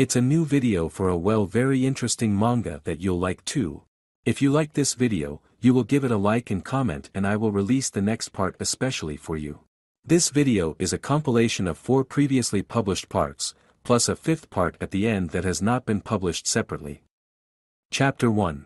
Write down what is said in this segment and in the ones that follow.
It's a new video for a well very interesting manga that you'll like too. If you like this video, you will give it a like and comment and I will release the next part especially for you. This video is a compilation of four previously published parts, plus a fifth part at the end that has not been published separately. Chapter 1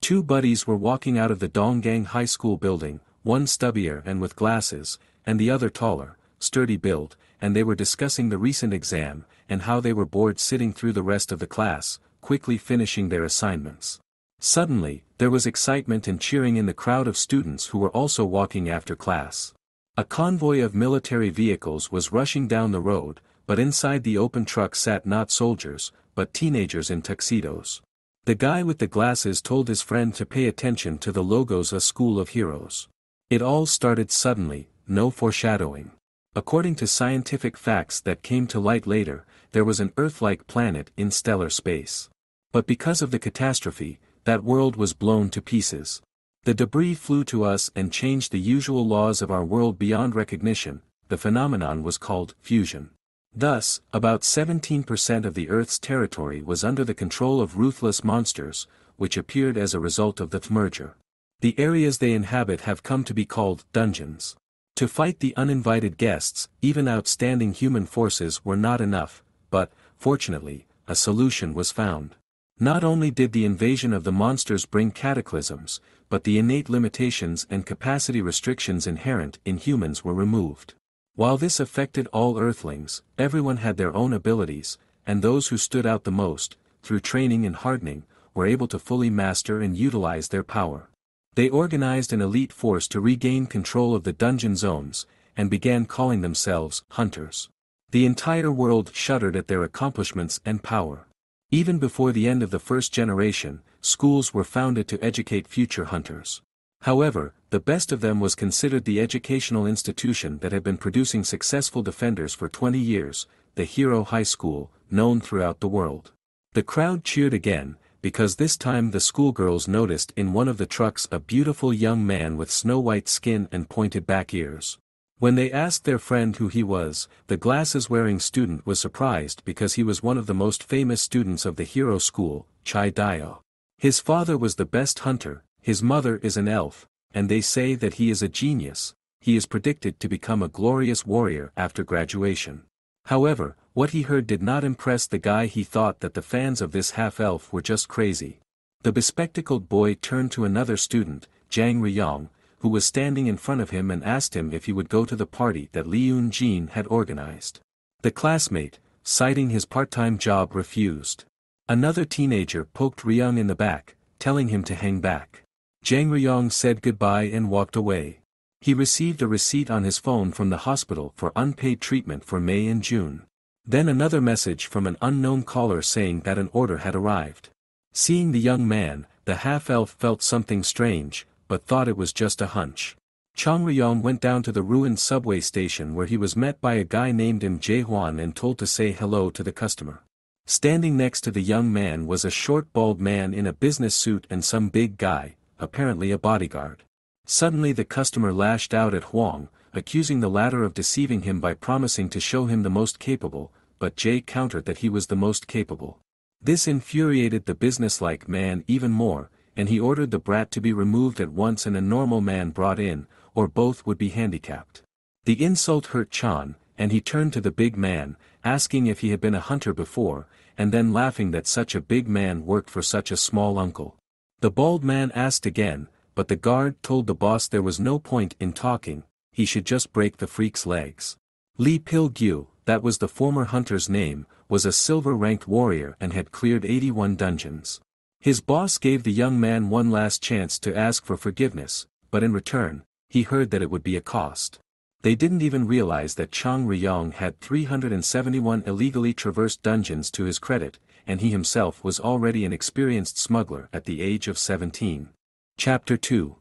Two buddies were walking out of the Donggang High School building, one stubbier and with glasses, and the other taller, sturdy build, and they were discussing the recent exam, and how they were bored sitting through the rest of the class, quickly finishing their assignments. Suddenly, there was excitement and cheering in the crowd of students who were also walking after class. A convoy of military vehicles was rushing down the road, but inside the open truck sat not soldiers, but teenagers in tuxedos. The guy with the glasses told his friend to pay attention to the logos A School of Heroes. It all started suddenly, no foreshadowing. According to scientific facts that came to light later, there was an Earth-like planet in stellar space. But because of the catastrophe, that world was blown to pieces. The debris flew to us and changed the usual laws of our world beyond recognition, the phenomenon was called fusion. Thus, about 17% of the Earth's territory was under the control of ruthless monsters, which appeared as a result of the merger. The areas they inhabit have come to be called dungeons. To fight the uninvited guests, even outstanding human forces were not enough, but, fortunately, a solution was found. Not only did the invasion of the monsters bring cataclysms, but the innate limitations and capacity restrictions inherent in humans were removed. While this affected all Earthlings, everyone had their own abilities, and those who stood out the most, through training and hardening, were able to fully master and utilize their power. They organized an elite force to regain control of the dungeon zones, and began calling themselves Hunters. The entire world shuddered at their accomplishments and power. Even before the end of the first generation, schools were founded to educate future hunters. However, the best of them was considered the educational institution that had been producing successful defenders for 20 years, the Hero High School, known throughout the world. The crowd cheered again, because this time the schoolgirls noticed in one of the trucks a beautiful young man with snow-white skin and pointed back ears. When they asked their friend who he was, the glasses-wearing student was surprised because he was one of the most famous students of the Hero School, Chai Dio. His father was the best hunter, his mother is an elf, and they say that he is a genius, he is predicted to become a glorious warrior after graduation. However, what he heard did not impress the guy he thought that the fans of this half-elf were just crazy. The bespectacled boy turned to another student, Jang Ryong, who was standing in front of him and asked him if he would go to the party that Liun Jin had organized. The classmate, citing his part-time job refused. Another teenager poked Ryong in the back, telling him to hang back. Jang Ryong said goodbye and walked away. He received a receipt on his phone from the hospital for unpaid treatment for May and June. Then another message from an unknown caller saying that an order had arrived. Seeing the young man, the half-elf felt something strange, but thought it was just a hunch. Chang Ryong went down to the ruined subway station where he was met by a guy named Im Jae Hwan and told to say hello to the customer. Standing next to the young man was a short bald man in a business suit and some big guy, apparently a bodyguard. Suddenly the customer lashed out at Huang, accusing the latter of deceiving him by promising to show him the most capable, but Jay countered that he was the most capable. This infuriated the businesslike man even more, and he ordered the brat to be removed at once and a normal man brought in, or both would be handicapped. The insult hurt Chan, and he turned to the big man, asking if he had been a hunter before, and then laughing that such a big man worked for such a small uncle. The bald man asked again, but the guard told the boss there was no point in talking, he should just break the freak's legs. Li Pil-gyu, that was the former hunter's name, was a silver-ranked warrior and had cleared 81 dungeons. His boss gave the young man one last chance to ask for forgiveness, but in return, he heard that it would be a cost. They didn't even realize that Chang Ryong had 371 illegally traversed dungeons to his credit, and he himself was already an experienced smuggler at the age of 17. Chapter 2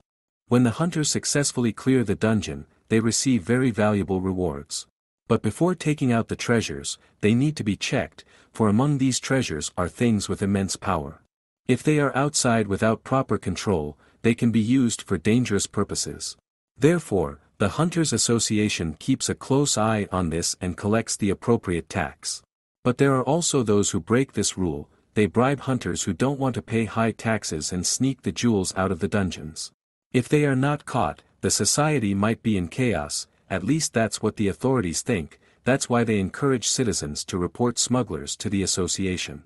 When the hunters successfully clear the dungeon, they receive very valuable rewards. But before taking out the treasures, they need to be checked, for among these treasures are things with immense power. If they are outside without proper control, they can be used for dangerous purposes. Therefore, the Hunters Association keeps a close eye on this and collects the appropriate tax. But there are also those who break this rule, they bribe hunters who don't want to pay high taxes and sneak the jewels out of the dungeons. If they are not caught, the society might be in chaos, at least that's what the authorities think, that's why they encourage citizens to report smugglers to the association.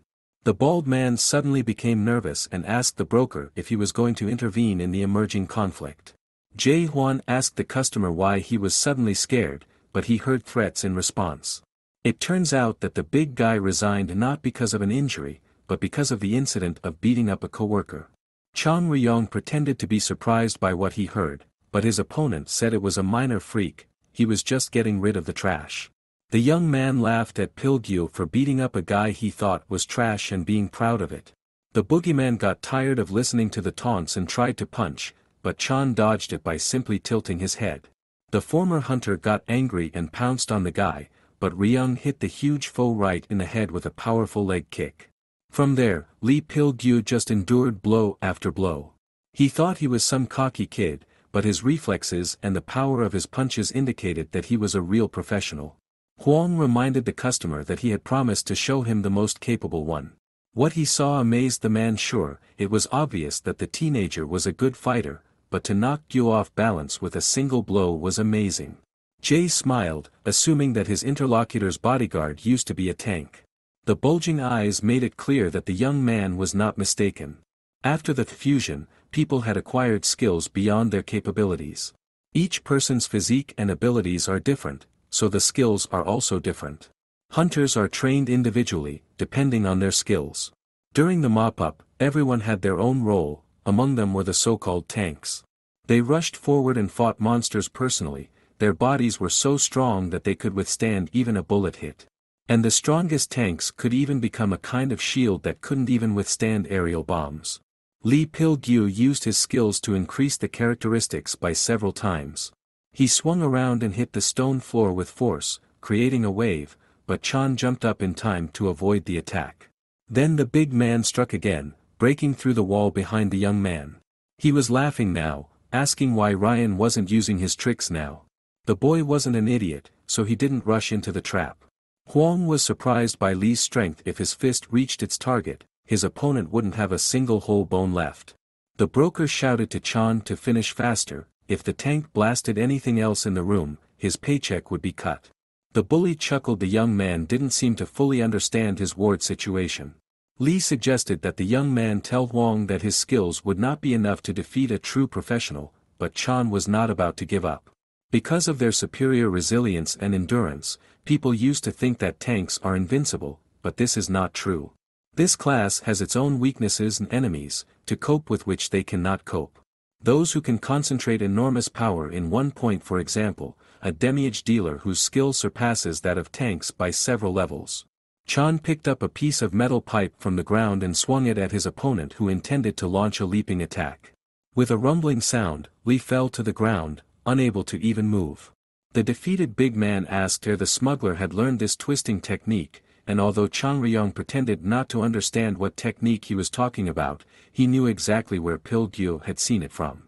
The bald man suddenly became nervous and asked the broker if he was going to intervene in the emerging conflict. Jay Huan asked the customer why he was suddenly scared, but he heard threats in response. It turns out that the big guy resigned not because of an injury, but because of the incident of beating up a coworker. Chang Riyong pretended to be surprised by what he heard, but his opponent said it was a minor freak, he was just getting rid of the trash. The young man laughed at Pilgyu for beating up a guy he thought was trash and being proud of it. The boogeyman got tired of listening to the taunts and tried to punch, but Chan dodged it by simply tilting his head. The former hunter got angry and pounced on the guy, but Ryung hit the huge foe right in the head with a powerful leg kick. From there, Li Pil-gyu just endured blow after blow. He thought he was some cocky kid, but his reflexes and the power of his punches indicated that he was a real professional. Huang reminded the customer that he had promised to show him the most capable one. What he saw amazed the man sure, it was obvious that the teenager was a good fighter, but to knock Gyu off balance with a single blow was amazing. Jay smiled, assuming that his interlocutor's bodyguard used to be a tank. The bulging eyes made it clear that the young man was not mistaken. After the fusion, people had acquired skills beyond their capabilities. Each person's physique and abilities are different, so the skills are also different. Hunters are trained individually, depending on their skills. During the mop-up, everyone had their own role, among them were the so-called tanks. They rushed forward and fought monsters personally, their bodies were so strong that they could withstand even a bullet hit. And the strongest tanks could even become a kind of shield that couldn't even withstand aerial bombs. Li Pil-gyu used his skills to increase the characteristics by several times. He swung around and hit the stone floor with force, creating a wave, but Chan jumped up in time to avoid the attack. Then the big man struck again, breaking through the wall behind the young man. He was laughing now, asking why Ryan wasn't using his tricks now. The boy wasn't an idiot, so he didn't rush into the trap. Huang was surprised by Li's strength if his fist reached its target, his opponent wouldn't have a single whole bone left. The broker shouted to Chan to finish faster, if the tank blasted anything else in the room, his paycheck would be cut. The bully chuckled the young man didn't seem to fully understand his ward situation. Lee suggested that the young man tell Huang that his skills would not be enough to defeat a true professional, but Chan was not about to give up. Because of their superior resilience and endurance, people used to think that tanks are invincible, but this is not true. This class has its own weaknesses and enemies, to cope with which they cannot cope. Those who can concentrate enormous power in one point for example, a damage dealer whose skill surpasses that of tanks by several levels. Chan picked up a piece of metal pipe from the ground and swung it at his opponent who intended to launch a leaping attack. With a rumbling sound, Li fell to the ground, unable to even move. The defeated big man asked ere the smuggler had learned this twisting technique, and although Chang Ryong pretended not to understand what technique he was talking about, he knew exactly where Pil Gyu had seen it from.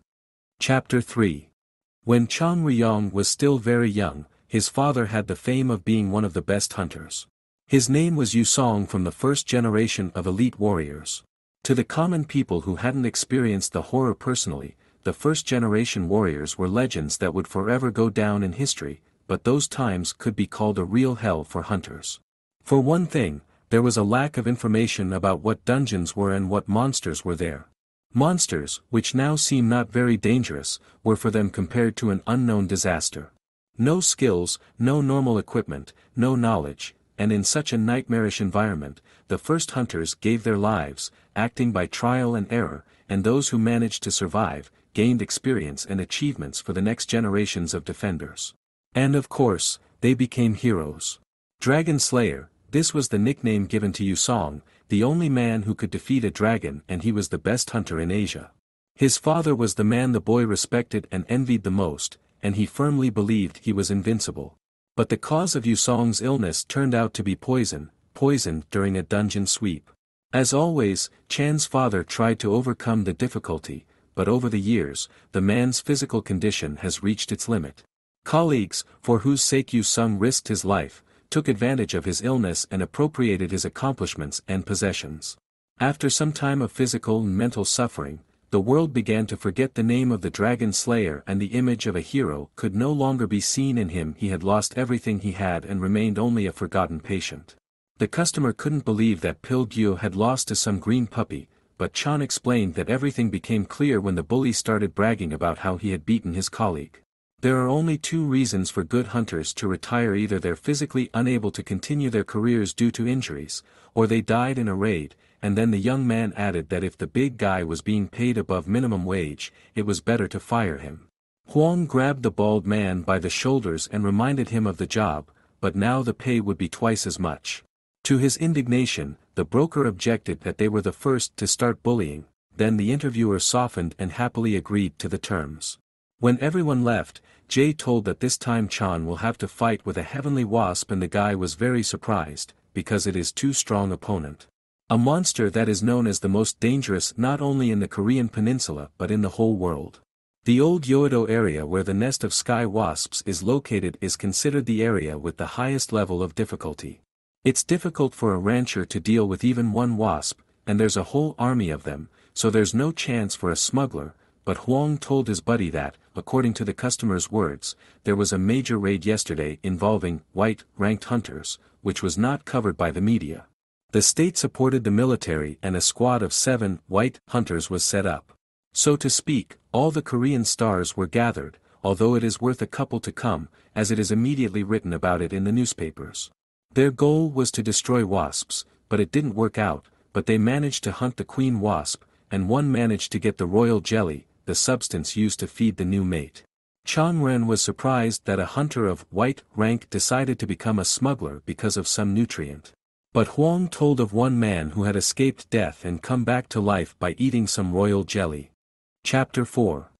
Chapter 3 When Chang Ryong was still very young, his father had the fame of being one of the best hunters. His name was Yu Song from the first generation of elite warriors. To the common people who hadn't experienced the horror personally, the first-generation warriors were legends that would forever go down in history, but those times could be called a real hell for hunters. For one thing, there was a lack of information about what dungeons were and what monsters were there. Monsters, which now seem not very dangerous, were for them compared to an unknown disaster. No skills, no normal equipment, no knowledge, and in such a nightmarish environment, the first hunters gave their lives, acting by trial and error, and those who managed to survive, gained experience and achievements for the next generations of defenders. And of course, they became heroes. Dragon Slayer, this was the nickname given to Yusong, the only man who could defeat a dragon and he was the best hunter in Asia. His father was the man the boy respected and envied the most, and he firmly believed he was invincible. But the cause of Yusong's illness turned out to be poison, poisoned during a dungeon sweep. As always, Chan's father tried to overcome the difficulty, but over the years, the man's physical condition has reached its limit. Colleagues, for whose sake Yu Sung risked his life, took advantage of his illness and appropriated his accomplishments and possessions. After some time of physical and mental suffering, the world began to forget the name of the dragon slayer and the image of a hero could no longer be seen in him he had lost everything he had and remained only a forgotten patient. The customer couldn't believe that Pil Gyu had lost to some green puppy, but Chan explained that everything became clear when the bully started bragging about how he had beaten his colleague. There are only two reasons for good hunters to retire either they're physically unable to continue their careers due to injuries, or they died in a raid, and then the young man added that if the big guy was being paid above minimum wage, it was better to fire him. Huang grabbed the bald man by the shoulders and reminded him of the job, but now the pay would be twice as much. To his indignation, the broker objected that they were the first to start bullying, then the interviewer softened and happily agreed to the terms. When everyone left, Jay told that this time Chan will have to fight with a heavenly wasp and the guy was very surprised, because it is too strong opponent. A monster that is known as the most dangerous not only in the Korean peninsula but in the whole world. The old Yoido area where the nest of sky wasps is located is considered the area with the highest level of difficulty. It's difficult for a rancher to deal with even one wasp, and there's a whole army of them, so there's no chance for a smuggler, but Huang told his buddy that, according to the customer's words, there was a major raid yesterday involving white, ranked hunters, which was not covered by the media. The state supported the military and a squad of seven white hunters was set up. So to speak, all the Korean stars were gathered, although it is worth a couple to come, as it is immediately written about it in the newspapers. Their goal was to destroy wasps, but it didn't work out, but they managed to hunt the queen wasp, and one managed to get the royal jelly, the substance used to feed the new mate. Chang Ren was surprised that a hunter of white rank decided to become a smuggler because of some nutrient. But Huang told of one man who had escaped death and come back to life by eating some royal jelly. Chapter 4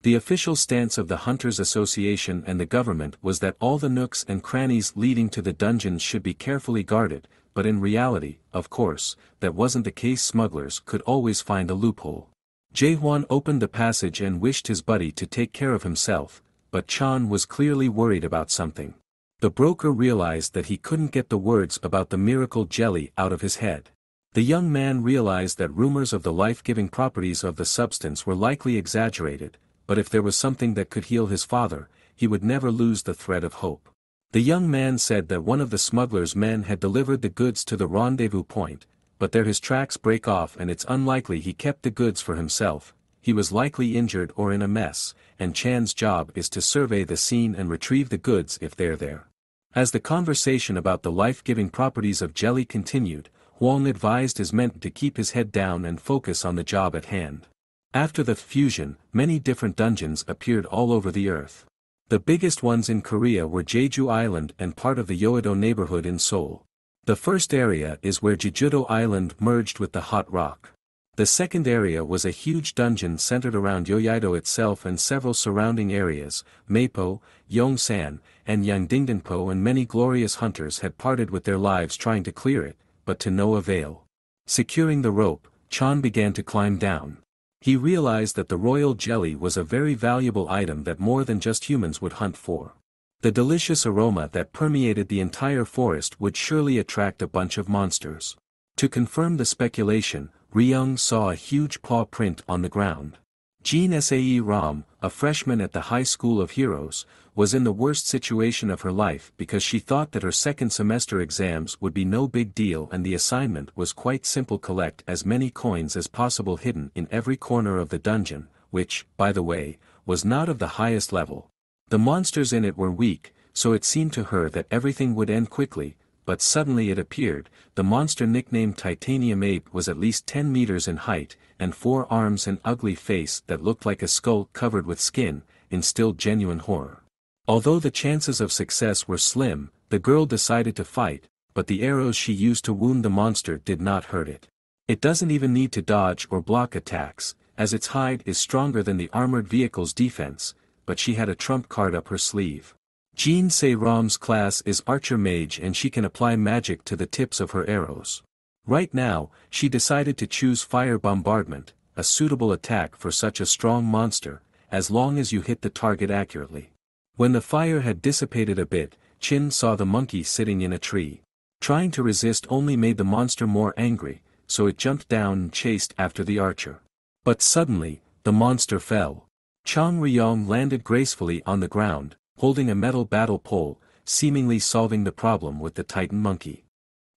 The official stance of the Hunters Association and the government was that all the nooks and crannies leading to the dungeons should be carefully guarded, but in reality, of course, that wasn't the case smugglers could always find a loophole. Jae-hwan opened the passage and wished his buddy to take care of himself, but Chan was clearly worried about something. The broker realized that he couldn't get the words about the miracle jelly out of his head. The young man realized that rumors of the life-giving properties of the substance were likely exaggerated, but if there was something that could heal his father, he would never lose the thread of hope. The young man said that one of the smuggler's men had delivered the goods to the rendezvous point, but there his tracks break off and it's unlikely he kept the goods for himself, he was likely injured or in a mess, and Chan's job is to survey the scene and retrieve the goods if they're there. As the conversation about the life-giving properties of jelly continued, Huang advised his men to keep his head down and focus on the job at hand. After the fusion, many different dungeons appeared all over the earth. The biggest ones in Korea were Jeju Island and part of the Yoido neighborhood in Seoul. The first area is where Jeju-do Island merged with the Hot Rock. The second area was a huge dungeon centered around Yoido itself and several surrounding areas, Mapo, Yongsan, and Yangdingdanpo and many glorious hunters had parted with their lives trying to clear it, but to no avail. Securing the rope, Chan began to climb down. He realized that the royal jelly was a very valuable item that more than just humans would hunt for. The delicious aroma that permeated the entire forest would surely attract a bunch of monsters. To confirm the speculation, Ryung saw a huge paw print on the ground. Jean Sae Ram, a freshman at the High School of Heroes, was in the worst situation of her life because she thought that her second semester exams would be no big deal and the assignment was quite simple collect as many coins as possible hidden in every corner of the dungeon, which, by the way, was not of the highest level. The monsters in it were weak, so it seemed to her that everything would end quickly, but suddenly it appeared, the monster nicknamed Titanium Ape was at least 10 meters in height, and four arms and ugly face that looked like a skull covered with skin, instilled genuine horror. Although the chances of success were slim, the girl decided to fight, but the arrows she used to wound the monster did not hurt it. It doesn't even need to dodge or block attacks, as its hide is stronger than the armored vehicle's defense, but she had a trump card up her sleeve. Jean Se-ram's class is Archer Mage and she can apply magic to the tips of her arrows. Right now, she decided to choose Fire Bombardment, a suitable attack for such a strong monster, as long as you hit the target accurately. When the fire had dissipated a bit, Chin saw the monkey sitting in a tree. Trying to resist only made the monster more angry, so it jumped down and chased after the archer. But suddenly, the monster fell. Chang Ryong landed gracefully on the ground, holding a metal battle pole, seemingly solving the problem with the titan monkey.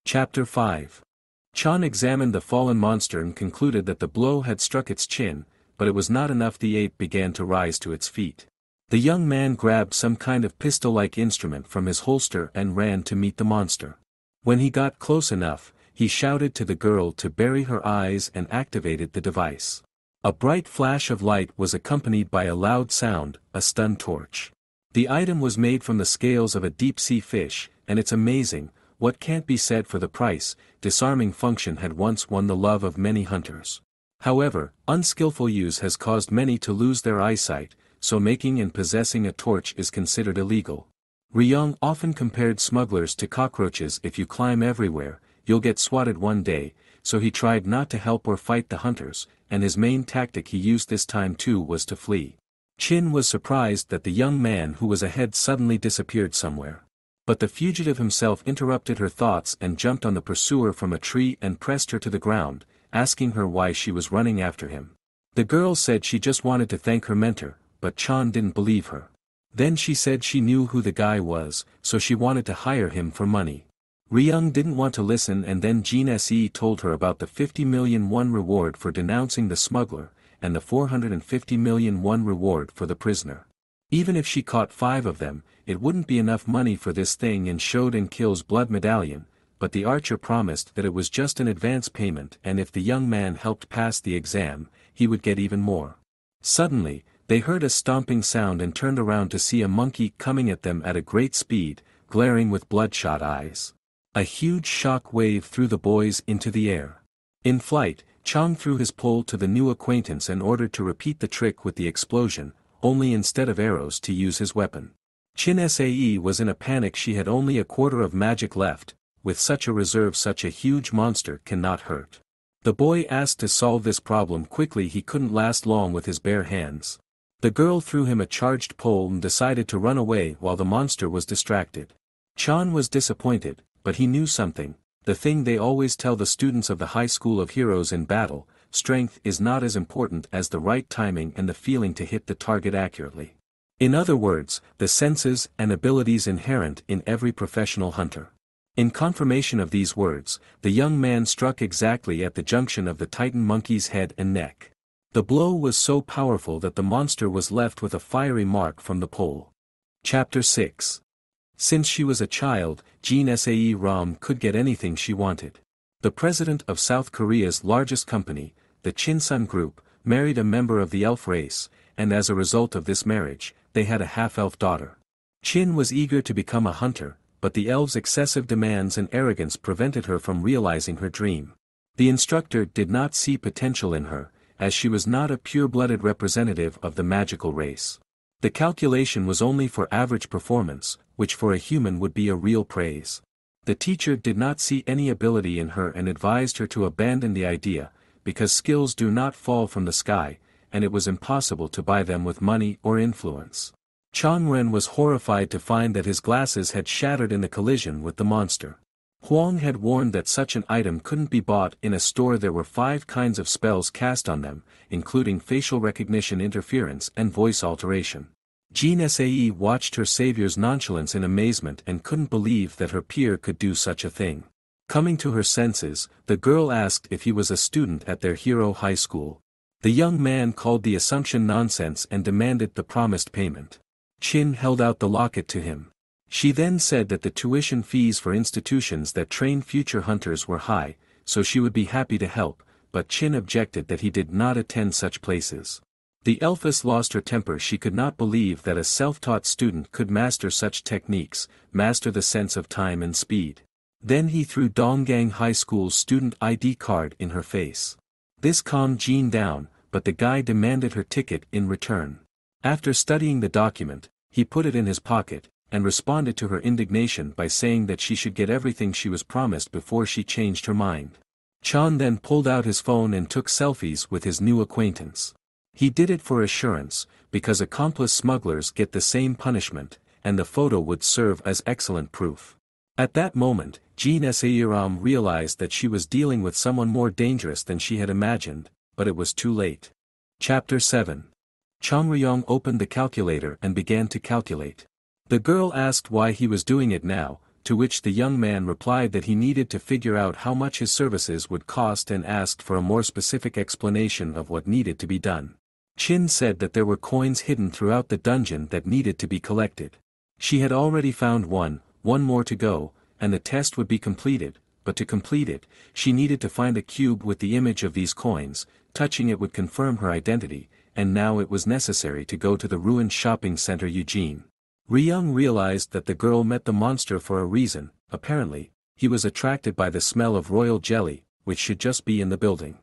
Chapter 5 Chan examined the fallen monster and concluded that the blow had struck its chin, but it was not enough the ape began to rise to its feet. The young man grabbed some kind of pistol-like instrument from his holster and ran to meet the monster. When he got close enough, he shouted to the girl to bury her eyes and activated the device. A bright flash of light was accompanied by a loud sound, a stun torch. The item was made from the scales of a deep-sea fish, and it's amazing, what can't be said for the price, disarming function had once won the love of many hunters. However, unskillful use has caused many to lose their eyesight, so making and possessing a torch is considered illegal. Ryong often compared smugglers to cockroaches if you climb everywhere, you'll get swatted one day, so he tried not to help or fight the hunters, and his main tactic he used this time too was to flee. Chin was surprised that the young man who was ahead suddenly disappeared somewhere. But the fugitive himself interrupted her thoughts and jumped on the pursuer from a tree and pressed her to the ground, asking her why she was running after him. The girl said she just wanted to thank her mentor, but Chan didn't believe her. Then she said she knew who the guy was, so she wanted to hire him for money. Ryung didn't want to listen and then Jean Se told her about the 50 million won reward for denouncing the smuggler, and the 450 million won reward for the prisoner. Even if she caught five of them, it wouldn't be enough money for this thing and showed and kills blood medallion, but the archer promised that it was just an advance payment and if the young man helped pass the exam, he would get even more. Suddenly, they heard a stomping sound and turned around to see a monkey coming at them at a great speed, glaring with bloodshot eyes. A huge shock wave threw the boys into the air. In flight, Chang threw his pole to the new acquaintance and ordered to repeat the trick with the explosion, only instead of arrows to use his weapon. Chin Sae was in a panic she had only a quarter of magic left, with such a reserve such a huge monster cannot hurt. The boy asked to solve this problem quickly he couldn't last long with his bare hands. The girl threw him a charged pole and decided to run away while the monster was distracted. Chan was disappointed, but he knew something, the thing they always tell the students of the High School of Heroes in battle, strength is not as important as the right timing and the feeling to hit the target accurately. In other words, the senses and abilities inherent in every professional hunter. In confirmation of these words, the young man struck exactly at the junction of the titan monkey's head and neck. The blow was so powerful that the monster was left with a fiery mark from the pole. Chapter 6 since she was a child, Jean Sae Ram could get anything she wanted. The president of South Korea's largest company, the Chinsun Group, married a member of the elf race, and as a result of this marriage, they had a half-elf daughter. Chin was eager to become a hunter, but the elves' excessive demands and arrogance prevented her from realizing her dream. The instructor did not see potential in her, as she was not a pure-blooded representative of the magical race. The calculation was only for average performance, which for a human would be a real praise. The teacher did not see any ability in her and advised her to abandon the idea, because skills do not fall from the sky, and it was impossible to buy them with money or influence. Chang Ren was horrified to find that his glasses had shattered in the collision with the monster. Huang had warned that such an item couldn't be bought in a store there were five kinds of spells cast on them, including facial recognition interference and voice alteration. Jean Sae watched her savior's nonchalance in amazement and couldn't believe that her peer could do such a thing. Coming to her senses, the girl asked if he was a student at their hero high school. The young man called the assumption nonsense and demanded the promised payment. Chin held out the locket to him. She then said that the tuition fees for institutions that train future hunters were high, so she would be happy to help, but Chin objected that he did not attend such places. The elfess lost her temper she could not believe that a self-taught student could master such techniques, master the sense of time and speed. Then he threw Donggang High School's student ID card in her face. This calmed Jean down, but the guy demanded her ticket in return. After studying the document, he put it in his pocket, and responded to her indignation by saying that she should get everything she was promised before she changed her mind. Chan then pulled out his phone and took selfies with his new acquaintance. He did it for assurance, because accomplice smugglers get the same punishment, and the photo would serve as excellent proof. At that moment, Jean Sairam realized that she was dealing with someone more dangerous than she had imagined, but it was too late. Chapter 7 Chang Ryong opened the calculator and began to calculate. The girl asked why he was doing it now, to which the young man replied that he needed to figure out how much his services would cost and asked for a more specific explanation of what needed to be done. Chin said that there were coins hidden throughout the dungeon that needed to be collected. She had already found one, one more to go, and the test would be completed, but to complete it, she needed to find a cube with the image of these coins, touching it would confirm her identity, and now it was necessary to go to the ruined shopping center Eugene. Ryung realized that the girl met the monster for a reason, apparently, he was attracted by the smell of royal jelly, which should just be in the building.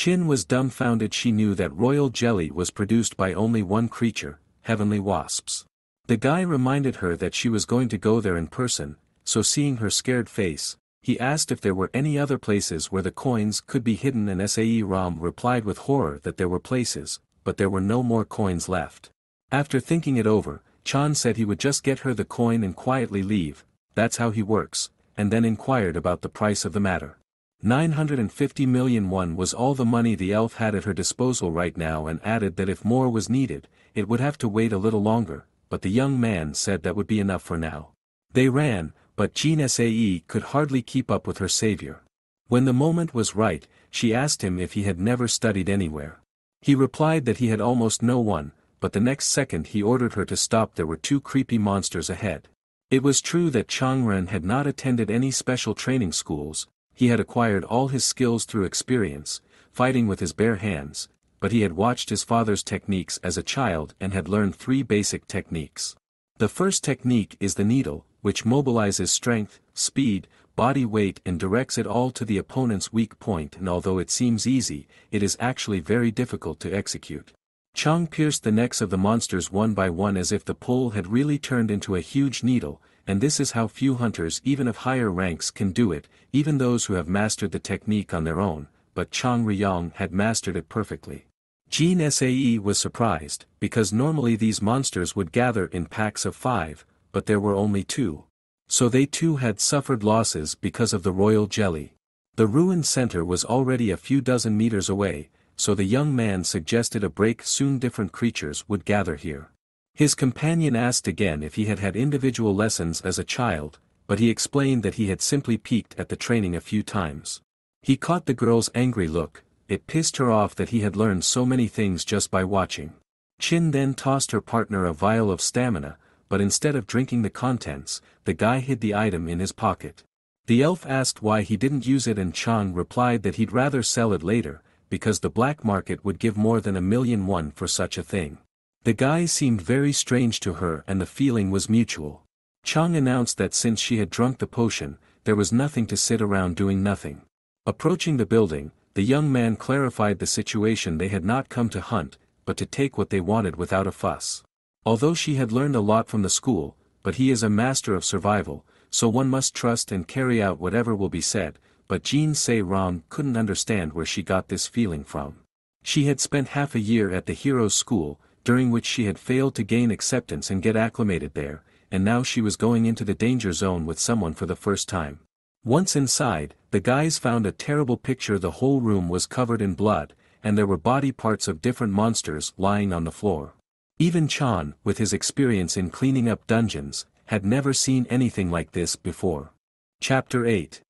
Chin was dumbfounded she knew that royal jelly was produced by only one creature, heavenly wasps. The guy reminded her that she was going to go there in person, so seeing her scared face, he asked if there were any other places where the coins could be hidden and Sae Ram replied with horror that there were places, but there were no more coins left. After thinking it over, Chan said he would just get her the coin and quietly leave, that's how he works, and then inquired about the price of the matter. 950 million won was all the money the elf had at her disposal right now and added that if more was needed, it would have to wait a little longer, but the young man said that would be enough for now. They ran, but Jean Sae could hardly keep up with her savior. When the moment was right, she asked him if he had never studied anywhere. He replied that he had almost no one, but the next second he ordered her to stop there were two creepy monsters ahead. It was true that Changren had not attended any special training schools, he had acquired all his skills through experience, fighting with his bare hands, but he had watched his father's techniques as a child and had learned three basic techniques. The first technique is the needle, which mobilizes strength, speed, body weight and directs it all to the opponent's weak point and although it seems easy, it is actually very difficult to execute. Chang pierced the necks of the monsters one by one as if the pole had really turned into a huge needle, and this is how few hunters even of higher ranks can do it, even those who have mastered the technique on their own, but Chang Ryong had mastered it perfectly. Jean Sae was surprised, because normally these monsters would gather in packs of five, but there were only two. So they too had suffered losses because of the royal jelly. The ruined center was already a few dozen meters away, so the young man suggested a break soon different creatures would gather here. His companion asked again if he had had individual lessons as a child, but he explained that he had simply peeked at the training a few times. He caught the girl's angry look, it pissed her off that he had learned so many things just by watching. Chin then tossed her partner a vial of stamina, but instead of drinking the contents, the guy hid the item in his pocket. The elf asked why he didn't use it and Chang replied that he'd rather sell it later, because the black market would give more than a million won for such a thing. The guy seemed very strange to her and the feeling was mutual. Chang announced that since she had drunk the potion, there was nothing to sit around doing nothing. Approaching the building, the young man clarified the situation they had not come to hunt, but to take what they wanted without a fuss. Although she had learned a lot from the school, but he is a master of survival, so one must trust and carry out whatever will be said, but Jean Se Ram couldn't understand where she got this feeling from. She had spent half a year at the hero's school, during which she had failed to gain acceptance and get acclimated there, and now she was going into the danger zone with someone for the first time. Once inside, the guys found a terrible picture the whole room was covered in blood, and there were body parts of different monsters lying on the floor. Even Chan, with his experience in cleaning up dungeons, had never seen anything like this before. Chapter 8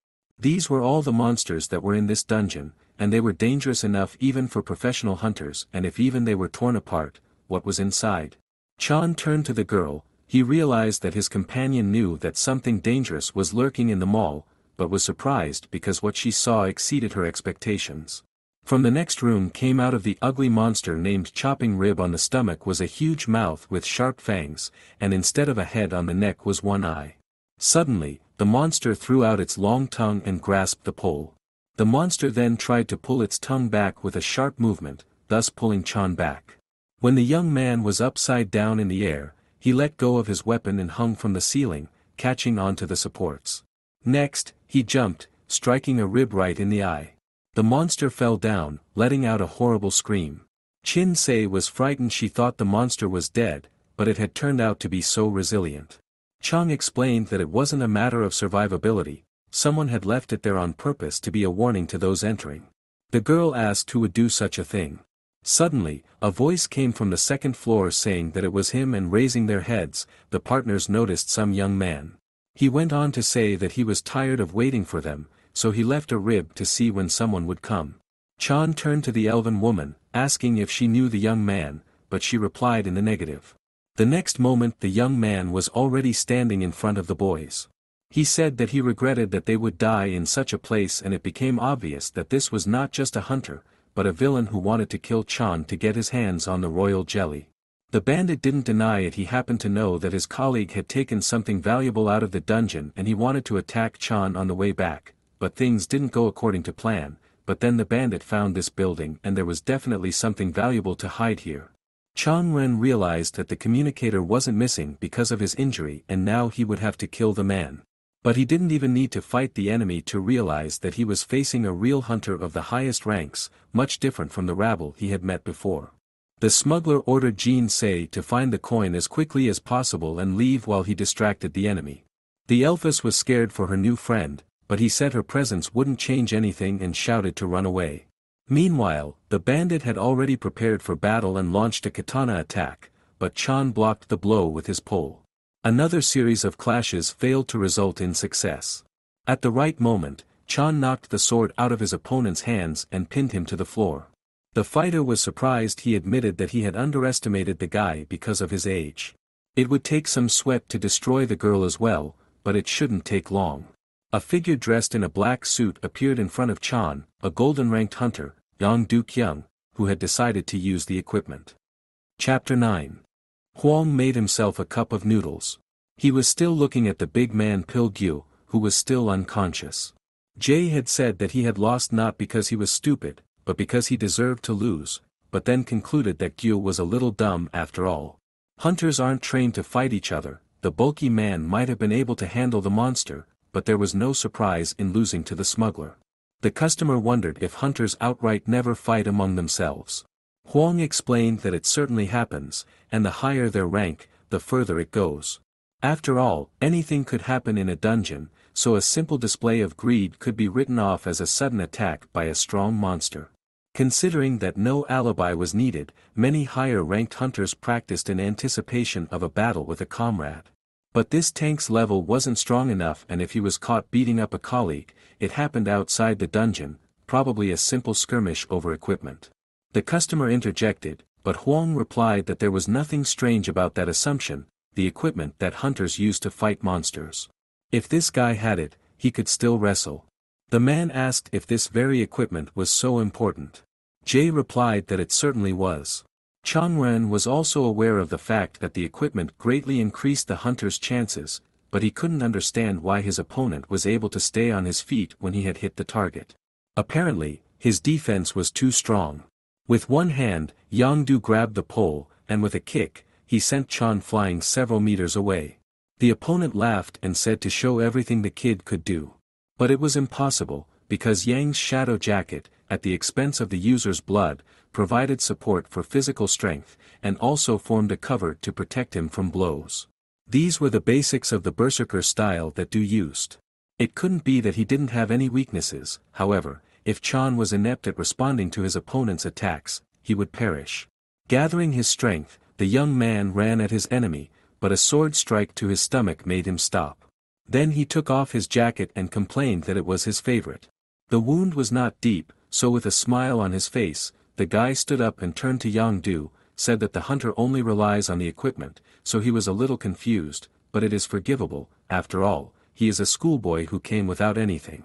these were all the monsters that were in this dungeon, and they were dangerous enough even for professional hunters and if even they were torn apart, what was inside? Chan turned to the girl, he realized that his companion knew that something dangerous was lurking in the mall, but was surprised because what she saw exceeded her expectations. From the next room came out of the ugly monster named Chopping Rib on the stomach was a huge mouth with sharp fangs, and instead of a head on the neck was one eye. Suddenly, the monster threw out its long tongue and grasped the pole. The monster then tried to pull its tongue back with a sharp movement, thus pulling Chan back. When the young man was upside down in the air, he let go of his weapon and hung from the ceiling, catching onto the supports. Next, he jumped, striking a rib right in the eye. The monster fell down, letting out a horrible scream. Chin Se was frightened she thought the monster was dead, but it had turned out to be so resilient. Chang explained that it wasn't a matter of survivability, someone had left it there on purpose to be a warning to those entering. The girl asked who would do such a thing. Suddenly, a voice came from the second floor saying that it was him and raising their heads, the partners noticed some young man. He went on to say that he was tired of waiting for them, so he left a rib to see when someone would come. Chan turned to the elven woman, asking if she knew the young man, but she replied in the negative. The next moment the young man was already standing in front of the boys. He said that he regretted that they would die in such a place and it became obvious that this was not just a hunter, but a villain who wanted to kill Chan to get his hands on the royal jelly. The bandit didn't deny it he happened to know that his colleague had taken something valuable out of the dungeon and he wanted to attack Chan on the way back, but things didn't go according to plan, but then the bandit found this building and there was definitely something valuable to hide here. Chang Ren realized that the communicator wasn't missing because of his injury and now he would have to kill the man. But he didn't even need to fight the enemy to realize that he was facing a real hunter of the highest ranks, much different from the rabble he had met before. The smuggler ordered Jean Say to find the coin as quickly as possible and leave while he distracted the enemy. The elfess was scared for her new friend, but he said her presence wouldn't change anything and shouted to run away. Meanwhile, the bandit had already prepared for battle and launched a katana attack, but Chan blocked the blow with his pole. Another series of clashes failed to result in success. At the right moment, Chan knocked the sword out of his opponent's hands and pinned him to the floor. The fighter was surprised he admitted that he had underestimated the guy because of his age. It would take some sweat to destroy the girl as well, but it shouldn't take long. A figure dressed in a black suit appeared in front of Chan, a golden-ranked hunter, Yang Du Kyung, who had decided to use the equipment. Chapter 9 Huang made himself a cup of noodles. He was still looking at the big man Pil Gyu, who was still unconscious. Jay had said that he had lost not because he was stupid, but because he deserved to lose, but then concluded that Gyu was a little dumb after all. Hunters aren't trained to fight each other, the bulky man might have been able to handle the monster, but there was no surprise in losing to the smuggler. The customer wondered if hunters outright never fight among themselves. Huang explained that it certainly happens, and the higher their rank, the further it goes. After all, anything could happen in a dungeon, so a simple display of greed could be written off as a sudden attack by a strong monster. Considering that no alibi was needed, many higher-ranked hunters practiced in anticipation of a battle with a comrade. But this tank's level wasn't strong enough and if he was caught beating up a colleague, it happened outside the dungeon, probably a simple skirmish over equipment. The customer interjected, but Huang replied that there was nothing strange about that assumption, the equipment that hunters use to fight monsters. If this guy had it, he could still wrestle. The man asked if this very equipment was so important. Jay replied that it certainly was. Chang Ren was also aware of the fact that the equipment greatly increased the hunter's chances, but he couldn't understand why his opponent was able to stay on his feet when he had hit the target. Apparently, his defense was too strong. With one hand, Yang Du grabbed the pole, and with a kick, he sent Chan flying several meters away. The opponent laughed and said to show everything the kid could do. But it was impossible, because Yang's shadow jacket, at the expense of the user's blood, provided support for physical strength, and also formed a cover to protect him from blows. These were the basics of the berserker style that Du used. It couldn't be that he didn't have any weaknesses, however, if Chan was inept at responding to his opponent's attacks, he would perish. Gathering his strength, the young man ran at his enemy, but a sword strike to his stomach made him stop. Then he took off his jacket and complained that it was his favorite. The wound was not deep, so with a smile on his face, the guy stood up and turned to Yang Du, said that the hunter only relies on the equipment, so he was a little confused, but it is forgivable, after all, he is a schoolboy who came without anything.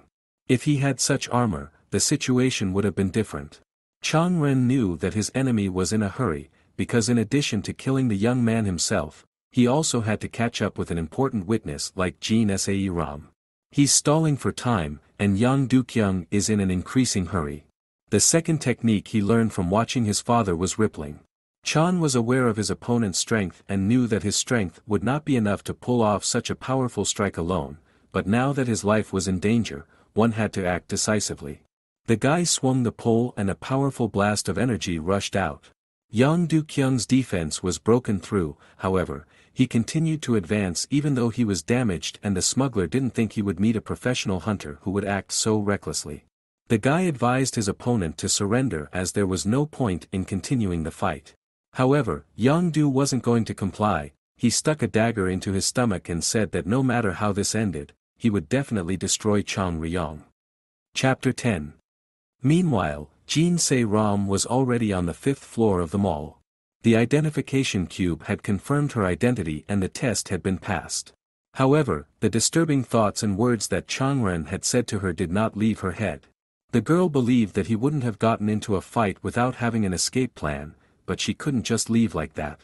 If he had such armor, the situation would have been different. Chang Ren knew that his enemy was in a hurry, because in addition to killing the young man himself, he also had to catch up with an important witness like Jean Sae Ram. He's stalling for time, and Yang Dukyung is in an increasing hurry. The second technique he learned from watching his father was rippling. Chan was aware of his opponent's strength and knew that his strength would not be enough to pull off such a powerful strike alone, but now that his life was in danger, one had to act decisively. The guy swung the pole and a powerful blast of energy rushed out. Yang Du-kyung's defense was broken through, however, he continued to advance even though he was damaged and the smuggler didn't think he would meet a professional hunter who would act so recklessly. The guy advised his opponent to surrender as there was no point in continuing the fight. However, Yang Du wasn't going to comply, he stuck a dagger into his stomach and said that no matter how this ended, he would definitely destroy Chang Ryong. Chapter 10 Meanwhile, Jin Se Ram was already on the fifth floor of the mall. The identification cube had confirmed her identity and the test had been passed. However, the disturbing thoughts and words that Changren had said to her did not leave her head. The girl believed that he wouldn't have gotten into a fight without having an escape plan, but she couldn't just leave like that.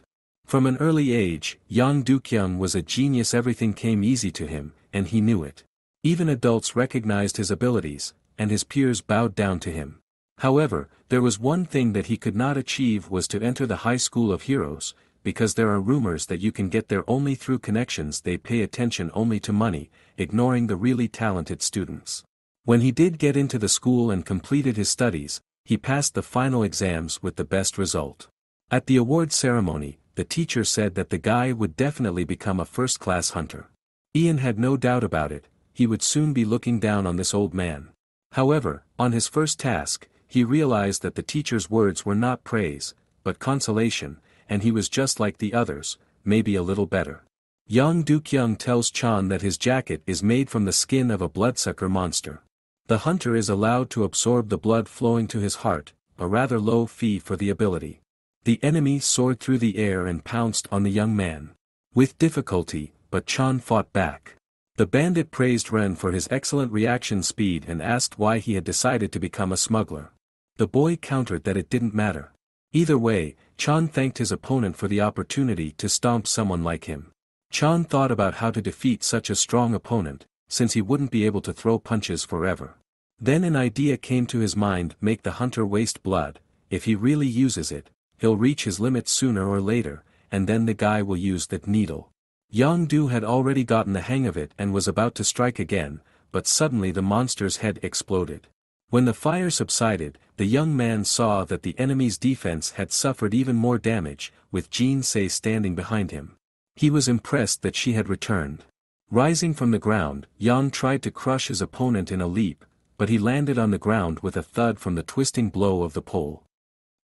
From an early age, Yang Dukyung was a genius everything came easy to him, and he knew it. Even adults recognized his abilities, and his peers bowed down to him. However, there was one thing that he could not achieve was to enter the high school of heroes, because there are rumors that you can get there only through connections they pay attention only to money, ignoring the really talented students. When he did get into the school and completed his studies, he passed the final exams with the best result. At the award ceremony, the teacher said that the guy would definitely become a first-class hunter. Ian had no doubt about it, he would soon be looking down on this old man. However, on his first task, he realized that the teacher's words were not praise, but consolation, and he was just like the others, maybe a little better. Young Duke Young tells Chan that his jacket is made from the skin of a bloodsucker monster. The hunter is allowed to absorb the blood flowing to his heart, a rather low fee for the ability. The enemy soared through the air and pounced on the young man. With difficulty, but Chan fought back. The bandit praised Ren for his excellent reaction speed and asked why he had decided to become a smuggler. The boy countered that it didn't matter. Either way, Chan thanked his opponent for the opportunity to stomp someone like him. Chan thought about how to defeat such a strong opponent, since he wouldn't be able to throw punches forever. Then an idea came to his mind make the hunter waste blood, if he really uses it, he'll reach his limit sooner or later, and then the guy will use that needle. Yang Du had already gotten the hang of it and was about to strike again, but suddenly the monster's head exploded. When the fire subsided, the young man saw that the enemy's defense had suffered even more damage, with Jin Se standing behind him. He was impressed that she had returned. Rising from the ground, Yang tried to crush his opponent in a leap, but he landed on the ground with a thud from the twisting blow of the pole.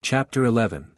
Chapter 11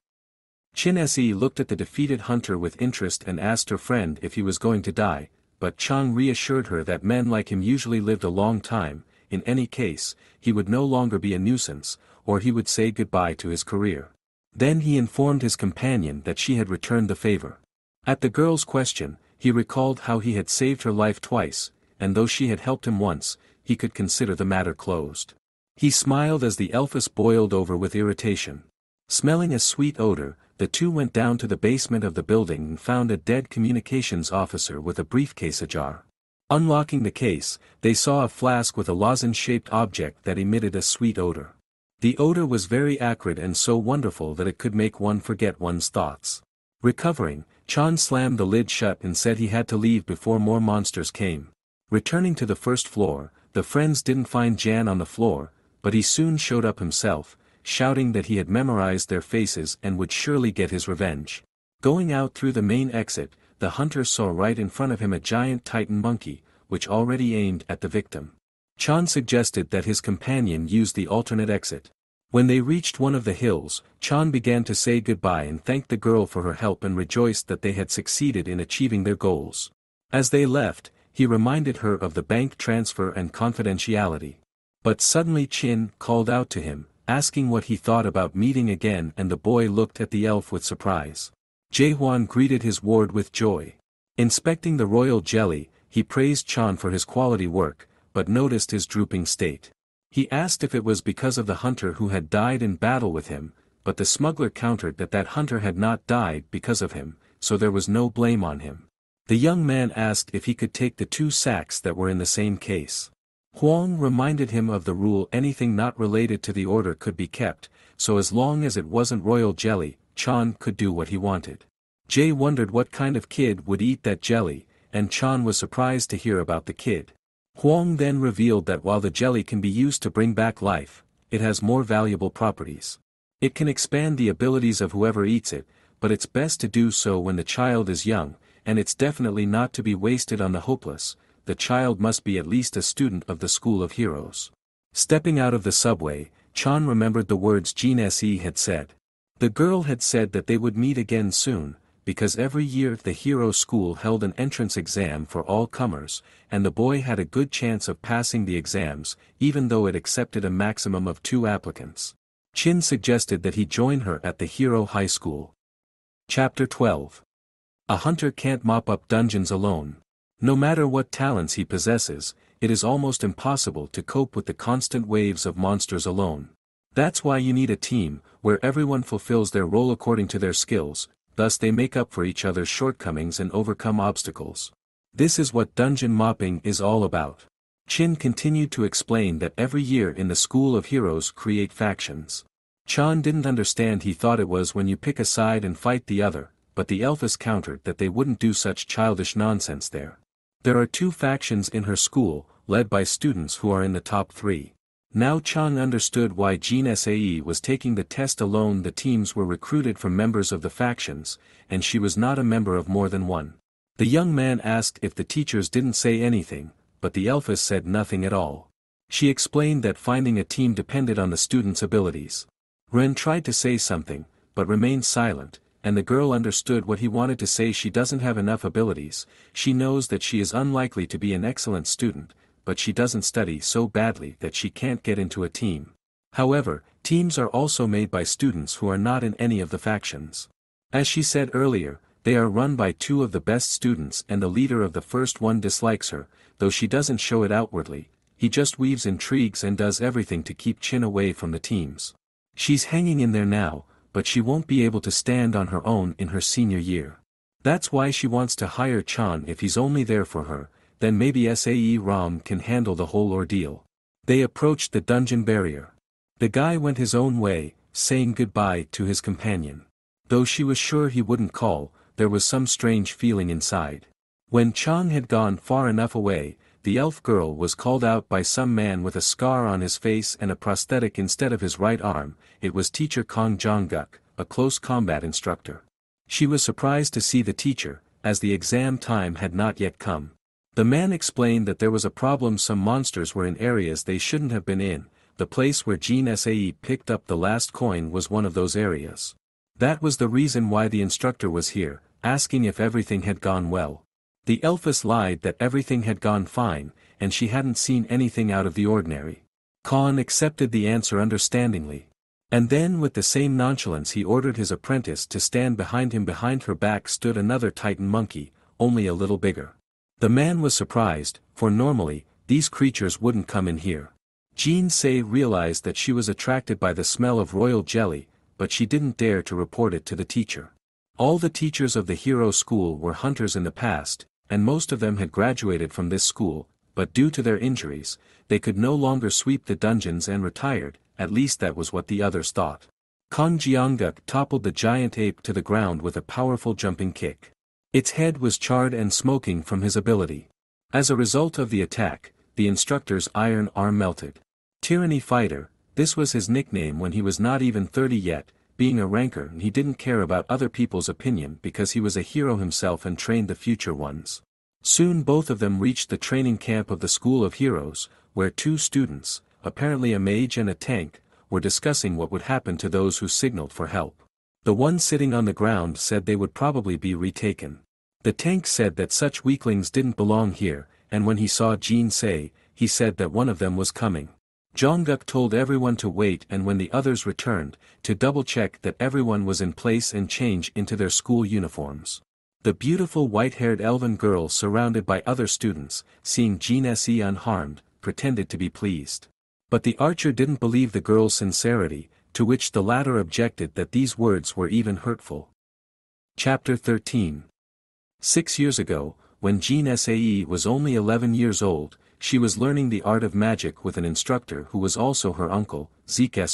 Chin Se looked at the defeated hunter with interest and asked her friend if he was going to die, but Chang reassured her that men like him usually lived a long time, in any case, he would no longer be a nuisance, or he would say goodbye to his career. Then he informed his companion that she had returned the favor. At the girl's question, he recalled how he had saved her life twice, and though she had helped him once, he could consider the matter closed. He smiled as the Elfess boiled over with irritation. Smelling a sweet odor, the two went down to the basement of the building and found a dead communications officer with a briefcase ajar. Unlocking the case, they saw a flask with a lozenge-shaped object that emitted a sweet odor. The odor was very acrid and so wonderful that it could make one forget one's thoughts. Recovering, Chan slammed the lid shut and said he had to leave before more monsters came. Returning to the first floor, the friends didn't find Jan on the floor, but he soon showed up himself, shouting that he had memorized their faces and would surely get his revenge. Going out through the main exit, the hunter saw right in front of him a giant titan monkey, which already aimed at the victim. Chan suggested that his companion use the alternate exit. When they reached one of the hills, Chan began to say goodbye and thanked the girl for her help and rejoiced that they had succeeded in achieving their goals. As they left, he reminded her of the bank transfer and confidentiality. But suddenly Chin called out to him, asking what he thought about meeting again and the boy looked at the elf with surprise. Jae-hwan greeted his ward with joy. Inspecting the royal jelly, he praised Chan for his quality work, but noticed his drooping state. He asked if it was because of the hunter who had died in battle with him, but the smuggler countered that that hunter had not died because of him, so there was no blame on him. The young man asked if he could take the two sacks that were in the same case. Huang reminded him of the rule anything not related to the order could be kept, so as long as it wasn't royal jelly, Chan could do what he wanted. Jay wondered what kind of kid would eat that jelly, and Chan was surprised to hear about the kid. Huang then revealed that while the jelly can be used to bring back life, it has more valuable properties. It can expand the abilities of whoever eats it, but it's best to do so when the child is young, and it's definitely not to be wasted on the hopeless, the child must be at least a student of the School of Heroes. Stepping out of the subway, Chan remembered the words Jean Se had said. The girl had said that they would meet again soon, because every year the Hero School held an entrance exam for all comers, and the boy had a good chance of passing the exams, even though it accepted a maximum of two applicants. Chin suggested that he join her at the Hero High School. Chapter 12 A hunter can't mop up dungeons alone. No matter what talents he possesses, it is almost impossible to cope with the constant waves of monsters alone. That's why you need a team, where everyone fulfills their role according to their skills, thus they make up for each other's shortcomings and overcome obstacles. This is what dungeon mopping is all about. Chin continued to explain that every year in the School of Heroes create factions. Chan didn't understand he thought it was when you pick a side and fight the other, but the Elfess countered that they wouldn't do such childish nonsense there. There are two factions in her school, led by students who are in the top three. Now Chang understood why Jean Sae was taking the test alone the teams were recruited from members of the factions, and she was not a member of more than one. The young man asked if the teachers didn't say anything, but the Elfess said nothing at all. She explained that finding a team depended on the student's abilities. Ren tried to say something, but remained silent, and the girl understood what he wanted to say she doesn't have enough abilities, she knows that she is unlikely to be an excellent student, but she doesn't study so badly that she can't get into a team. However, teams are also made by students who are not in any of the factions. As she said earlier, they are run by two of the best students and the leader of the first one dislikes her, though she doesn't show it outwardly, he just weaves intrigues and does everything to keep Chin away from the teams. She's hanging in there now, but she won't be able to stand on her own in her senior year. That's why she wants to hire Chan if he's only there for her, then maybe SAE Ram can handle the whole ordeal. They approached the dungeon barrier. The guy went his own way, saying goodbye to his companion. Though she was sure he wouldn't call, there was some strange feeling inside. When Chang had gone far enough away, the elf girl was called out by some man with a scar on his face and a prosthetic instead of his right arm, it was teacher Kong Jong-guk, a close combat instructor. She was surprised to see the teacher, as the exam time had not yet come. The man explained that there was a problem some monsters were in areas they shouldn't have been in, the place where Jean Sae picked up the last coin was one of those areas. That was the reason why the instructor was here, asking if everything had gone well. The Elfess lied that everything had gone fine, and she hadn't seen anything out of the ordinary. Khan accepted the answer understandingly. And then with the same nonchalance he ordered his apprentice to stand behind him behind her back stood another titan monkey, only a little bigger. The man was surprised, for normally, these creatures wouldn't come in here. Jean Say realized that she was attracted by the smell of royal jelly, but she didn't dare to report it to the teacher. All the teachers of the hero school were hunters in the past, and most of them had graduated from this school, but due to their injuries, they could no longer sweep the dungeons and retired, at least that was what the others thought. Kong Jiangguk toppled the giant ape to the ground with a powerful jumping kick. Its head was charred and smoking from his ability. As a result of the attack, the instructor's iron arm melted. Tyranny Fighter, this was his nickname when he was not even 30 yet, being a ranker he didn't care about other people's opinion because he was a hero himself and trained the future ones. Soon both of them reached the training camp of the School of Heroes, where two students, apparently a mage and a tank, were discussing what would happen to those who signaled for help. The one sitting on the ground said they would probably be retaken. The tank said that such weaklings didn't belong here, and when he saw Jean say, he said that one of them was coming. Jongguk told everyone to wait and when the others returned, to double-check that everyone was in place and change into their school uniforms. The beautiful white-haired elven girl surrounded by other students, seeing Jean Se unharmed, pretended to be pleased. But the archer didn't believe the girl's sincerity, to which the latter objected that these words were even hurtful. Chapter 13 Six years ago, when Jean Sae was only 11 years old, she was learning the art of magic with an instructor who was also her uncle, Zeke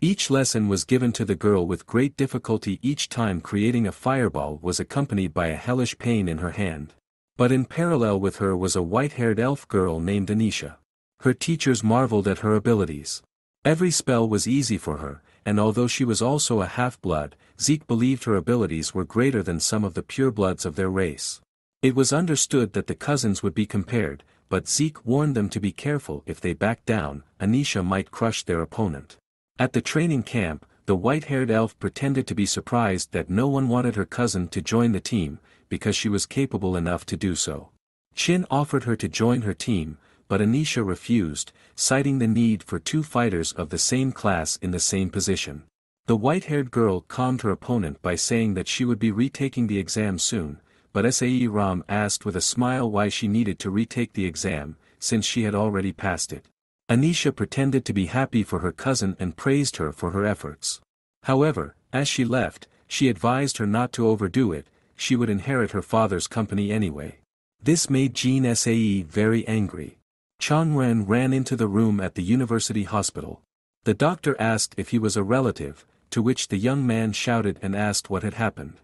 Each lesson was given to the girl with great difficulty each time creating a fireball was accompanied by a hellish pain in her hand. But in parallel with her was a white-haired elf girl named Anisha. Her teachers marveled at her abilities. Every spell was easy for her, and although she was also a half-blood, Zeke believed her abilities were greater than some of the purebloods of their race. It was understood that the cousins would be compared, but Zeke warned them to be careful if they backed down, Anisha might crush their opponent. At the training camp, the white-haired elf pretended to be surprised that no one wanted her cousin to join the team, because she was capable enough to do so. Chin offered her to join her team, but Anisha refused, citing the need for two fighters of the same class in the same position. The white-haired girl calmed her opponent by saying that she would be retaking the exam soon, but Sae Ram asked with a smile why she needed to retake the exam, since she had already passed it. Anisha pretended to be happy for her cousin and praised her for her efforts. However, as she left, she advised her not to overdo it, she would inherit her father's company anyway. This made Jean Sae very angry. Chang Ren ran into the room at the university hospital. The doctor asked if he was a relative, to which the young man shouted and asked what had happened.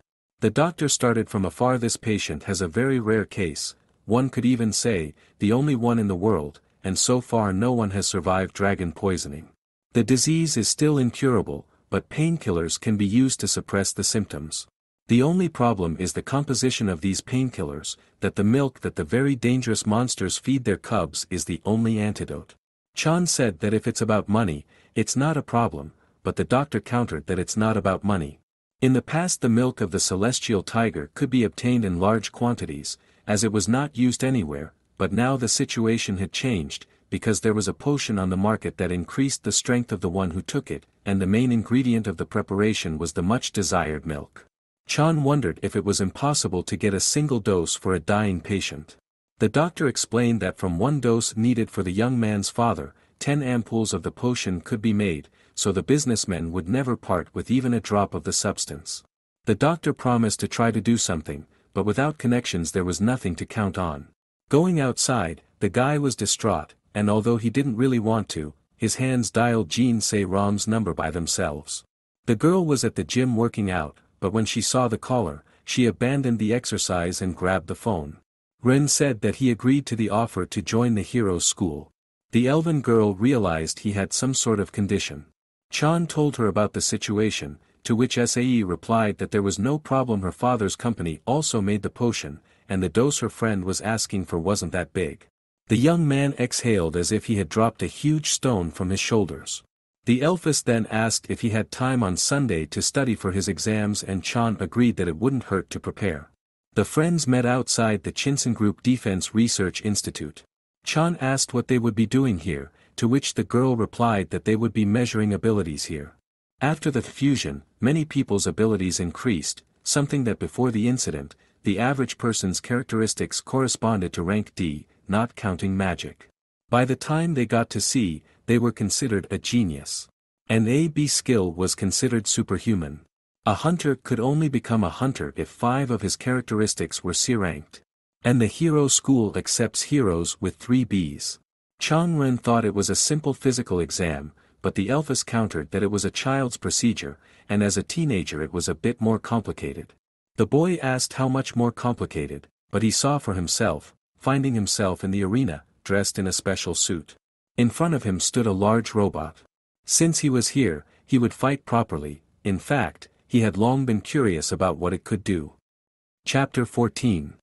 The doctor started from afar this patient has a very rare case, one could even say, the only one in the world, and so far no one has survived dragon poisoning. The disease is still incurable, but painkillers can be used to suppress the symptoms. The only problem is the composition of these painkillers, that the milk that the very dangerous monsters feed their cubs is the only antidote. Chan said that if it's about money, it's not a problem, but the doctor countered that it's not about money. In the past the milk of the celestial tiger could be obtained in large quantities, as it was not used anywhere, but now the situation had changed, because there was a potion on the market that increased the strength of the one who took it, and the main ingredient of the preparation was the much desired milk. Chan wondered if it was impossible to get a single dose for a dying patient. The doctor explained that from one dose needed for the young man's father, ten ampoules of the potion could be made, so the businessmen would never part with even a drop of the substance. The doctor promised to try to do something, but without connections there was nothing to count on. Going outside, the guy was distraught, and although he didn't really want to, his hands dialed Jean Say Ram's number by themselves. The girl was at the gym working out, but when she saw the caller, she abandoned the exercise and grabbed the phone. Ren said that he agreed to the offer to join the hero's school. The elven girl realized he had some sort of condition. Chan told her about the situation, to which Sae replied that there was no problem her father's company also made the potion, and the dose her friend was asking for wasn't that big. The young man exhaled as if he had dropped a huge stone from his shoulders. The Elfess then asked if he had time on Sunday to study for his exams and Chan agreed that it wouldn't hurt to prepare. The friends met outside the Chinsen Group Defense Research Institute. Chan asked what they would be doing here, to which the girl replied that they would be measuring abilities here. After the fusion, many people's abilities increased, something that before the incident, the average person's characteristics corresponded to rank D, not counting magic. By the time they got to C, they were considered a genius. An A-B skill was considered superhuman. A hunter could only become a hunter if five of his characteristics were C-ranked. And the hero school accepts heroes with three Bs. Chang Ren thought it was a simple physical exam, but the Elfess countered that it was a child's procedure, and as a teenager it was a bit more complicated. The boy asked how much more complicated, but he saw for himself, finding himself in the arena, dressed in a special suit. In front of him stood a large robot. Since he was here, he would fight properly, in fact, he had long been curious about what it could do. Chapter 14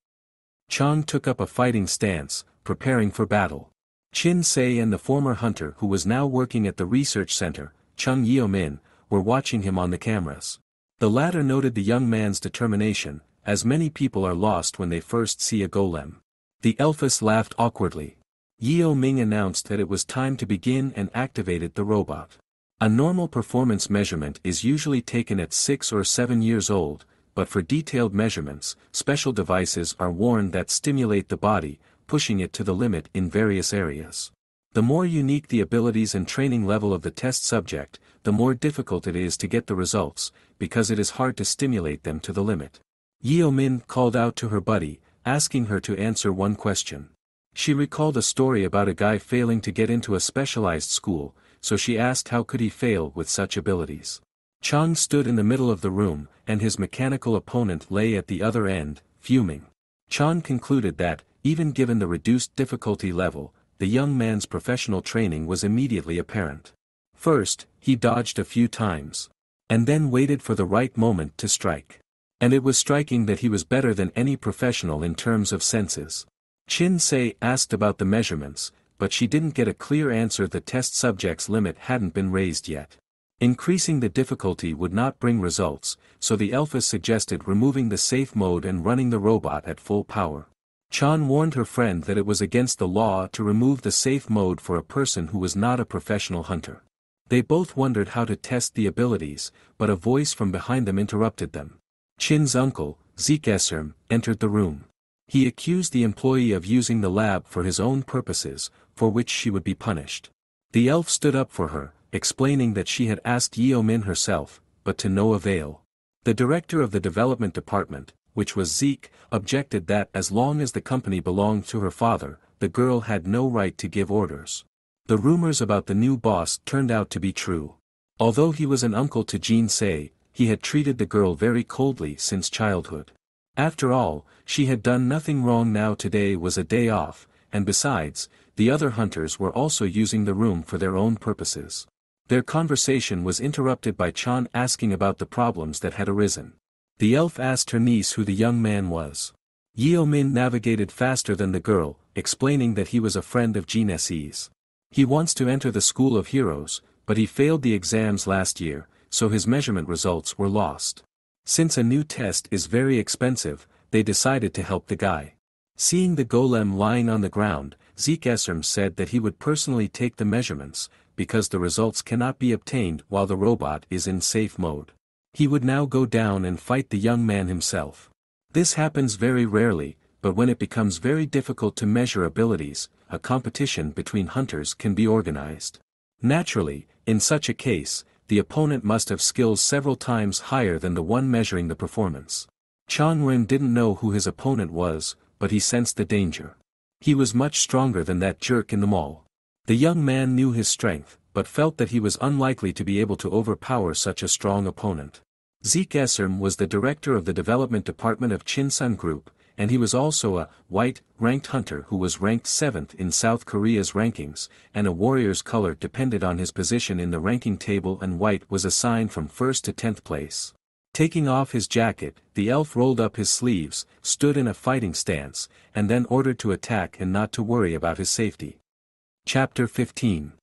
Chang took up a fighting stance, preparing for battle. Chin Sei and the former hunter who was now working at the research center, Chung Yeomin, were watching him on the cameras. The latter noted the young man's determination, as many people are lost when they first see a golem. The Elfess laughed awkwardly. Yeo Ming announced that it was time to begin and activated the robot. A normal performance measurement is usually taken at 6 or 7 years old, but for detailed measurements, special devices are worn that stimulate the body, pushing it to the limit in various areas. The more unique the abilities and training level of the test subject, the more difficult it is to get the results, because it is hard to stimulate them to the limit. Yeo Min called out to her buddy, asking her to answer one question. She recalled a story about a guy failing to get into a specialized school, so she asked how could he fail with such abilities. Chang stood in the middle of the room, and his mechanical opponent lay at the other end, fuming. Chan concluded that, even given the reduced difficulty level, the young man's professional training was immediately apparent. First, he dodged a few times. And then waited for the right moment to strike. And it was striking that he was better than any professional in terms of senses. Chin Se asked about the measurements, but she didn't get a clear answer the test subject's limit hadn't been raised yet. Increasing the difficulty would not bring results, so the Alpha suggested removing the safe mode and running the robot at full power. Chan warned her friend that it was against the law to remove the safe mode for a person who was not a professional hunter. They both wondered how to test the abilities, but a voice from behind them interrupted them. Chin's uncle, Zeke Esserm, entered the room. He accused the employee of using the lab for his own purposes, for which she would be punished. The elf stood up for her, explaining that she had asked Yeo Min herself, but to no avail. The director of the development department, which was Zeke, objected that as long as the company belonged to her father, the girl had no right to give orders. The rumors about the new boss turned out to be true. Although he was an uncle to Jean Say, he had treated the girl very coldly since childhood. After all, she had done nothing wrong now today was a day off, and besides, the other hunters were also using the room for their own purposes. Their conversation was interrupted by Chan asking about the problems that had arisen. The elf asked her niece who the young man was. Yeo Min navigated faster than the girl, explaining that he was a friend of Jean Se's. He wants to enter the School of Heroes, but he failed the exams last year, so his measurement results were lost. Since a new test is very expensive, they decided to help the guy. Seeing the golem lying on the ground, Zeke Esserm said that he would personally take the measurements, because the results cannot be obtained while the robot is in safe mode. He would now go down and fight the young man himself. This happens very rarely, but when it becomes very difficult to measure abilities, a competition between hunters can be organized. Naturally, in such a case, the opponent must have skills several times higher than the one measuring the performance. Chang Ren didn't know who his opponent was, but he sensed the danger. He was much stronger than that jerk in the mall. The young man knew his strength, but felt that he was unlikely to be able to overpower such a strong opponent. Zeke Esserm was the director of the development department of Chinsun Group, and he was also a white ranked hunter who was ranked 7th in South Korea's rankings, and a warrior's color depended on his position in the ranking table and white was assigned from 1st to 10th place. Taking off his jacket, the elf rolled up his sleeves, stood in a fighting stance, and then ordered to attack and not to worry about his safety. Chapter 15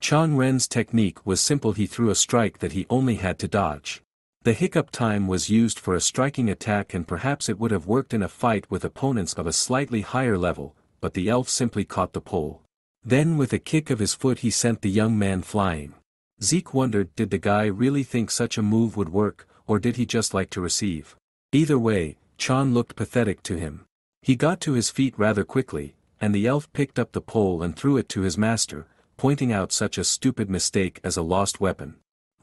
Chang Ren's technique was simple he threw a strike that he only had to dodge. The hiccup time was used for a striking attack and perhaps it would have worked in a fight with opponents of a slightly higher level, but the elf simply caught the pole. Then with a kick of his foot he sent the young man flying. Zeke wondered did the guy really think such a move would work, or did he just like to receive? Either way, Chan looked pathetic to him. He got to his feet rather quickly, and the elf picked up the pole and threw it to his master, pointing out such a stupid mistake as a lost weapon.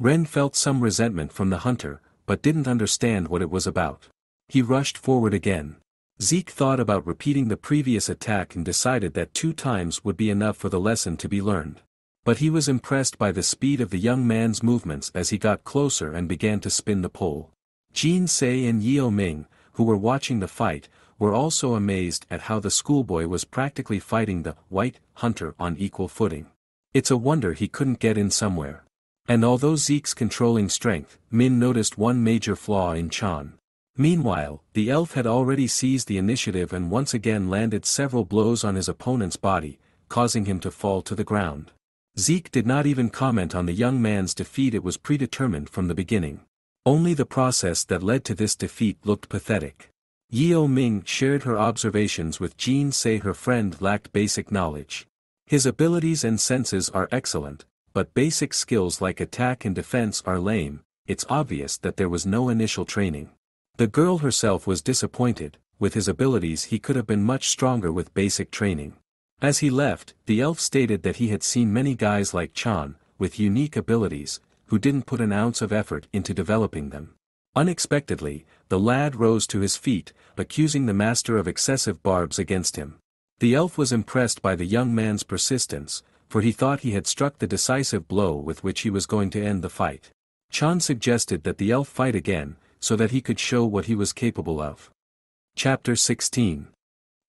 Ren felt some resentment from the hunter, but didn't understand what it was about. He rushed forward again. Zeke thought about repeating the previous attack and decided that two times would be enough for the lesson to be learned. But he was impressed by the speed of the young man's movements as he got closer and began to spin the pole. Jean Sei and Yeo Ming, who were watching the fight, were also amazed at how the schoolboy was practically fighting the white hunter on equal footing. It's a wonder he couldn't get in somewhere. And although Zeke's controlling strength, Min noticed one major flaw in Chan. Meanwhile, the elf had already seized the initiative and once again landed several blows on his opponent's body, causing him to fall to the ground. Zeke did not even comment on the young man's defeat it was predetermined from the beginning. Only the process that led to this defeat looked pathetic. Yeo Ming shared her observations with Jean say her friend lacked basic knowledge. His abilities and senses are excellent, but basic skills like attack and defense are lame, it's obvious that there was no initial training. The girl herself was disappointed, with his abilities he could have been much stronger with basic training. As he left, the elf stated that he had seen many guys like Chan, with unique abilities, who didn't put an ounce of effort into developing them. Unexpectedly, the lad rose to his feet, accusing the master of excessive barbs against him. The elf was impressed by the young man's persistence, for he thought he had struck the decisive blow with which he was going to end the fight. Chan suggested that the elf fight again, so that he could show what he was capable of. Chapter 16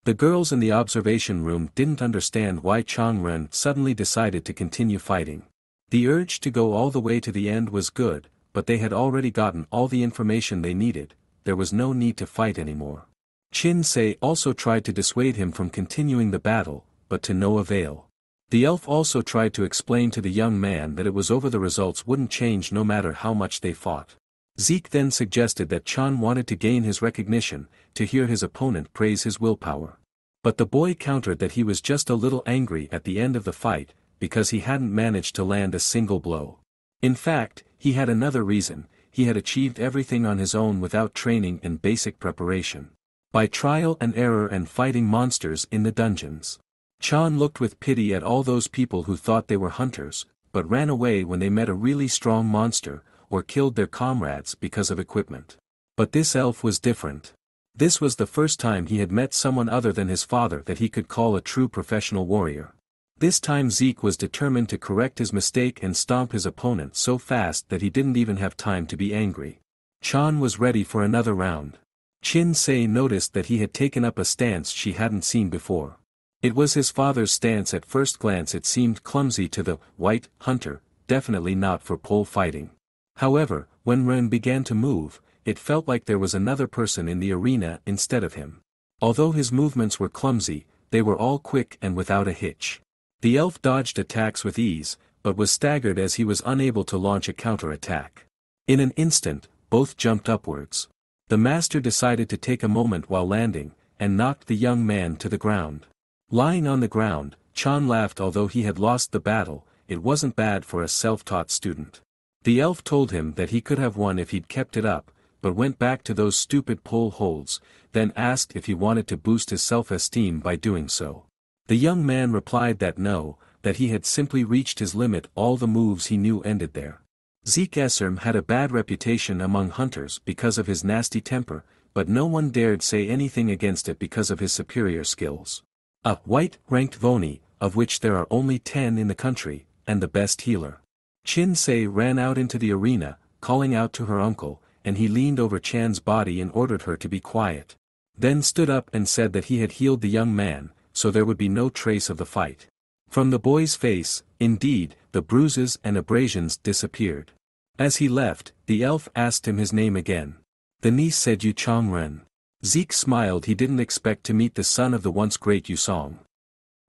The girls in the observation room didn't understand why Chang Ren suddenly decided to continue fighting. The urge to go all the way to the end was good, but they had already gotten all the information they needed, there was no need to fight anymore. Chin Se also tried to dissuade him from continuing the battle, but to no avail. The elf also tried to explain to the young man that it was over the results wouldn't change no matter how much they fought. Zeke then suggested that Chan wanted to gain his recognition, to hear his opponent praise his willpower. But the boy countered that he was just a little angry at the end of the fight, because he hadn't managed to land a single blow. In fact, he had another reason, he had achieved everything on his own without training and basic preparation. By trial and error and fighting monsters in the dungeons. Chan looked with pity at all those people who thought they were hunters, but ran away when they met a really strong monster, or killed their comrades because of equipment. But this elf was different. This was the first time he had met someone other than his father that he could call a true professional warrior. This time Zeke was determined to correct his mistake and stomp his opponent so fast that he didn't even have time to be angry. Chan was ready for another round. Chin Se noticed that he had taken up a stance she hadn't seen before. It was his father's stance at first glance it seemed clumsy to the white hunter, definitely not for pole fighting. However, when Ren began to move, it felt like there was another person in the arena instead of him. Although his movements were clumsy, they were all quick and without a hitch. The elf dodged attacks with ease, but was staggered as he was unable to launch a counter-attack. In an instant, both jumped upwards. The master decided to take a moment while landing, and knocked the young man to the ground. Lying on the ground, Chan laughed although he had lost the battle, it wasn't bad for a self-taught student. The elf told him that he could have won if he'd kept it up, but went back to those stupid pole holds, then asked if he wanted to boost his self-esteem by doing so. The young man replied that no, that he had simply reached his limit all the moves he knew ended there. Zeke Esserm had a bad reputation among hunters because of his nasty temper, but no one dared say anything against it because of his superior skills. A white-ranked Voni, of which there are only ten in the country, and the best healer. Chin Se ran out into the arena, calling out to her uncle, and he leaned over Chan's body and ordered her to be quiet. Then stood up and said that he had healed the young man, so there would be no trace of the fight. From the boy's face, indeed, the bruises and abrasions disappeared. As he left, the elf asked him his name again. The niece said Yu Chongren. Zeke smiled he didn't expect to meet the son of the once great Yusong.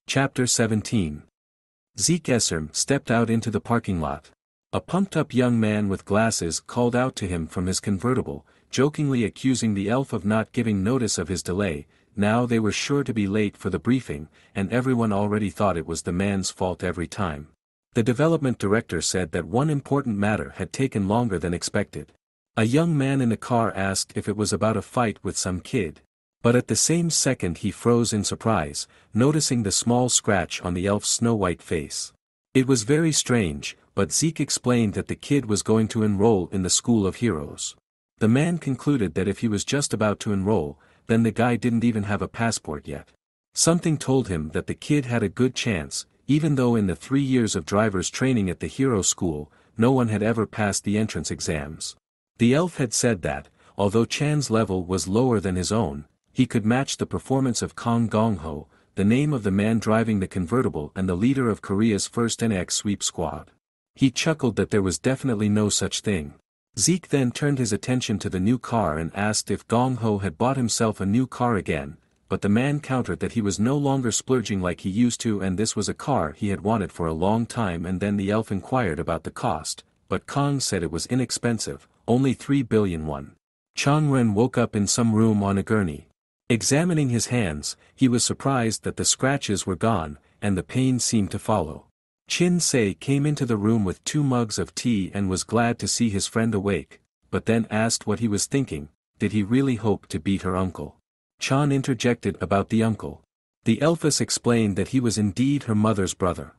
Chapter 17 Zeke Esserm stepped out into the parking lot. A pumped-up young man with glasses called out to him from his convertible, jokingly accusing the elf of not giving notice of his delay, now they were sure to be late for the briefing, and everyone already thought it was the man's fault every time. The development director said that one important matter had taken longer than expected. A young man in the car asked if it was about a fight with some kid. But at the same second he froze in surprise, noticing the small scratch on the elf's snow-white face. It was very strange, but Zeke explained that the kid was going to enroll in the School of Heroes. The man concluded that if he was just about to enroll, then the guy didn't even have a passport yet. Something told him that the kid had a good chance, even though in the three years of driver's training at the hero school, no one had ever passed the entrance exams. The elf had said that, although Chan's level was lower than his own, he could match the performance of Kong Gong-ho, the name of the man driving the convertible and the leader of Korea's first NX sweep squad. He chuckled that there was definitely no such thing. Zeke then turned his attention to the new car and asked if Gong Ho had bought himself a new car again, but the man countered that he was no longer splurging like he used to and this was a car he had wanted for a long time and then the elf inquired about the cost, but Kong said it was inexpensive, only 3 billion won. Chang Ren woke up in some room on a gurney. Examining his hands, he was surprised that the scratches were gone, and the pain seemed to follow. Chin Se came into the room with two mugs of tea and was glad to see his friend awake, but then asked what he was thinking, did he really hope to beat her uncle? Chan interjected about the uncle. The Elfess explained that he was indeed her mother's brother.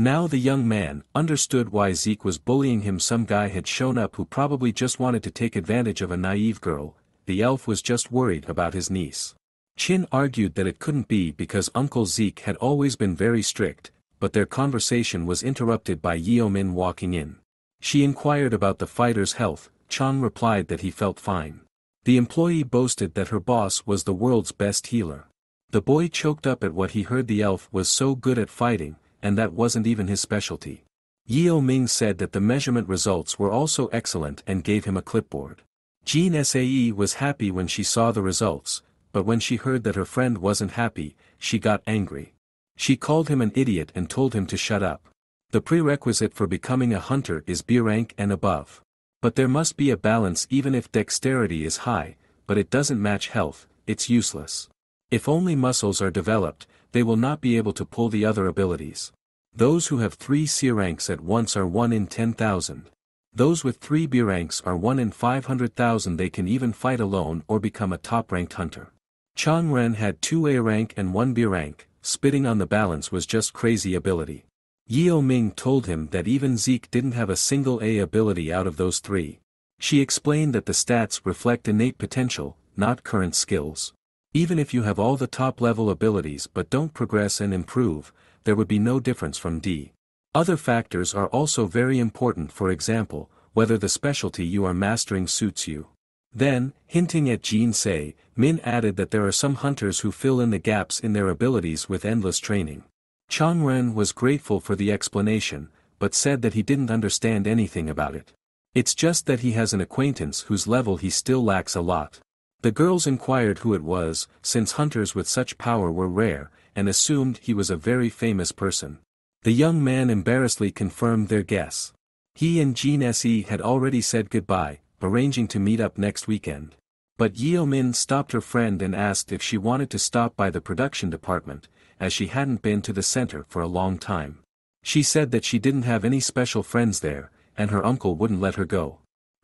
Now the young man understood why Zeke was bullying him some guy had shown up who probably just wanted to take advantage of a naive girl, the elf was just worried about his niece. Chin argued that it couldn't be because Uncle Zeke had always been very strict, but their conversation was interrupted by Yeomin walking in. She inquired about the fighter's health, Chang replied that he felt fine. The employee boasted that her boss was the world's best healer. The boy choked up at what he heard the elf was so good at fighting, and that wasn't even his specialty. Yeo Ming said that the measurement results were also excellent and gave him a clipboard. Jean Sae was happy when she saw the results, but when she heard that her friend wasn't happy, she got angry. She called him an idiot and told him to shut up. The prerequisite for becoming a hunter is B rank and above. But there must be a balance even if dexterity is high, but it doesn't match health, it's useless. If only muscles are developed, they will not be able to pull the other abilities. Those who have three C ranks at once are 1 in 10,000. Those with 3 B ranks are 1 in 500,000 they can even fight alone or become a top-ranked hunter. Chang Ren had 2 A rank and 1 B rank, spitting on the balance was just crazy ability. Yeo Ming told him that even Zeke didn't have a single A ability out of those three. She explained that the stats reflect innate potential, not current skills. Even if you have all the top-level abilities but don't progress and improve, there would be no difference from D. Other factors are also very important for example, whether the specialty you are mastering suits you. Then, hinting at Jean Say, Min added that there are some hunters who fill in the gaps in their abilities with endless training. Chang Ren was grateful for the explanation, but said that he didn't understand anything about it. It's just that he has an acquaintance whose level he still lacks a lot. The girls inquired who it was, since hunters with such power were rare, and assumed he was a very famous person. The young man embarrassedly confirmed their guess. He and Jean Se had already said goodbye, arranging to meet up next weekend. But Yeo Min stopped her friend and asked if she wanted to stop by the production department, as she hadn't been to the center for a long time. She said that she didn't have any special friends there, and her uncle wouldn't let her go.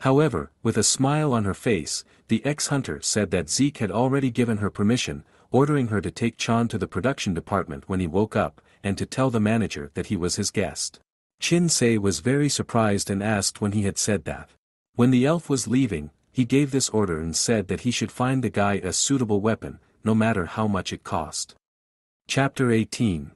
However, with a smile on her face, the ex-hunter said that Zeke had already given her permission, ordering her to take Chan to the production department when he woke up, and to tell the manager that he was his guest. Chin Se was very surprised and asked when he had said that. When the elf was leaving, he gave this order and said that he should find the guy a suitable weapon, no matter how much it cost. Chapter 18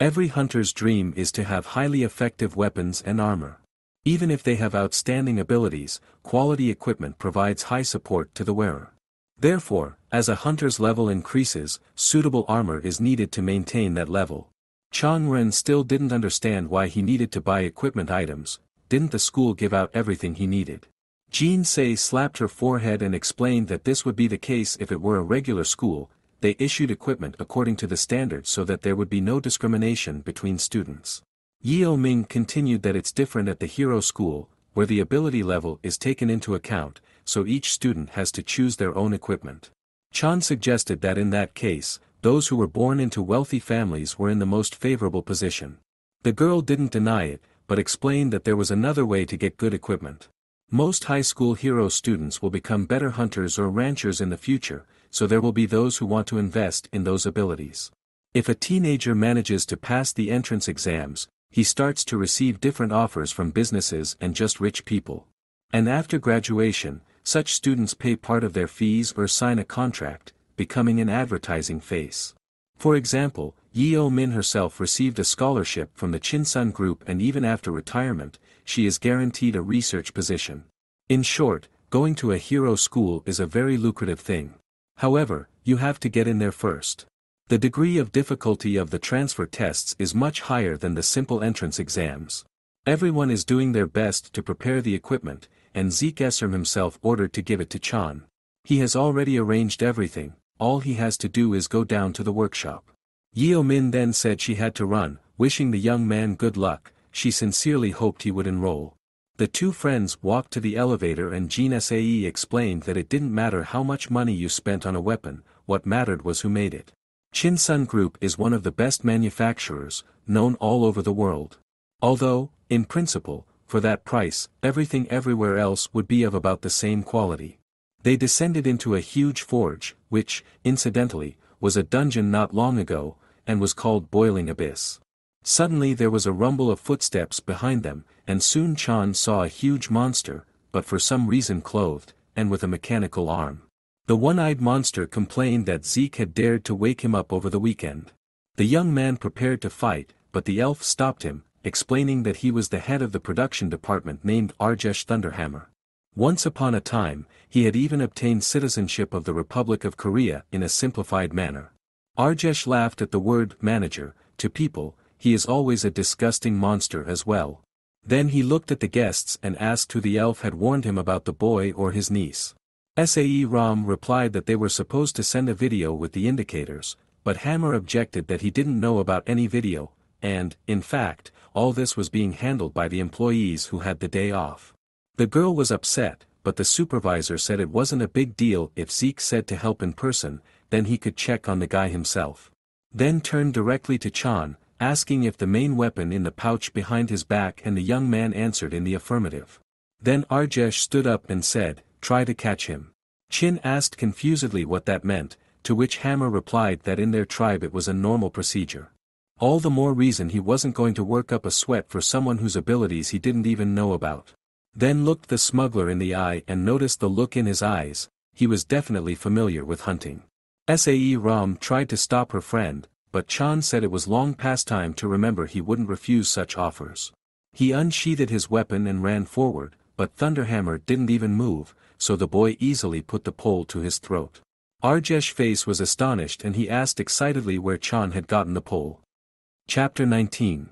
Every hunter's dream is to have highly effective weapons and armor. Even if they have outstanding abilities, quality equipment provides high support to the wearer. Therefore, as a hunter's level increases, suitable armor is needed to maintain that level. Chang Ren still didn't understand why he needed to buy equipment items, didn't the school give out everything he needed? Jean Say slapped her forehead and explained that this would be the case if it were a regular school, they issued equipment according to the standards so that there would be no discrimination between students. Yeo Ming continued that it's different at the Hero School, where the ability level is taken into account, so each student has to choose their own equipment. Chan suggested that in that case, those who were born into wealthy families were in the most favorable position. The girl didn't deny it, but explained that there was another way to get good equipment. Most high school hero students will become better hunters or ranchers in the future, so there will be those who want to invest in those abilities. If a teenager manages to pass the entrance exams, he starts to receive different offers from businesses and just rich people. And after graduation, such students pay part of their fees or sign a contract, becoming an advertising face. For example, Yeo oh Min herself received a scholarship from the Chinsun Group and even after retirement, she is guaranteed a research position. In short, going to a hero school is a very lucrative thing. However, you have to get in there first. The degree of difficulty of the transfer tests is much higher than the simple entrance exams. Everyone is doing their best to prepare the equipment, and Zeke Esserm himself ordered to give it to Chan. He has already arranged everything, all he has to do is go down to the workshop. Yeo Min then said she had to run, wishing the young man good luck, she sincerely hoped he would enroll. The two friends walked to the elevator and Jean Sae explained that it didn't matter how much money you spent on a weapon, what mattered was who made it. Chinsun Group is one of the best manufacturers, known all over the world. Although, in principle, for that price, everything everywhere else would be of about the same quality. They descended into a huge forge, which, incidentally, was a dungeon not long ago, and was called Boiling Abyss. Suddenly there was a rumble of footsteps behind them, and soon Chan saw a huge monster, but for some reason clothed, and with a mechanical arm. The one-eyed monster complained that Zeke had dared to wake him up over the weekend. The young man prepared to fight, but the elf stopped him, explaining that he was the head of the production department named Arjesh Thunderhammer. Once upon a time, he had even obtained citizenship of the Republic of Korea in a simplified manner. Arjesh laughed at the word manager, to people, he is always a disgusting monster as well. Then he looked at the guests and asked who the elf had warned him about the boy or his niece. SAE Ram replied that they were supposed to send a video with the indicators, but Hammer objected that he didn't know about any video, and, in fact, all this was being handled by the employees who had the day off. The girl was upset, but the supervisor said it wasn't a big deal if Zeke said to help in person, then he could check on the guy himself. Then turned directly to Chan, asking if the main weapon in the pouch behind his back and the young man answered in the affirmative. Then Arjesh stood up and said, try to catch him. Chin asked confusedly what that meant, to which Hammer replied that in their tribe it was a normal procedure. All the more reason he wasn't going to work up a sweat for someone whose abilities he didn't even know about. Then looked the smuggler in the eye and noticed the look in his eyes, he was definitely familiar with hunting. Sae Ram tried to stop her friend, but Chan said it was long past time to remember he wouldn't refuse such offers. He unsheathed his weapon and ran forward, but Thunderhammer didn't even move, so the boy easily put the pole to his throat. Arjesh's face was astonished and he asked excitedly where Chan had gotten the pole. Chapter 19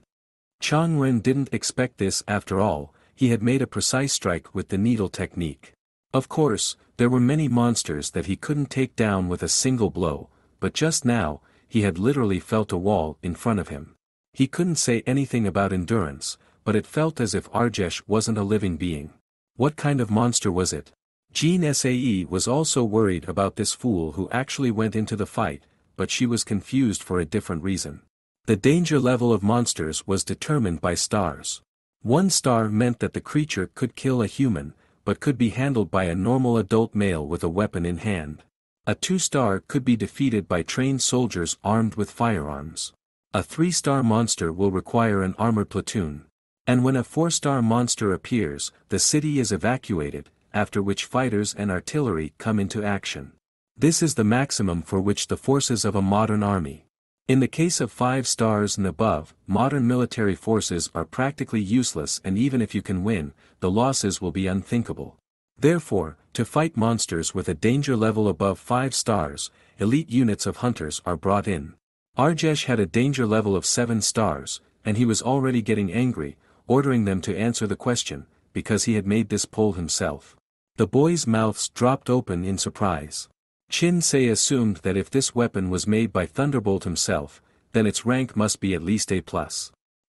Chang Ren didn't expect this after all, he had made a precise strike with the needle technique. Of course, there were many monsters that he couldn't take down with a single blow, but just now, he had literally felt a wall in front of him. He couldn't say anything about endurance, but it felt as if Arjesh wasn't a living being. What kind of monster was it? Jean Sae was also worried about this fool who actually went into the fight, but she was confused for a different reason. The danger level of monsters was determined by stars. One star meant that the creature could kill a human, but could be handled by a normal adult male with a weapon in hand. A two-star could be defeated by trained soldiers armed with firearms. A three-star monster will require an armored platoon. And when a four-star monster appears, the city is evacuated, after which fighters and artillery come into action. This is the maximum for which the forces of a modern army. In the case of five stars and above, modern military forces are practically useless and even if you can win, the losses will be unthinkable. Therefore, to fight monsters with a danger level above 5 stars, elite units of hunters are brought in. Arjesh had a danger level of 7 stars, and he was already getting angry, ordering them to answer the question, because he had made this pole himself. The boys' mouths dropped open in surprise. Chin Se assumed that if this weapon was made by Thunderbolt himself, then its rank must be at least A+.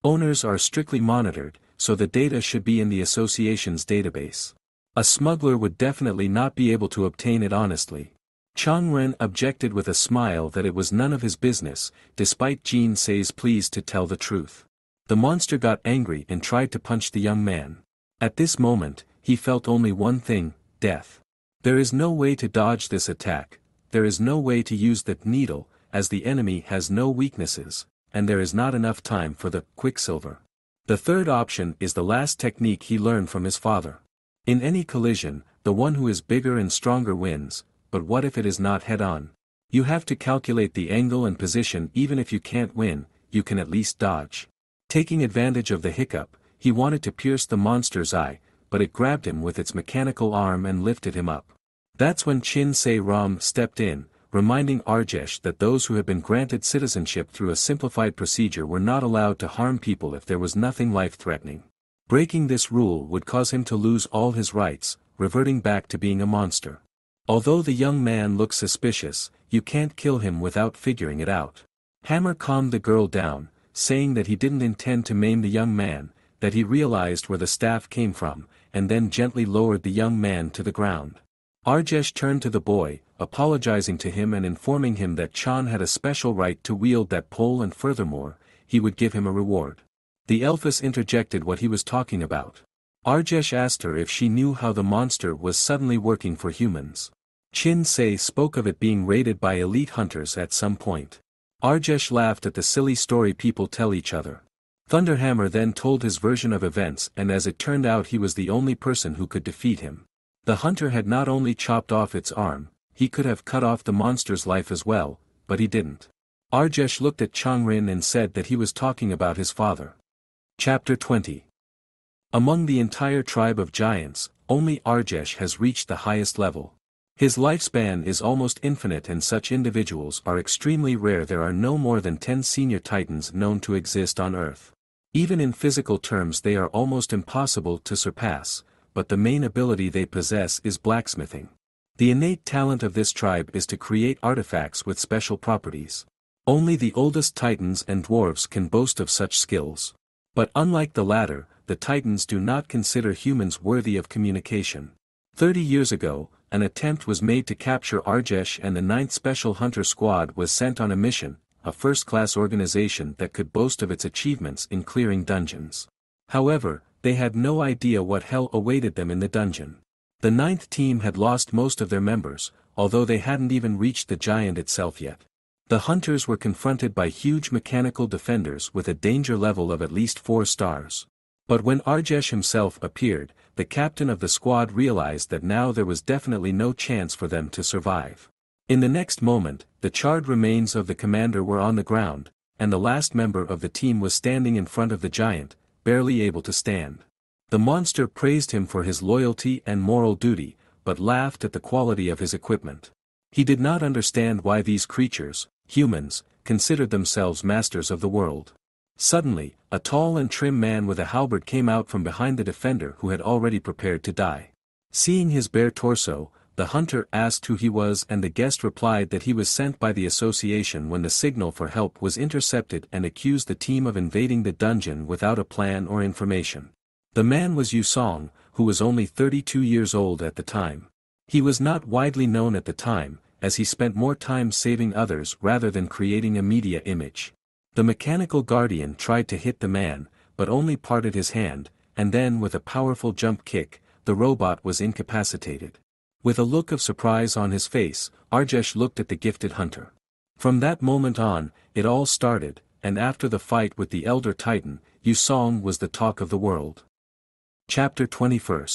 Owners are strictly monitored, so the data should be in the association's database. A smuggler would definitely not be able to obtain it honestly. Chang Ren objected with a smile that it was none of his business, despite Jin Se's pleas to tell the truth. The monster got angry and tried to punch the young man. At this moment, he felt only one thing, death. There is no way to dodge this attack, there is no way to use the needle, as the enemy has no weaknesses, and there is not enough time for the quicksilver. The third option is the last technique he learned from his father. In any collision, the one who is bigger and stronger wins, but what if it is not head-on? You have to calculate the angle and position even if you can't win, you can at least dodge. Taking advantage of the hiccup, he wanted to pierce the monster's eye, but it grabbed him with its mechanical arm and lifted him up. That's when Chin Se Ram stepped in, reminding Arjesh that those who had been granted citizenship through a simplified procedure were not allowed to harm people if there was nothing life-threatening. Breaking this rule would cause him to lose all his rights, reverting back to being a monster. Although the young man looked suspicious, you can't kill him without figuring it out. Hammer calmed the girl down, saying that he didn't intend to maim the young man, that he realized where the staff came from, and then gently lowered the young man to the ground. Arjesh turned to the boy, apologizing to him and informing him that Chan had a special right to wield that pole and furthermore, he would give him a reward. The Elfess interjected what he was talking about. Arjesh asked her if she knew how the monster was suddenly working for humans. Chin Se spoke of it being raided by elite hunters at some point. Arjesh laughed at the silly story people tell each other. Thunderhammer then told his version of events and as it turned out he was the only person who could defeat him. The hunter had not only chopped off its arm, he could have cut off the monster's life as well, but he didn't. Arjesh looked at Changren and said that he was talking about his father. Chapter 20 Among the entire tribe of giants, only Arjesh has reached the highest level. His lifespan is almost infinite and such individuals are extremely rare there are no more than ten senior titans known to exist on Earth. Even in physical terms they are almost impossible to surpass, but the main ability they possess is blacksmithing. The innate talent of this tribe is to create artifacts with special properties. Only the oldest titans and dwarves can boast of such skills. But unlike the latter, the titans do not consider humans worthy of communication. Thirty years ago, an attempt was made to capture Arjesh and the 9th Special Hunter Squad was sent on a mission, a first-class organization that could boast of its achievements in clearing dungeons. However, they had no idea what hell awaited them in the dungeon. The ninth team had lost most of their members, although they hadn't even reached the giant itself yet. The hunters were confronted by huge mechanical defenders with a danger level of at least four stars. But when Arjesh himself appeared, the captain of the squad realized that now there was definitely no chance for them to survive. In the next moment, the charred remains of the commander were on the ground, and the last member of the team was standing in front of the giant, barely able to stand. The monster praised him for his loyalty and moral duty, but laughed at the quality of his equipment. He did not understand why these creatures, humans, considered themselves masters of the world. Suddenly, a tall and trim man with a halberd came out from behind the defender who had already prepared to die. Seeing his bare torso, the hunter asked who he was and the guest replied that he was sent by the association when the signal for help was intercepted and accused the team of invading the dungeon without a plan or information. The man was Yu Song, who was only 32 years old at the time. He was not widely known at the time, as he spent more time saving others rather than creating a media image. The mechanical guardian tried to hit the man, but only parted his hand, and then with a powerful jump kick, the robot was incapacitated. With a look of surprise on his face, Arjesh looked at the gifted hunter. From that moment on, it all started, and after the fight with the Elder Titan, Yusong was the talk of the world. Chapter 21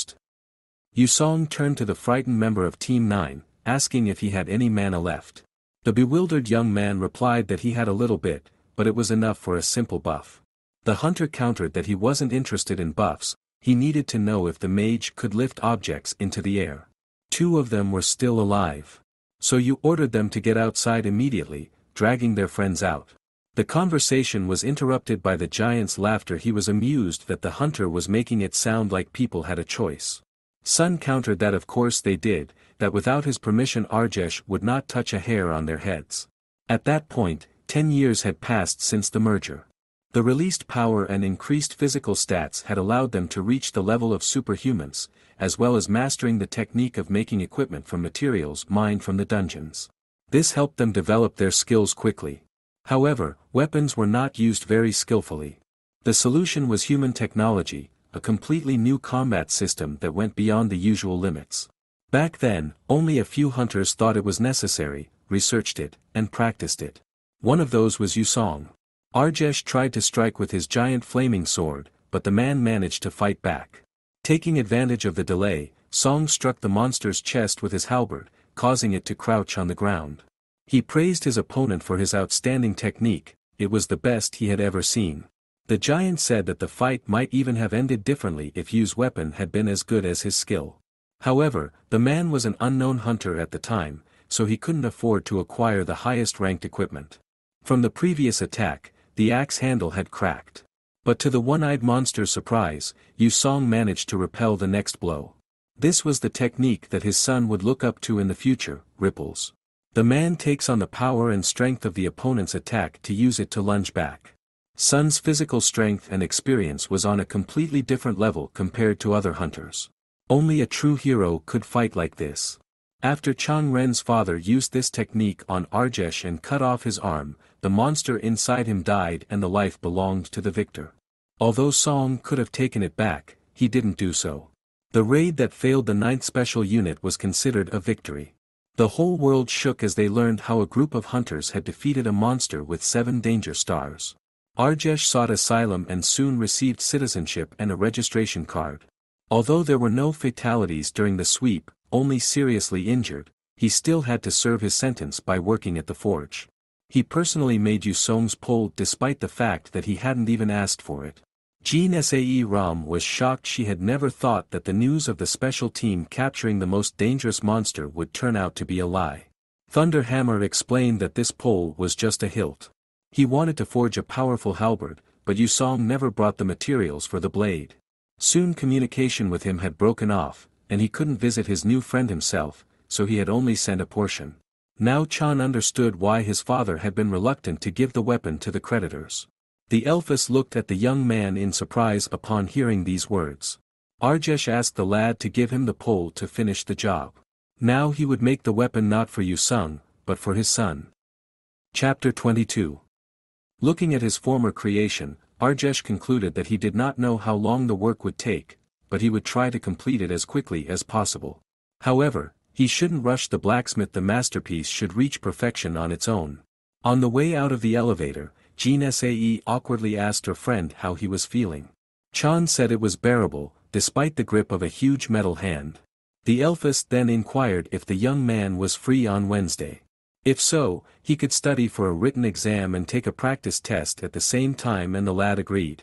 Yusong turned to the frightened member of Team 9, asking if he had any mana left. The bewildered young man replied that he had a little bit, but it was enough for a simple buff. The hunter countered that he wasn't interested in buffs, he needed to know if the mage could lift objects into the air. Two of them were still alive. So you ordered them to get outside immediately, dragging their friends out. The conversation was interrupted by the giant's laughter he was amused that the hunter was making it sound like people had a choice. Sun countered that of course they did, that without his permission Arjesh would not touch a hair on their heads. At that point, ten years had passed since the merger. The released power and increased physical stats had allowed them to reach the level of superhumans, as well as mastering the technique of making equipment from materials mined from the dungeons. This helped them develop their skills quickly. However, weapons were not used very skillfully. The solution was human technology, a completely new combat system that went beyond the usual limits. Back then, only a few hunters thought it was necessary, researched it, and practiced it. One of those was Yusong. Arjesh tried to strike with his giant flaming sword, but the man managed to fight back. Taking advantage of the delay, Song struck the monster's chest with his halberd, causing it to crouch on the ground. He praised his opponent for his outstanding technique, it was the best he had ever seen. The giant said that the fight might even have ended differently if Yu's weapon had been as good as his skill. However, the man was an unknown hunter at the time, so he couldn't afford to acquire the highest ranked equipment. From the previous attack, the axe handle had cracked. But to the one-eyed monster's surprise, Yu Song managed to repel the next blow. This was the technique that his son would look up to in the future, ripples. The man takes on the power and strength of the opponent's attack to use it to lunge back. Sun's physical strength and experience was on a completely different level compared to other hunters. Only a true hero could fight like this. After Chang Ren's father used this technique on Arjesh and cut off his arm, the monster inside him died and the life belonged to the victor. Although Song could have taken it back, he didn't do so. The raid that failed the 9th Special Unit was considered a victory. The whole world shook as they learned how a group of hunters had defeated a monster with seven danger stars. Arjesh sought asylum and soon received citizenship and a registration card. Although there were no fatalities during the sweep, only seriously injured, he still had to serve his sentence by working at the forge. He personally made Song's pull despite the fact that he hadn't even asked for it. Jean Sae Ram was shocked she had never thought that the news of the special team capturing the most dangerous monster would turn out to be a lie. Thunderhammer explained that this pole was just a hilt. He wanted to forge a powerful halberd, but Yusong never brought the materials for the blade. Soon communication with him had broken off, and he couldn't visit his new friend himself, so he had only sent a portion. Now Chan understood why his father had been reluctant to give the weapon to the creditors. The Elfess looked at the young man in surprise upon hearing these words. Arjesh asked the lad to give him the pole to finish the job. Now he would make the weapon not for Yusung, but for his son. Chapter 22 Looking at his former creation, Arjesh concluded that he did not know how long the work would take, but he would try to complete it as quickly as possible. However, he shouldn't rush the blacksmith the masterpiece should reach perfection on its own. On the way out of the elevator, Jean Sae awkwardly asked her friend how he was feeling. Chan said it was bearable, despite the grip of a huge metal hand. The elfess then inquired if the young man was free on Wednesday. If so, he could study for a written exam and take a practice test at the same time and the lad agreed.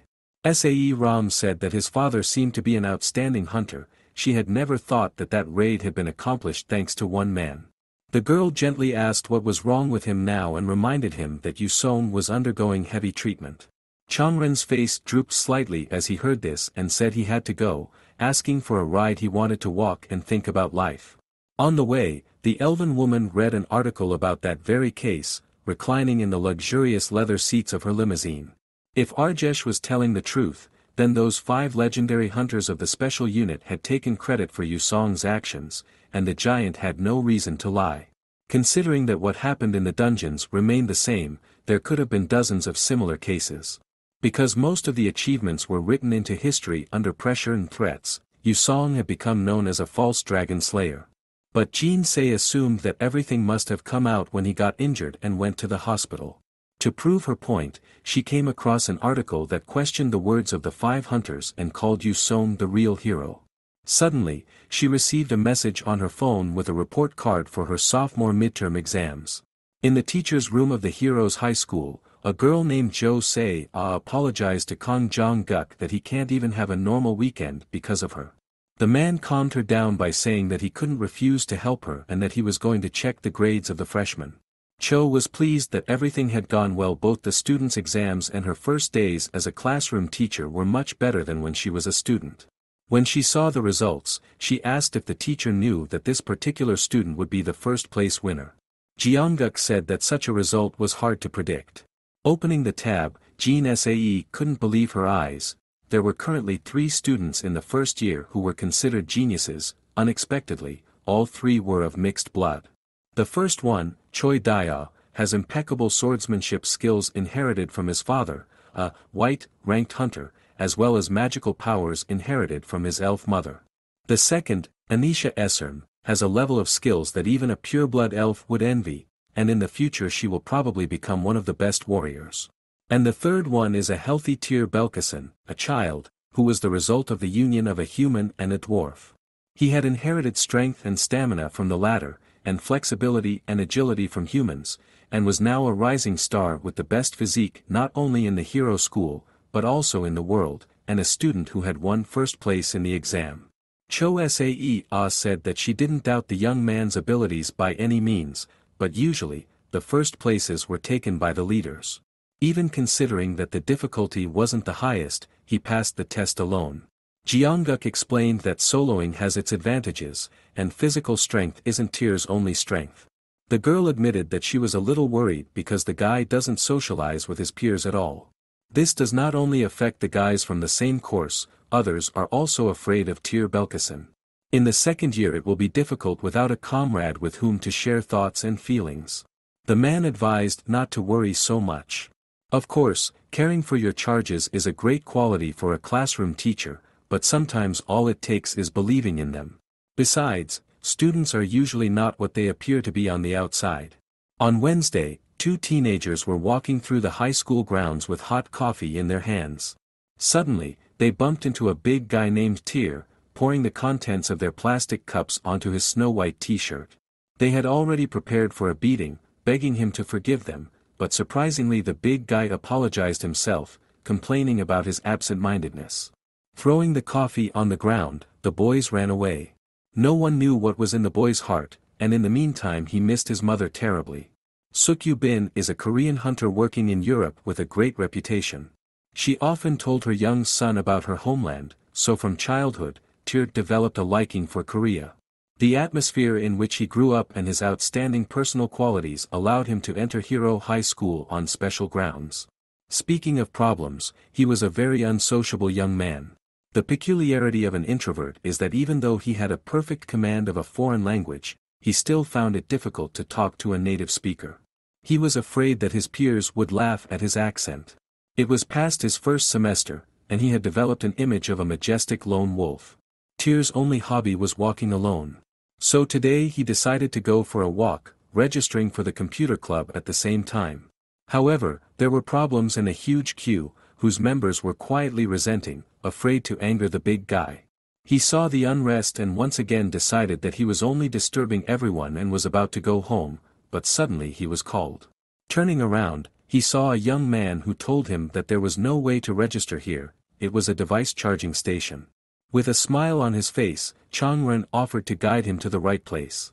Sae Ram said that his father seemed to be an outstanding hunter, she had never thought that that raid had been accomplished thanks to one man. The girl gently asked what was wrong with him now and reminded him that Yusong was undergoing heavy treatment. Changren's face drooped slightly as he heard this and said he had to go, asking for a ride he wanted to walk and think about life. On the way, the elven woman read an article about that very case, reclining in the luxurious leather seats of her limousine. If Arjesh was telling the truth, then those five legendary hunters of the special unit had taken credit for Yusong's actions, and the giant had no reason to lie. Considering that what happened in the dungeons remained the same, there could have been dozens of similar cases. Because most of the achievements were written into history under pressure and threats, Yusong had become known as a false dragon slayer. But Jean Sae assumed that everything must have come out when he got injured and went to the hospital. To prove her point, she came across an article that questioned the words of the five hunters and called Yu Song the real hero. Suddenly, she received a message on her phone with a report card for her sophomore midterm exams. In the teacher's room of the Heroes High School, a girl named Jo Se Ah apologized to Kong Jong Guk that he can't even have a normal weekend because of her. The man calmed her down by saying that he couldn't refuse to help her and that he was going to check the grades of the freshmen. Cho was pleased that everything had gone well both the students' exams and her first days as a classroom teacher were much better than when she was a student. When she saw the results, she asked if the teacher knew that this particular student would be the first place winner. Jeongguk said that such a result was hard to predict. Opening the tab, Jean Sae couldn't believe her eyes, there were currently three students in the first year who were considered geniuses, unexpectedly, all three were of mixed blood. The first one, Choi Dia, has impeccable swordsmanship skills inherited from his father, a white, ranked hunter, as well as magical powers inherited from his elf mother. The second, Anisha Esserm, has a level of skills that even a pureblood elf would envy, and in the future she will probably become one of the best warriors. And the third one is a healthy Tyr Belkason, a child, who was the result of the union of a human and a dwarf. He had inherited strength and stamina from the latter, and flexibility and agility from humans, and was now a rising star with the best physique not only in the hero school, but also in the world, and a student who had won first place in the exam. Cho Sae Ah said that she didn't doubt the young man's abilities by any means, but usually, the first places were taken by the leaders. Even considering that the difficulty wasn't the highest, he passed the test alone. Jeongguk explained that soloing has its advantages, and physical strength isn't Tyr's only strength. The girl admitted that she was a little worried because the guy doesn't socialize with his peers at all. This does not only affect the guys from the same course, others are also afraid of Tyr Belkason. In the second year it will be difficult without a comrade with whom to share thoughts and feelings. The man advised not to worry so much. Of course, caring for your charges is a great quality for a classroom teacher, but sometimes all it takes is believing in them. Besides, students are usually not what they appear to be on the outside. On Wednesday, two teenagers were walking through the high school grounds with hot coffee in their hands. Suddenly, they bumped into a big guy named Tyr, pouring the contents of their plastic cups onto his snow-white t-shirt. They had already prepared for a beating, begging him to forgive them, but surprisingly the big guy apologized himself, complaining about his absent-mindedness. Throwing the coffee on the ground, the boys ran away. No one knew what was in the boy's heart, and in the meantime he missed his mother terribly. Sukyu Bin is a Korean hunter working in Europe with a great reputation. She often told her young son about her homeland, so from childhood, Tyr developed a liking for Korea. The atmosphere in which he grew up and his outstanding personal qualities allowed him to enter Hero High School on special grounds. Speaking of problems, he was a very unsociable young man. The peculiarity of an introvert is that even though he had a perfect command of a foreign language, he still found it difficult to talk to a native speaker. He was afraid that his peers would laugh at his accent. It was past his first semester, and he had developed an image of a majestic lone wolf. Tyr's only hobby was walking alone. So today he decided to go for a walk, registering for the computer club at the same time. However, there were problems in a huge queue, whose members were quietly resenting, afraid to anger the big guy. He saw the unrest and once again decided that he was only disturbing everyone and was about to go home, but suddenly he was called. Turning around, he saw a young man who told him that there was no way to register here, it was a device charging station. With a smile on his face, Chang Ren offered to guide him to the right place.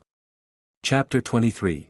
Chapter 23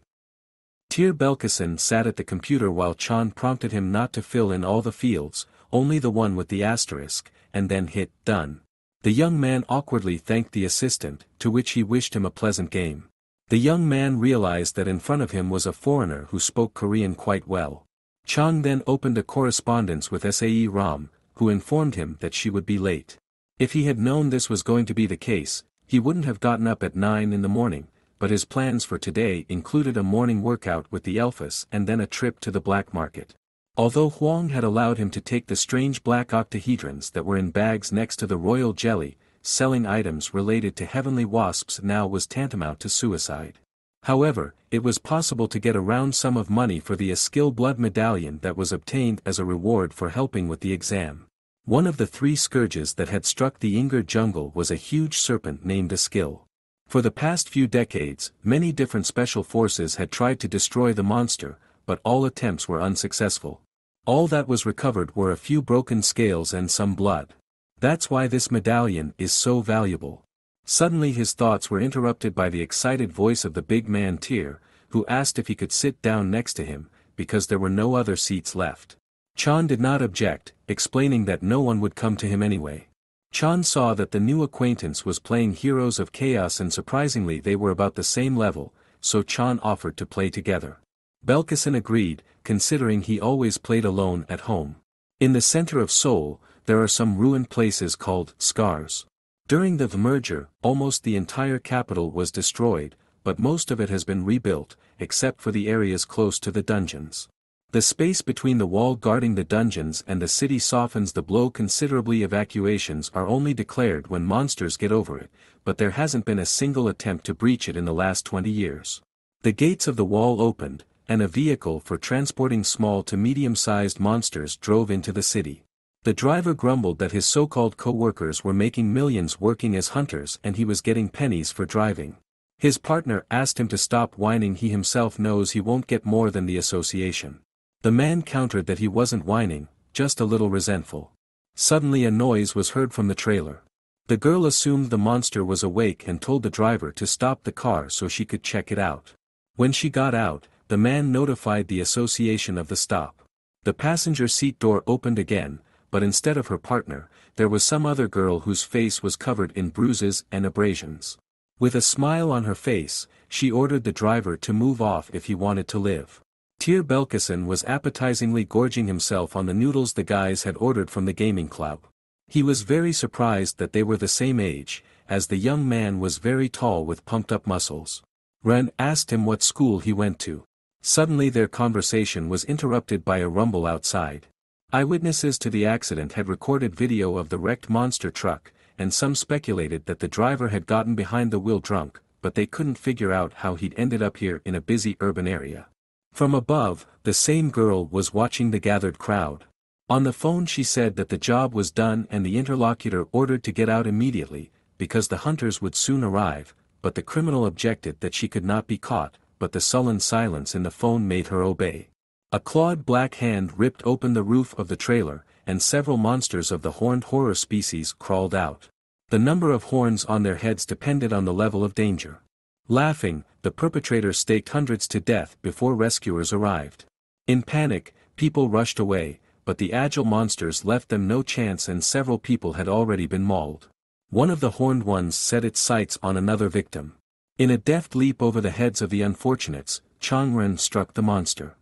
Tyr Belkason sat at the computer while Chan prompted him not to fill in all the fields, only the one with the asterisk, and then hit Done. The young man awkwardly thanked the assistant, to which he wished him a pleasant game. The young man realized that in front of him was a foreigner who spoke Korean quite well. Chang then opened a correspondence with Sae Ram, who informed him that she would be late. If he had known this was going to be the case, he wouldn't have gotten up at 9 in the morning, but his plans for today included a morning workout with the Elfess and then a trip to the black market. Although Huang had allowed him to take the strange black octahedrons that were in bags next to the royal jelly, selling items related to heavenly wasps now was tantamount to suicide. However, it was possible to get a round sum of money for the Askill blood medallion that was obtained as a reward for helping with the exam. One of the three scourges that had struck the Inger jungle was a huge serpent named Askill. For the past few decades, many different special forces had tried to destroy the monster, but all attempts were unsuccessful. All that was recovered were a few broken scales and some blood. That's why this medallion is so valuable. Suddenly his thoughts were interrupted by the excited voice of the big man Tyr, who asked if he could sit down next to him, because there were no other seats left. Chan did not object, explaining that no one would come to him anyway. Chan saw that the new acquaintance was playing Heroes of Chaos and surprisingly they were about the same level, so Chan offered to play together. Belkacin agreed, considering he always played alone at home. In the center of Seoul, there are some ruined places called scars. During the merger, almost the entire capital was destroyed, but most of it has been rebuilt, except for the areas close to the dungeons. The space between the wall guarding the dungeons and the city softens the blow considerably evacuations are only declared when monsters get over it, but there hasn't been a single attempt to breach it in the last 20 years. The gates of the wall opened, and a vehicle for transporting small to medium-sized monsters drove into the city. The driver grumbled that his so-called co-workers were making millions working as hunters and he was getting pennies for driving. His partner asked him to stop whining he himself knows he won't get more than the association. The man countered that he wasn't whining, just a little resentful. Suddenly a noise was heard from the trailer. The girl assumed the monster was awake and told the driver to stop the car so she could check it out. When she got out, the man notified the association of the stop. The passenger seat door opened again, but instead of her partner, there was some other girl whose face was covered in bruises and abrasions. With a smile on her face, she ordered the driver to move off if he wanted to live. Tyr Belkacin was appetizingly gorging himself on the noodles the guys had ordered from the gaming club. He was very surprised that they were the same age, as the young man was very tall with pumped-up muscles. Ren asked him what school he went to. Suddenly their conversation was interrupted by a rumble outside. Eyewitnesses to the accident had recorded video of the wrecked monster truck, and some speculated that the driver had gotten behind the wheel drunk, but they couldn't figure out how he'd ended up here in a busy urban area. From above, the same girl was watching the gathered crowd. On the phone she said that the job was done and the interlocutor ordered to get out immediately, because the hunters would soon arrive, but the criminal objected that she could not be caught, but the sullen silence in the phone made her obey. A clawed black hand ripped open the roof of the trailer, and several monsters of the horned horror species crawled out. The number of horns on their heads depended on the level of danger. Laughing, the perpetrator staked hundreds to death before rescuers arrived. In panic, people rushed away, but the agile monsters left them no chance and several people had already been mauled. One of the horned ones set its sights on another victim. In a deft leap over the heads of the unfortunates, Changren struck the monster.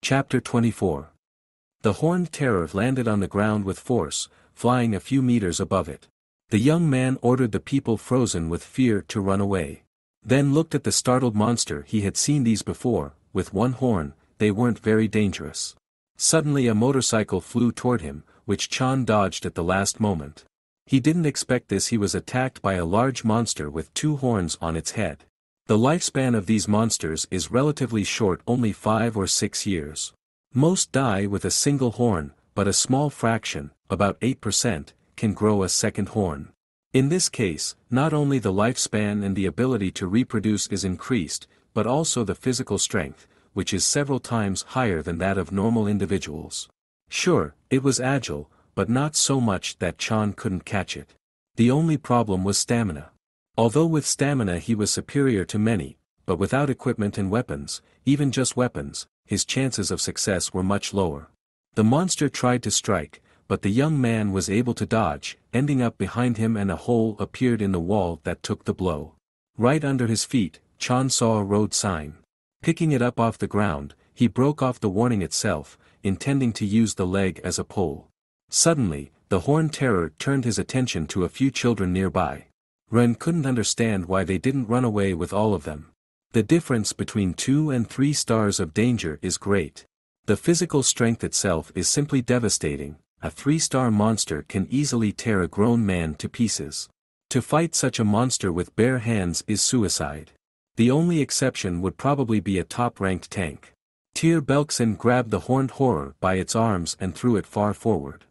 Chapter 24 The horned terror landed on the ground with force, flying a few meters above it. The young man ordered the people frozen with fear to run away. Then looked at the startled monster he had seen these before, with one horn, they weren't very dangerous. Suddenly a motorcycle flew toward him, which Chan dodged at the last moment. He didn't expect this he was attacked by a large monster with two horns on its head. The lifespan of these monsters is relatively short only 5 or 6 years. Most die with a single horn, but a small fraction, about 8%, can grow a second horn. In this case, not only the lifespan and the ability to reproduce is increased, but also the physical strength, which is several times higher than that of normal individuals. Sure, it was agile, but not so much that Chan couldn't catch it. The only problem was stamina. Although with stamina he was superior to many, but without equipment and weapons, even just weapons, his chances of success were much lower. The monster tried to strike, but the young man was able to dodge, ending up behind him and a hole appeared in the wall that took the blow. Right under his feet, Chan saw a road sign. Picking it up off the ground, he broke off the warning itself, intending to use the leg as a pole. Suddenly, the horned terror turned his attention to a few children nearby. Ren couldn't understand why they didn't run away with all of them. The difference between two and three stars of danger is great. The physical strength itself is simply devastating, a three-star monster can easily tear a grown man to pieces. To fight such a monster with bare hands is suicide. The only exception would probably be a top-ranked tank. Tyr Belkson grabbed the horned horror by its arms and threw it far forward.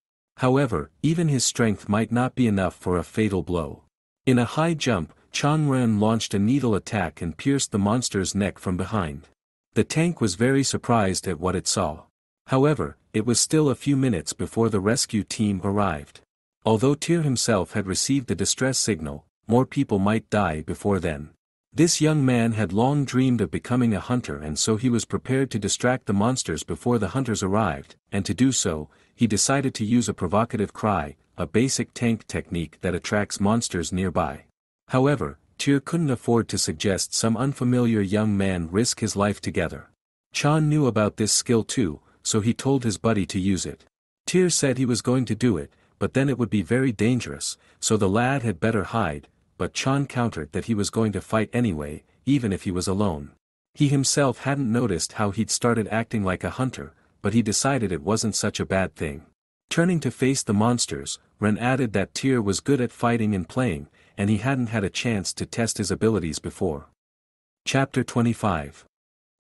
However, even his strength might not be enough for a fatal blow. In a high jump, Chang Ren launched a needle attack and pierced the monster's neck from behind. The tank was very surprised at what it saw. However, it was still a few minutes before the rescue team arrived. Although Tyr himself had received the distress signal, more people might die before then. This young man had long dreamed of becoming a hunter and so he was prepared to distract the monsters before the hunters arrived, and to do so, he decided to use a provocative cry, a basic tank technique that attracts monsters nearby. However, Tyr couldn't afford to suggest some unfamiliar young man risk his life together. Chan knew about this skill too, so he told his buddy to use it. Tyr said he was going to do it, but then it would be very dangerous, so the lad had better hide, but Chan countered that he was going to fight anyway, even if he was alone. He himself hadn't noticed how he'd started acting like a hunter, but he decided it wasn't such a bad thing. Turning to face the monsters, Ren added that Tyr was good at fighting and playing, and he hadn't had a chance to test his abilities before. Chapter 25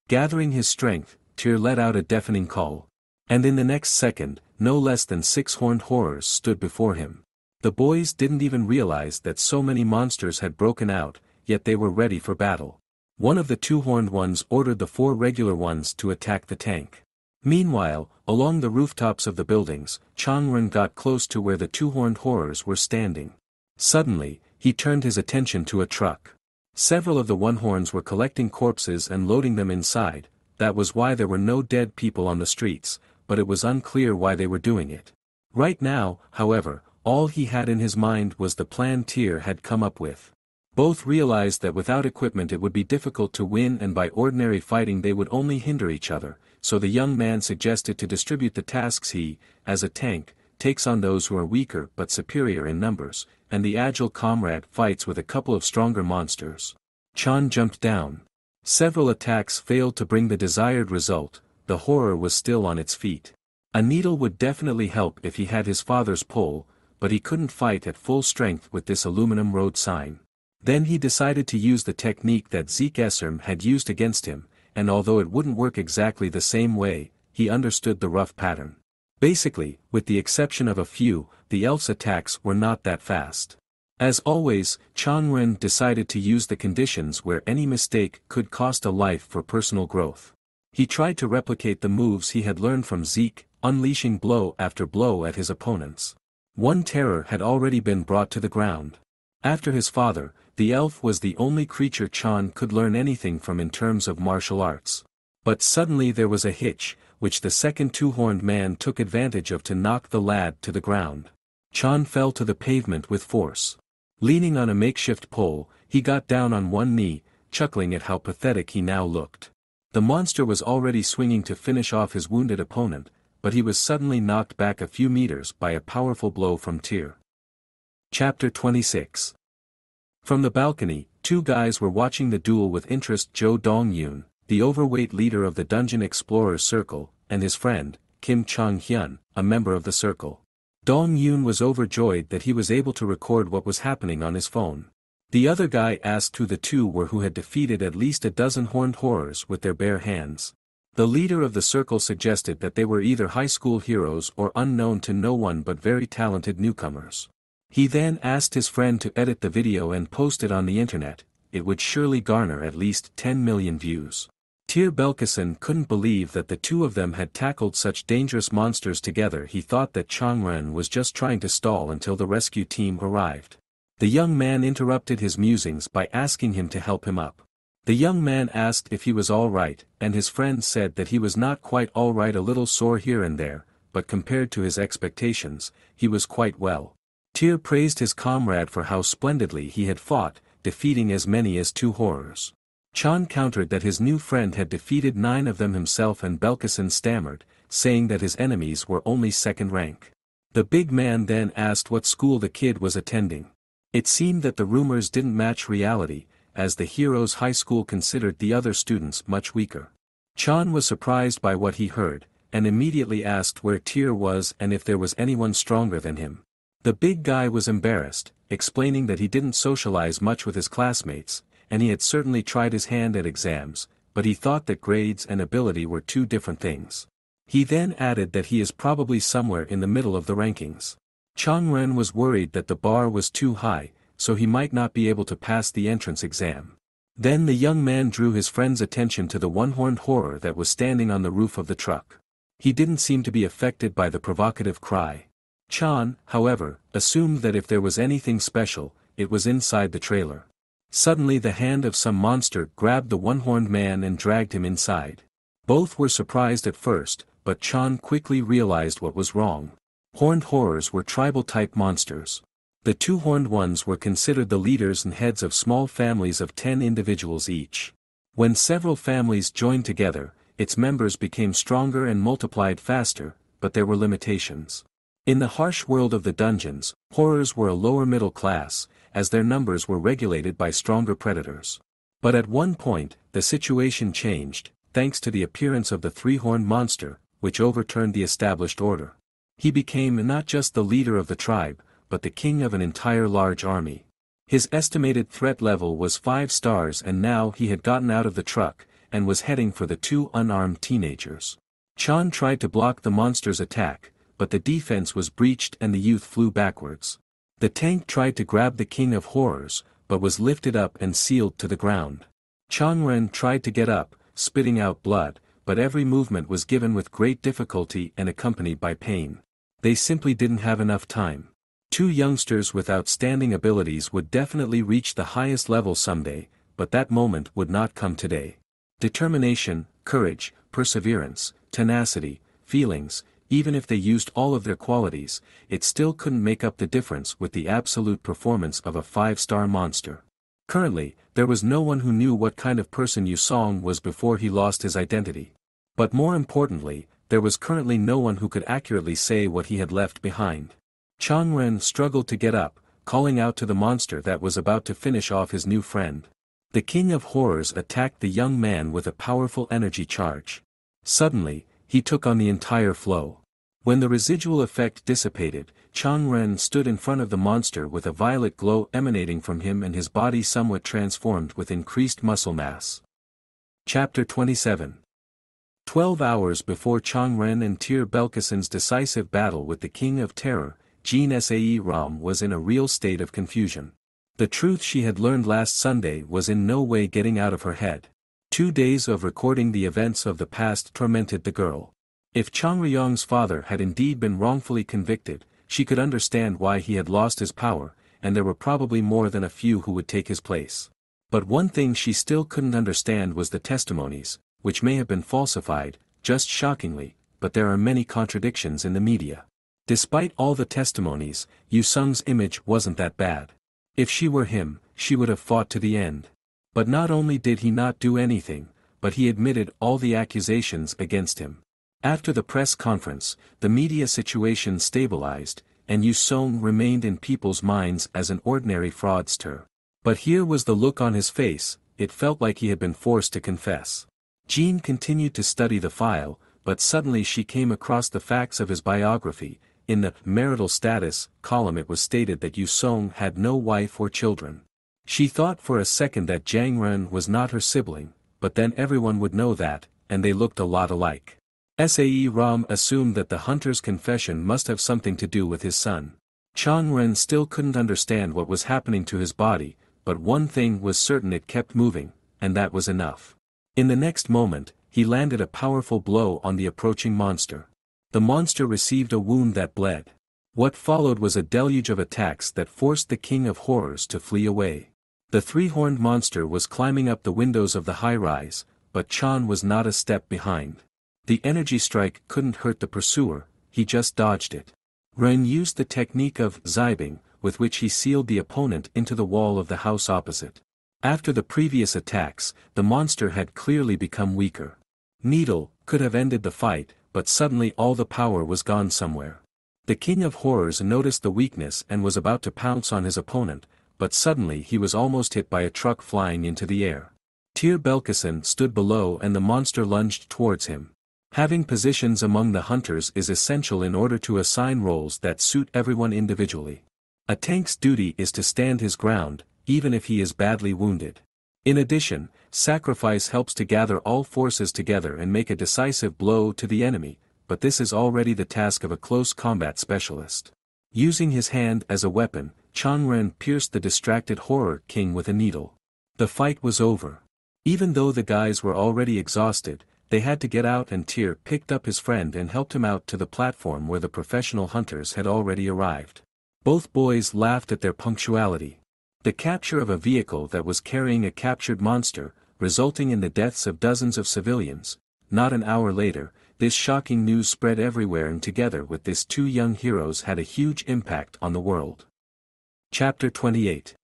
Gathering his strength, Tyr let out a deafening call. And in the next second, no less than six horned horrors stood before him. The boys didn't even realize that so many monsters had broken out, yet they were ready for battle. One of the two horned ones ordered the four regular ones to attack the tank. Meanwhile, along the rooftops of the buildings, Changren got close to where the two horned horrors were standing. Suddenly, he turned his attention to a truck. Several of the one-horns were collecting corpses and loading them inside, that was why there were no dead people on the streets, but it was unclear why they were doing it. Right now, however, all he had in his mind was the plan Tyr had come up with. Both realized that without equipment it would be difficult to win and by ordinary fighting they would only hinder each other, so the young man suggested to distribute the tasks he, as a tank, takes on those who are weaker but superior in numbers, and the agile comrade fights with a couple of stronger monsters. Chan jumped down. Several attacks failed to bring the desired result, the horror was still on its feet. A needle would definitely help if he had his father's pole, but he couldn't fight at full strength with this aluminum road sign. Then he decided to use the technique that Zeke Esserm had used against him, and although it wouldn't work exactly the same way, he understood the rough pattern. Basically, with the exception of a few, the elf's attacks were not that fast. As always, Chang Ren decided to use the conditions where any mistake could cost a life for personal growth. He tried to replicate the moves he had learned from Zeke, unleashing blow after blow at his opponents. One terror had already been brought to the ground. After his father, the elf was the only creature Chan could learn anything from in terms of martial arts. But suddenly there was a hitch, which the second two-horned man took advantage of to knock the lad to the ground. Chan fell to the pavement with force. Leaning on a makeshift pole, he got down on one knee, chuckling at how pathetic he now looked. The monster was already swinging to finish off his wounded opponent, but he was suddenly knocked back a few meters by a powerful blow from Tyr. Chapter 26 From the balcony, two guys were watching the duel with interest Joe Dong-yoon, the overweight leader of the Dungeon Explorers Circle, and his friend, Kim Chong-hyun, a member of the circle. Dong-yoon was overjoyed that he was able to record what was happening on his phone. The other guy asked who the two were who had defeated at least a dozen horned horrors with their bare hands. The leader of the circle suggested that they were either high school heroes or unknown to no one but very talented newcomers. He then asked his friend to edit the video and post it on the internet, it would surely garner at least 10 million views. Tyr Belkason couldn't believe that the two of them had tackled such dangerous monsters together he thought that Changren was just trying to stall until the rescue team arrived. The young man interrupted his musings by asking him to help him up. The young man asked if he was all right, and his friend said that he was not quite all right a little sore here and there, but compared to his expectations, he was quite well. Tyr praised his comrade for how splendidly he had fought, defeating as many as two horrors. Chan countered that his new friend had defeated nine of them himself and Belkacin stammered, saying that his enemies were only second rank. The big man then asked what school the kid was attending. It seemed that the rumors didn't match reality, as the hero's high school considered the other students much weaker. Chan was surprised by what he heard, and immediately asked where Tyr was and if there was anyone stronger than him. The big guy was embarrassed, explaining that he didn't socialize much with his classmates, and he had certainly tried his hand at exams, but he thought that grades and ability were two different things. He then added that he is probably somewhere in the middle of the rankings. Chang Ren was worried that the bar was too high, so he might not be able to pass the entrance exam. Then the young man drew his friend's attention to the one-horned horror that was standing on the roof of the truck. He didn't seem to be affected by the provocative cry. Chan, however, assumed that if there was anything special, it was inside the trailer. Suddenly the hand of some monster grabbed the one-horned man and dragged him inside. Both were surprised at first, but Chan quickly realized what was wrong. Horned horrors were tribal-type monsters. The two horned ones were considered the leaders and heads of small families of ten individuals each. When several families joined together, its members became stronger and multiplied faster, but there were limitations. In the harsh world of the dungeons, horrors were a lower middle class, as their numbers were regulated by stronger predators. But at one point, the situation changed, thanks to the appearance of the three-horned monster, which overturned the established order. He became not just the leader of the tribe, but the king of an entire large army. His estimated threat level was 5 stars and now he had gotten out of the truck, and was heading for the two unarmed teenagers. Chan tried to block the monster's attack, but the defense was breached and the youth flew backwards. The tank tried to grab the king of horrors, but was lifted up and sealed to the ground. Changren tried to get up, spitting out blood, but every movement was given with great difficulty and accompanied by pain. They simply didn't have enough time. Two youngsters with outstanding abilities would definitely reach the highest level someday, but that moment would not come today. Determination, courage, perseverance, tenacity, feelings, even if they used all of their qualities, it still couldn't make up the difference with the absolute performance of a five-star monster. Currently, there was no one who knew what kind of person Yu Song was before he lost his identity. But more importantly, there was currently no one who could accurately say what he had left behind. Chang Ren struggled to get up, calling out to the monster that was about to finish off his new friend. The king of horrors attacked the young man with a powerful energy charge. Suddenly, he took on the entire flow. When the residual effect dissipated, Chang Ren stood in front of the monster with a violet glow emanating from him and his body somewhat transformed with increased muscle mass. Chapter 27 Twelve hours before Chang Ren and Tyr Belkasin's decisive battle with the King of Terror, Jean Sae Ram was in a real state of confusion. The truth she had learned last Sunday was in no way getting out of her head. Two days of recording the events of the past tormented the girl. If Chang Ryong's father had indeed been wrongfully convicted, she could understand why he had lost his power, and there were probably more than a few who would take his place. But one thing she still couldn't understand was the testimonies, which may have been falsified, just shockingly, but there are many contradictions in the media. Despite all the testimonies, Yu Sung's image wasn't that bad. If she were him, she would have fought to the end. But not only did he not do anything, but he admitted all the accusations against him. After the press conference, the media situation stabilized, and Yu Song remained in people's minds as an ordinary fraudster. But here was the look on his face, it felt like he had been forced to confess. Jean continued to study the file, but suddenly she came across the facts of his biography, in the marital status column it was stated that Yu Song had no wife or children. She thought for a second that Jiang Ren was not her sibling, but then everyone would know that, and they looked a lot alike. Sae Ram assumed that the hunter's confession must have something to do with his son. Chang Ren still couldn't understand what was happening to his body, but one thing was certain it kept moving, and that was enough. In the next moment, he landed a powerful blow on the approaching monster. The monster received a wound that bled. What followed was a deluge of attacks that forced the king of horrors to flee away. The three-horned monster was climbing up the windows of the high-rise, but Chan was not a step behind. The energy strike couldn't hurt the pursuer, he just dodged it. Ren used the technique of zibing, with which he sealed the opponent into the wall of the house opposite. After the previous attacks, the monster had clearly become weaker. Needle, could have ended the fight, but suddenly all the power was gone somewhere. The King of Horrors noticed the weakness and was about to pounce on his opponent, but suddenly he was almost hit by a truck flying into the air. Tyr Belkacem stood below and the monster lunged towards him. Having positions among the hunters is essential in order to assign roles that suit everyone individually. A tank's duty is to stand his ground, even if he is badly wounded. In addition, sacrifice helps to gather all forces together and make a decisive blow to the enemy, but this is already the task of a close combat specialist. Using his hand as a weapon, Chang Ren pierced the distracted horror king with a needle. The fight was over. Even though the guys were already exhausted, they had to get out and Tyr picked up his friend and helped him out to the platform where the professional hunters had already arrived. Both boys laughed at their punctuality. The capture of a vehicle that was carrying a captured monster, resulting in the deaths of dozens of civilians. Not an hour later, this shocking news spread everywhere and together with this two young heroes had a huge impact on the world. Chapter 28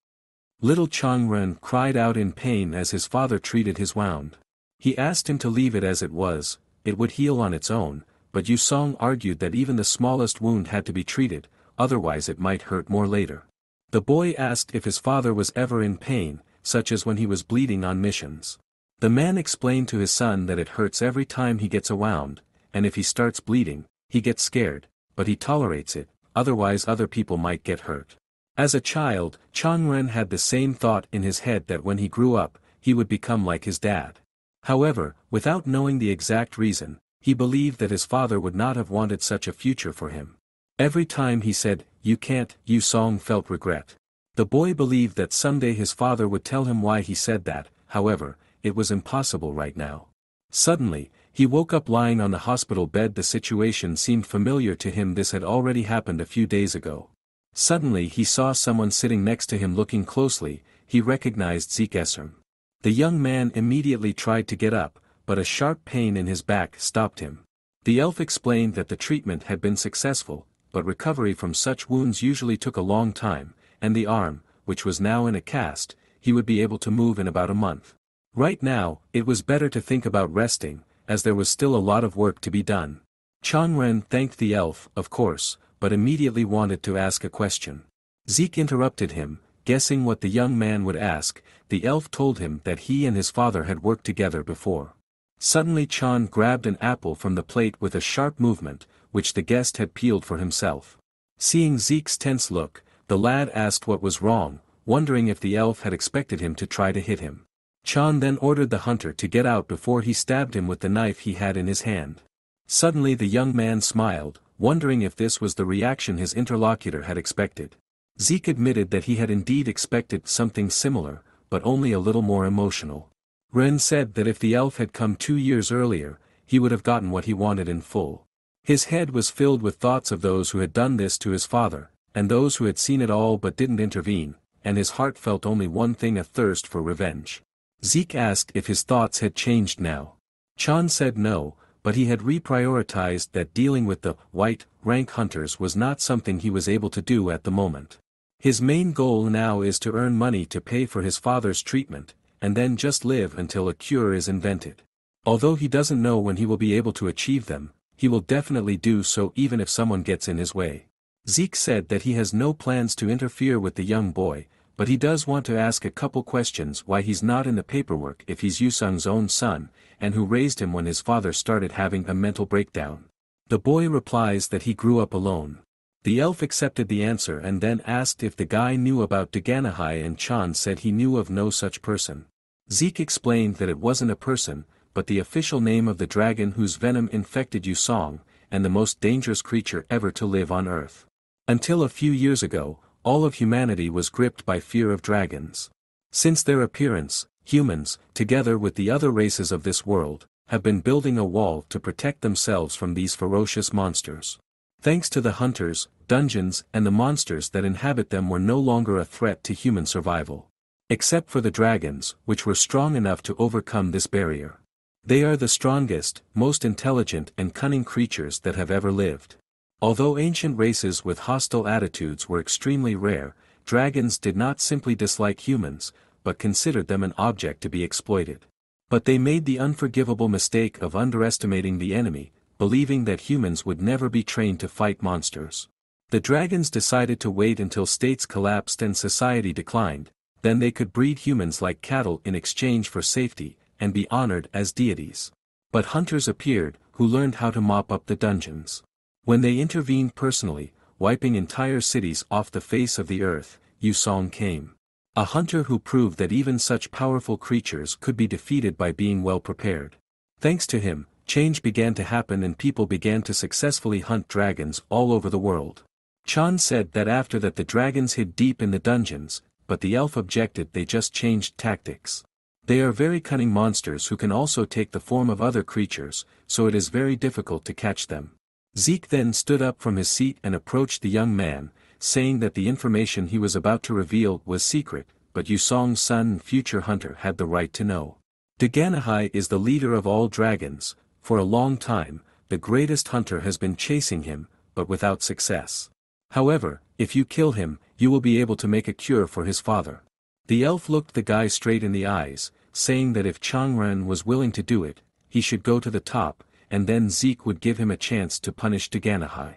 Little Chang Ren cried out in pain as his father treated his wound. He asked him to leave it as it was, it would heal on its own, but Yu Song argued that even the smallest wound had to be treated, otherwise it might hurt more later. The boy asked if his father was ever in pain, such as when he was bleeding on missions. The man explained to his son that it hurts every time he gets a wound, and if he starts bleeding, he gets scared, but he tolerates it, otherwise other people might get hurt. As a child, Chang Ren had the same thought in his head that when he grew up, he would become like his dad. However, without knowing the exact reason, he believed that his father would not have wanted such a future for him. Every time he said, you can't, Yu Song felt regret. The boy believed that someday his father would tell him why he said that, however, it was impossible right now. Suddenly, he woke up lying on the hospital bed the situation seemed familiar to him this had already happened a few days ago. Suddenly he saw someone sitting next to him looking closely, he recognized Zeke Esserm. The young man immediately tried to get up, but a sharp pain in his back stopped him. The elf explained that the treatment had been successful, but recovery from such wounds usually took a long time, and the arm, which was now in a cast, he would be able to move in about a month. Right now, it was better to think about resting, as there was still a lot of work to be done. Chang Ren thanked the elf, of course, but immediately wanted to ask a question. Zeke interrupted him, guessing what the young man would ask, the elf told him that he and his father had worked together before. Suddenly Chan grabbed an apple from the plate with a sharp movement, which the guest had peeled for himself. Seeing Zeke's tense look, the lad asked what was wrong, wondering if the elf had expected him to try to hit him. Chan then ordered the hunter to get out before he stabbed him with the knife he had in his hand. Suddenly the young man smiled, wondering if this was the reaction his interlocutor had expected. Zeke admitted that he had indeed expected something similar, but only a little more emotional. Ren said that if the elf had come two years earlier, he would have gotten what he wanted in full. His head was filled with thoughts of those who had done this to his father, and those who had seen it all but didn't intervene, and his heart felt only one thing a thirst for revenge. Zeke asked if his thoughts had changed now. Chan said no, but he had reprioritized that dealing with the white rank hunters was not something he was able to do at the moment. His main goal now is to earn money to pay for his father's treatment, and then just live until a cure is invented. Although he doesn't know when he will be able to achieve them, he will definitely do so even if someone gets in his way. Zeke said that he has no plans to interfere with the young boy, but he does want to ask a couple questions why he's not in the paperwork if he's Yusung's own son, and who raised him when his father started having a mental breakdown. The boy replies that he grew up alone. The elf accepted the answer and then asked if the guy knew about Daganahai and Chan said he knew of no such person. Zeke explained that it wasn't a person, but the official name of the dragon whose venom infected Yusong, and the most dangerous creature ever to live on Earth. Until a few years ago, all of humanity was gripped by fear of dragons. Since their appearance, humans, together with the other races of this world, have been building a wall to protect themselves from these ferocious monsters. Thanks to the hunters, dungeons, and the monsters that inhabit them were no longer a threat to human survival. Except for the dragons, which were strong enough to overcome this barrier. They are the strongest, most intelligent and cunning creatures that have ever lived. Although ancient races with hostile attitudes were extremely rare, dragons did not simply dislike humans, but considered them an object to be exploited. But they made the unforgivable mistake of underestimating the enemy, believing that humans would never be trained to fight monsters. The dragons decided to wait until states collapsed and society declined, then they could breed humans like cattle in exchange for safety, and be honored as deities. But hunters appeared, who learned how to mop up the dungeons. When they intervened personally, wiping entire cities off the face of the earth, Yusong came. A hunter who proved that even such powerful creatures could be defeated by being well prepared. Thanks to him, change began to happen and people began to successfully hunt dragons all over the world. Chan said that after that the dragons hid deep in the dungeons, but the elf objected they just changed tactics. They are very cunning monsters who can also take the form of other creatures, so it is very difficult to catch them. Zeke then stood up from his seat and approached the young man, saying that the information he was about to reveal was secret, but Yusong's son and future hunter had the right to know. Daganahai is the leader of all dragons, for a long time, the greatest hunter has been chasing him, but without success. However, if you kill him, you will be able to make a cure for his father. The elf looked the guy straight in the eyes, saying that if Changren was willing to do it, he should go to the top, and then Zeke would give him a chance to punish Daganahai.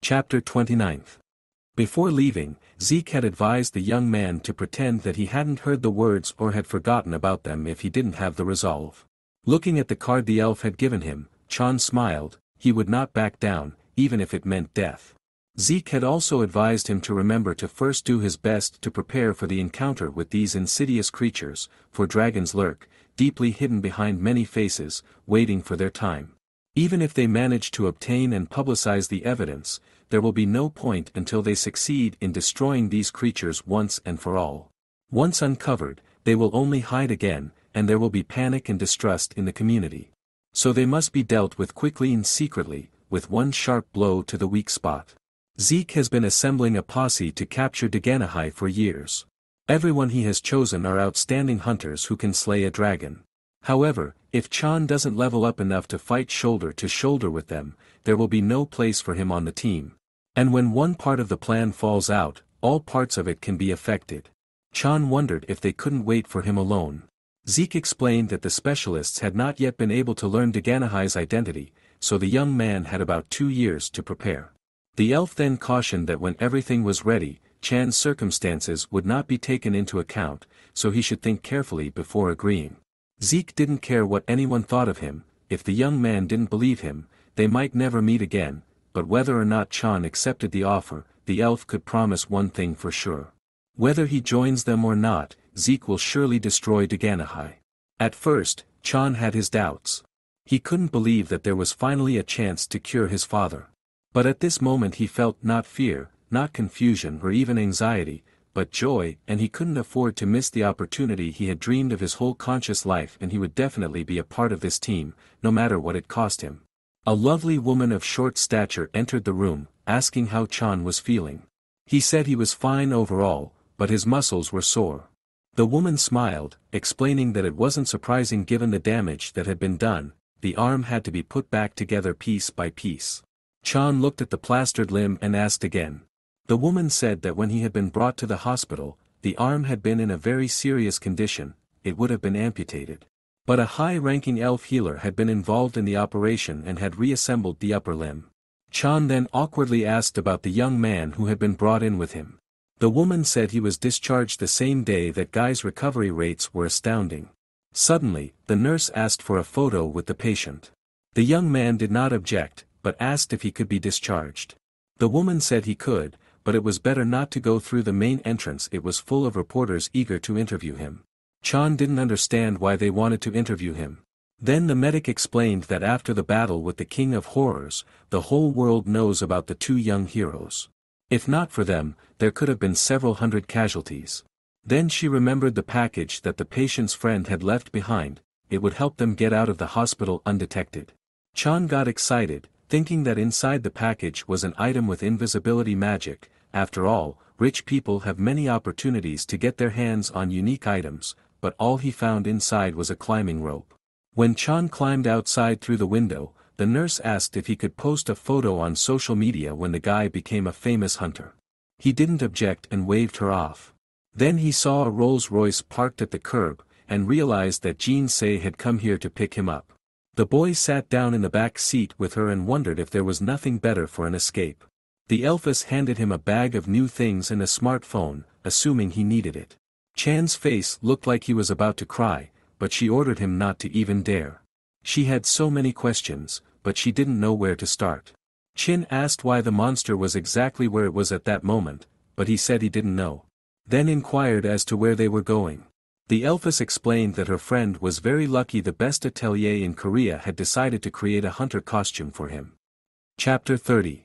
Chapter 29 Before leaving, Zeke had advised the young man to pretend that he hadn't heard the words or had forgotten about them if he didn't have the resolve. Looking at the card the elf had given him, Chan smiled, he would not back down, even if it meant death. Zeke had also advised him to remember to first do his best to prepare for the encounter with these insidious creatures, for dragons lurk, deeply hidden behind many faces, waiting for their time. Even if they manage to obtain and publicize the evidence, there will be no point until they succeed in destroying these creatures once and for all. Once uncovered, they will only hide again, and there will be panic and distrust in the community. So they must be dealt with quickly and secretly, with one sharp blow to the weak spot. Zeke has been assembling a posse to capture Daganahai for years. Everyone he has chosen are outstanding hunters who can slay a dragon. However, if Chan doesn't level up enough to fight shoulder to shoulder with them, there will be no place for him on the team. And when one part of the plan falls out, all parts of it can be affected. Chan wondered if they couldn't wait for him alone. Zeke explained that the specialists had not yet been able to learn Daganahai's identity, so the young man had about two years to prepare. The elf then cautioned that when everything was ready, Chan's circumstances would not be taken into account, so he should think carefully before agreeing. Zeke didn't care what anyone thought of him, if the young man didn't believe him, they might never meet again, but whether or not Chan accepted the offer, the elf could promise one thing for sure. Whether he joins them or not, Zeke will surely destroy Daganahai. At first, Chan had his doubts. He couldn't believe that there was finally a chance to cure his father. But at this moment he felt not fear, not confusion or even anxiety, but joy, and he couldn't afford to miss the opportunity he had dreamed of his whole conscious life and he would definitely be a part of this team, no matter what it cost him. A lovely woman of short stature entered the room, asking how Chan was feeling. He said he was fine overall, but his muscles were sore. The woman smiled, explaining that it wasn't surprising given the damage that had been done, the arm had to be put back together piece by piece. Chan looked at the plastered limb and asked again. The woman said that when he had been brought to the hospital, the arm had been in a very serious condition, it would have been amputated. But a high-ranking elf healer had been involved in the operation and had reassembled the upper limb. Chan then awkwardly asked about the young man who had been brought in with him. The woman said he was discharged the same day that Guy's recovery rates were astounding. Suddenly, the nurse asked for a photo with the patient. The young man did not object, but asked if he could be discharged. The woman said he could, but it was better not to go through the main entrance it was full of reporters eager to interview him. Chan didn't understand why they wanted to interview him. Then the medic explained that after the battle with the King of Horrors, the whole world knows about the two young heroes. If not for them, there could have been several hundred casualties. Then she remembered the package that the patient's friend had left behind, it would help them get out of the hospital undetected. Chan got excited, thinking that inside the package was an item with invisibility magic, after all, rich people have many opportunities to get their hands on unique items, but all he found inside was a climbing rope. When Chan climbed outside through the window, the nurse asked if he could post a photo on social media when the guy became a famous hunter. He didn't object and waved her off. Then he saw a Rolls-Royce parked at the curb, and realized that Jean Sae had come here to pick him up. The boy sat down in the back seat with her and wondered if there was nothing better for an escape. The Elfess handed him a bag of new things and a smartphone, assuming he needed it. Chan's face looked like he was about to cry, but she ordered him not to even dare. She had so many questions, but she didn't know where to start. Chin asked why the monster was exactly where it was at that moment, but he said he didn't know. Then inquired as to where they were going. The Elfess explained that her friend was very lucky the best atelier in Korea had decided to create a hunter costume for him. Chapter 30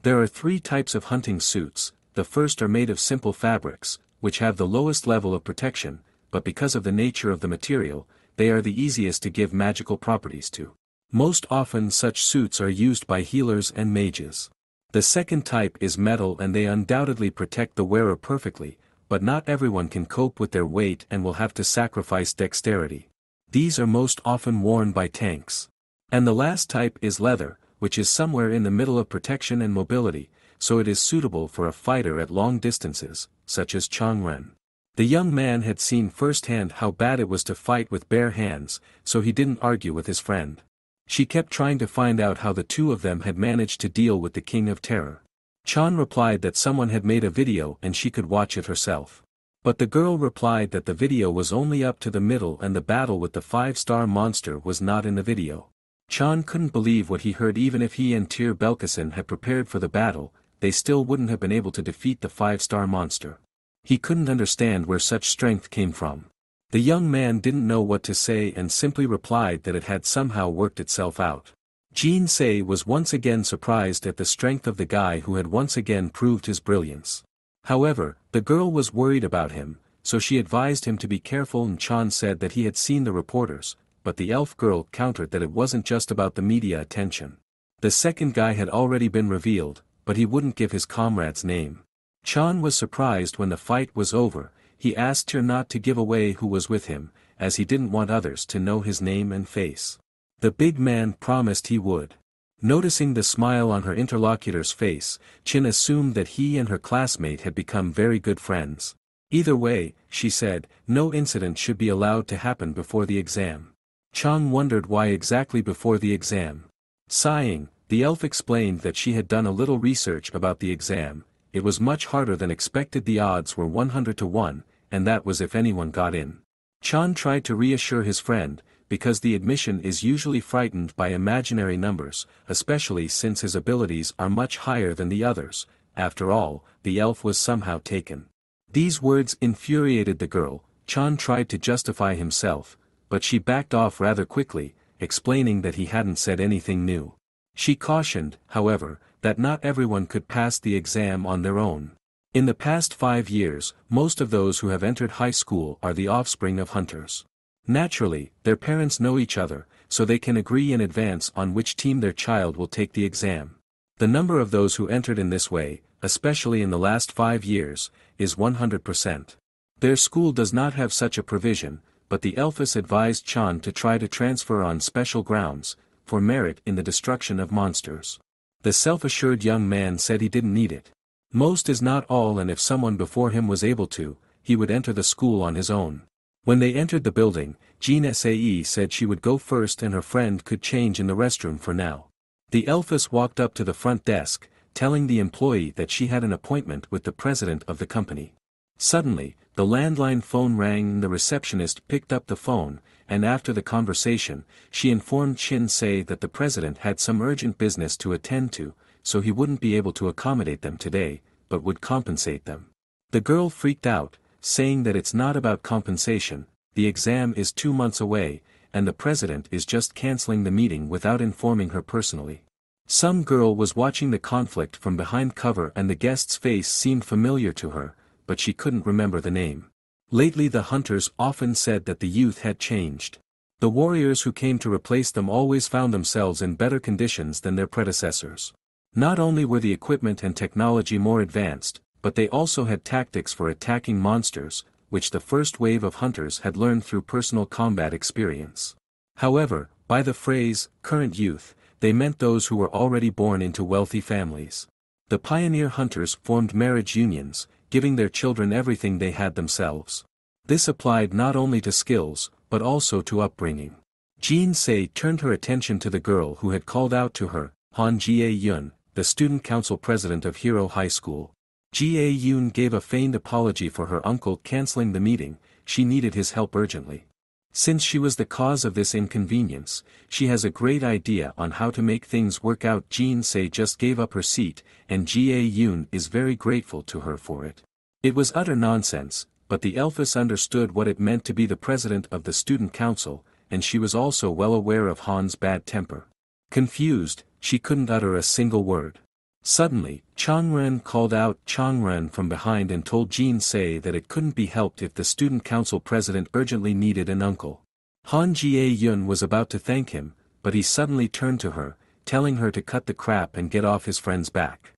There are three types of hunting suits, the first are made of simple fabrics, which have the lowest level of protection, but because of the nature of the material, they are the easiest to give magical properties to. Most often such suits are used by healers and mages. The second type is metal and they undoubtedly protect the wearer perfectly, but not everyone can cope with their weight and will have to sacrifice dexterity. These are most often worn by tanks. And the last type is leather, which is somewhere in the middle of protection and mobility, so it is suitable for a fighter at long distances, such as Changren. The young man had seen firsthand how bad it was to fight with bare hands, so he didn't argue with his friend. She kept trying to find out how the two of them had managed to deal with the King of Terror. Chan replied that someone had made a video and she could watch it herself. But the girl replied that the video was only up to the middle and the battle with the five-star monster was not in the video. Chan couldn't believe what he heard even if he and Tyr Belkason had prepared for the battle, they still wouldn't have been able to defeat the five-star monster. He couldn't understand where such strength came from. The young man didn't know what to say and simply replied that it had somehow worked itself out. Jean Sae was once again surprised at the strength of the guy who had once again proved his brilliance. However, the girl was worried about him, so she advised him to be careful and Chan said that he had seen the reporters, but the elf girl countered that it wasn't just about the media attention. The second guy had already been revealed, but he wouldn't give his comrade's name. Chan was surprised when the fight was over, he asked her not to give away who was with him, as he didn't want others to know his name and face. The big man promised he would. Noticing the smile on her interlocutor's face, Chin assumed that he and her classmate had become very good friends. Either way, she said, no incident should be allowed to happen before the exam. Chang wondered why exactly before the exam. Sighing, the elf explained that she had done a little research about the exam, it was much harder than expected the odds were 100 to 1, and that was if anyone got in. Chan tried to reassure his friend, because the admission is usually frightened by imaginary numbers, especially since his abilities are much higher than the others, after all, the elf was somehow taken. These words infuriated the girl, Chan tried to justify himself, but she backed off rather quickly, explaining that he hadn't said anything new. She cautioned, however, that not everyone could pass the exam on their own. In the past five years, most of those who have entered high school are the offspring of hunters. Naturally, their parents know each other, so they can agree in advance on which team their child will take the exam. The number of those who entered in this way, especially in the last five years, is 100%. Their school does not have such a provision, but the Elfess advised Chan to try to transfer on special grounds, for merit in the destruction of monsters. The self-assured young man said he didn't need it. Most is not all and if someone before him was able to, he would enter the school on his own. When they entered the building, Jean Sae said she would go first and her friend could change in the restroom for now. The Elfess walked up to the front desk, telling the employee that she had an appointment with the president of the company. Suddenly, the landline phone rang and the receptionist picked up the phone, and after the conversation, she informed Chin Say that the president had some urgent business to attend to, so he wouldn't be able to accommodate them today, but would compensate them. The girl freaked out, saying that it's not about compensation, the exam is two months away, and the president is just canceling the meeting without informing her personally. Some girl was watching the conflict from behind cover and the guest's face seemed familiar to her, but she couldn't remember the name. Lately the hunters often said that the youth had changed. The warriors who came to replace them always found themselves in better conditions than their predecessors. Not only were the equipment and technology more advanced, but they also had tactics for attacking monsters, which the first wave of hunters had learned through personal combat experience. However, by the phrase, current youth, they meant those who were already born into wealthy families. The pioneer hunters formed marriage unions, giving their children everything they had themselves. This applied not only to skills, but also to upbringing. Jean Sae turned her attention to the girl who had called out to her, Han Jie Yun, the student council president of Hero High School. Jie Yoon gave a feigned apology for her uncle canceling the meeting, she needed his help urgently. Since she was the cause of this inconvenience, she has a great idea on how to make things work out Jean Sae just gave up her seat, and Jie Yoon is very grateful to her for it. It was utter nonsense, but the Elfess understood what it meant to be the president of the student council, and she was also well aware of Han's bad temper. Confused, she couldn't utter a single word. Suddenly, Changren called out Changren from behind and told Jean Sae that it couldn't be helped if the student council president urgently needed an uncle. Han Jie Yun was about to thank him, but he suddenly turned to her, telling her to cut the crap and get off his friend's back.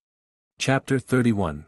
Chapter 31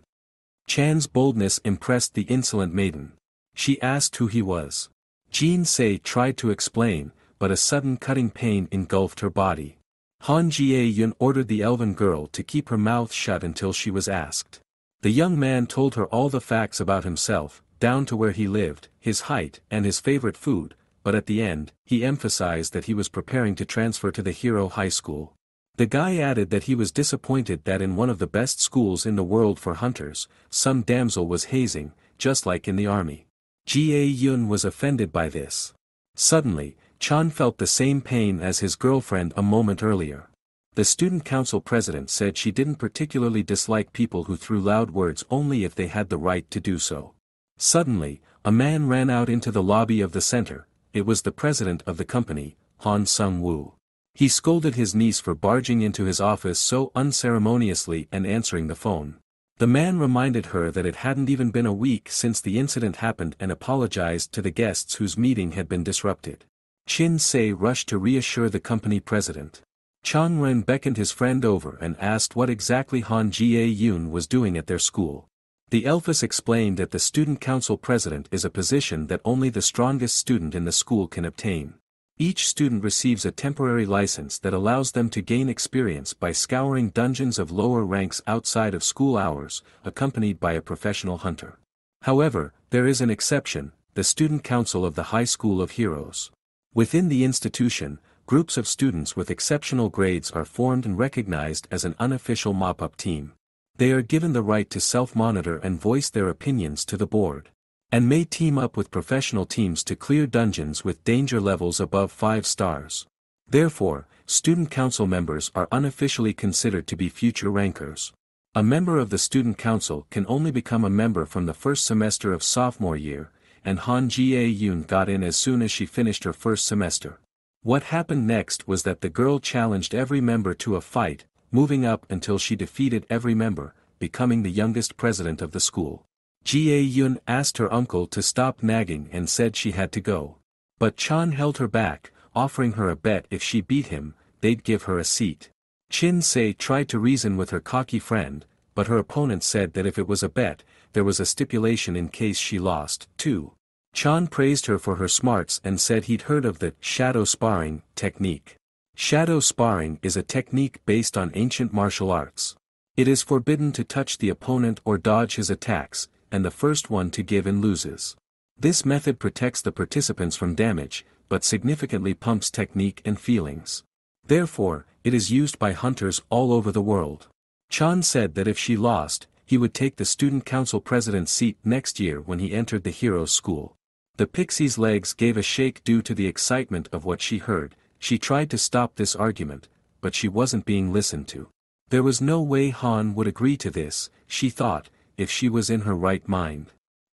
Chan's boldness impressed the insolent maiden. She asked who he was. Jean Sae tried to explain, but a sudden cutting pain engulfed her body. Han Jie Yun ordered the elven girl to keep her mouth shut until she was asked. The young man told her all the facts about himself, down to where he lived, his height, and his favorite food, but at the end, he emphasized that he was preparing to transfer to the Hero High School. The guy added that he was disappointed that in one of the best schools in the world for hunters, some damsel was hazing, just like in the army. Jie Yun was offended by this. Suddenly, Chan felt the same pain as his girlfriend a moment earlier. The student council president said she didn't particularly dislike people who threw loud words only if they had the right to do so. Suddenly, a man ran out into the lobby of the center, it was the president of the company, Han Sung-woo. He scolded his niece for barging into his office so unceremoniously and answering the phone. The man reminded her that it hadn't even been a week since the incident happened and apologized to the guests whose meeting had been disrupted. Chin Se rushed to reassure the company president. Chang Ren beckoned his friend over and asked what exactly Han Jie Yun was doing at their school. The Elfess explained that the student council president is a position that only the strongest student in the school can obtain. Each student receives a temporary license that allows them to gain experience by scouring dungeons of lower ranks outside of school hours, accompanied by a professional hunter. However, there is an exception, the Student Council of the High School of Heroes. Within the institution, groups of students with exceptional grades are formed and recognized as an unofficial mop-up team. They are given the right to self-monitor and voice their opinions to the board. And may team up with professional teams to clear dungeons with danger levels above 5 stars. Therefore, student council members are unofficially considered to be future rankers. A member of the student council can only become a member from the first semester of sophomore year, and Han Jie Yun got in as soon as she finished her first semester. What happened next was that the girl challenged every member to a fight, moving up until she defeated every member, becoming the youngest president of the school. Jie Yun asked her uncle to stop nagging and said she had to go. But Chan held her back, offering her a bet if she beat him, they'd give her a seat. Chin Se tried to reason with her cocky friend, but her opponent said that if it was a bet, there was a stipulation in case she lost, too. Chan praised her for her smarts and said he'd heard of the shadow sparring technique. Shadow sparring is a technique based on ancient martial arts. It is forbidden to touch the opponent or dodge his attacks, and the first one to give in loses. This method protects the participants from damage, but significantly pumps technique and feelings. Therefore, it is used by hunters all over the world. Chan said that if she lost, he would take the student council president's seat next year when he entered the hero's school. The pixie's legs gave a shake due to the excitement of what she heard, she tried to stop this argument, but she wasn't being listened to. There was no way Han would agree to this, she thought, if she was in her right mind.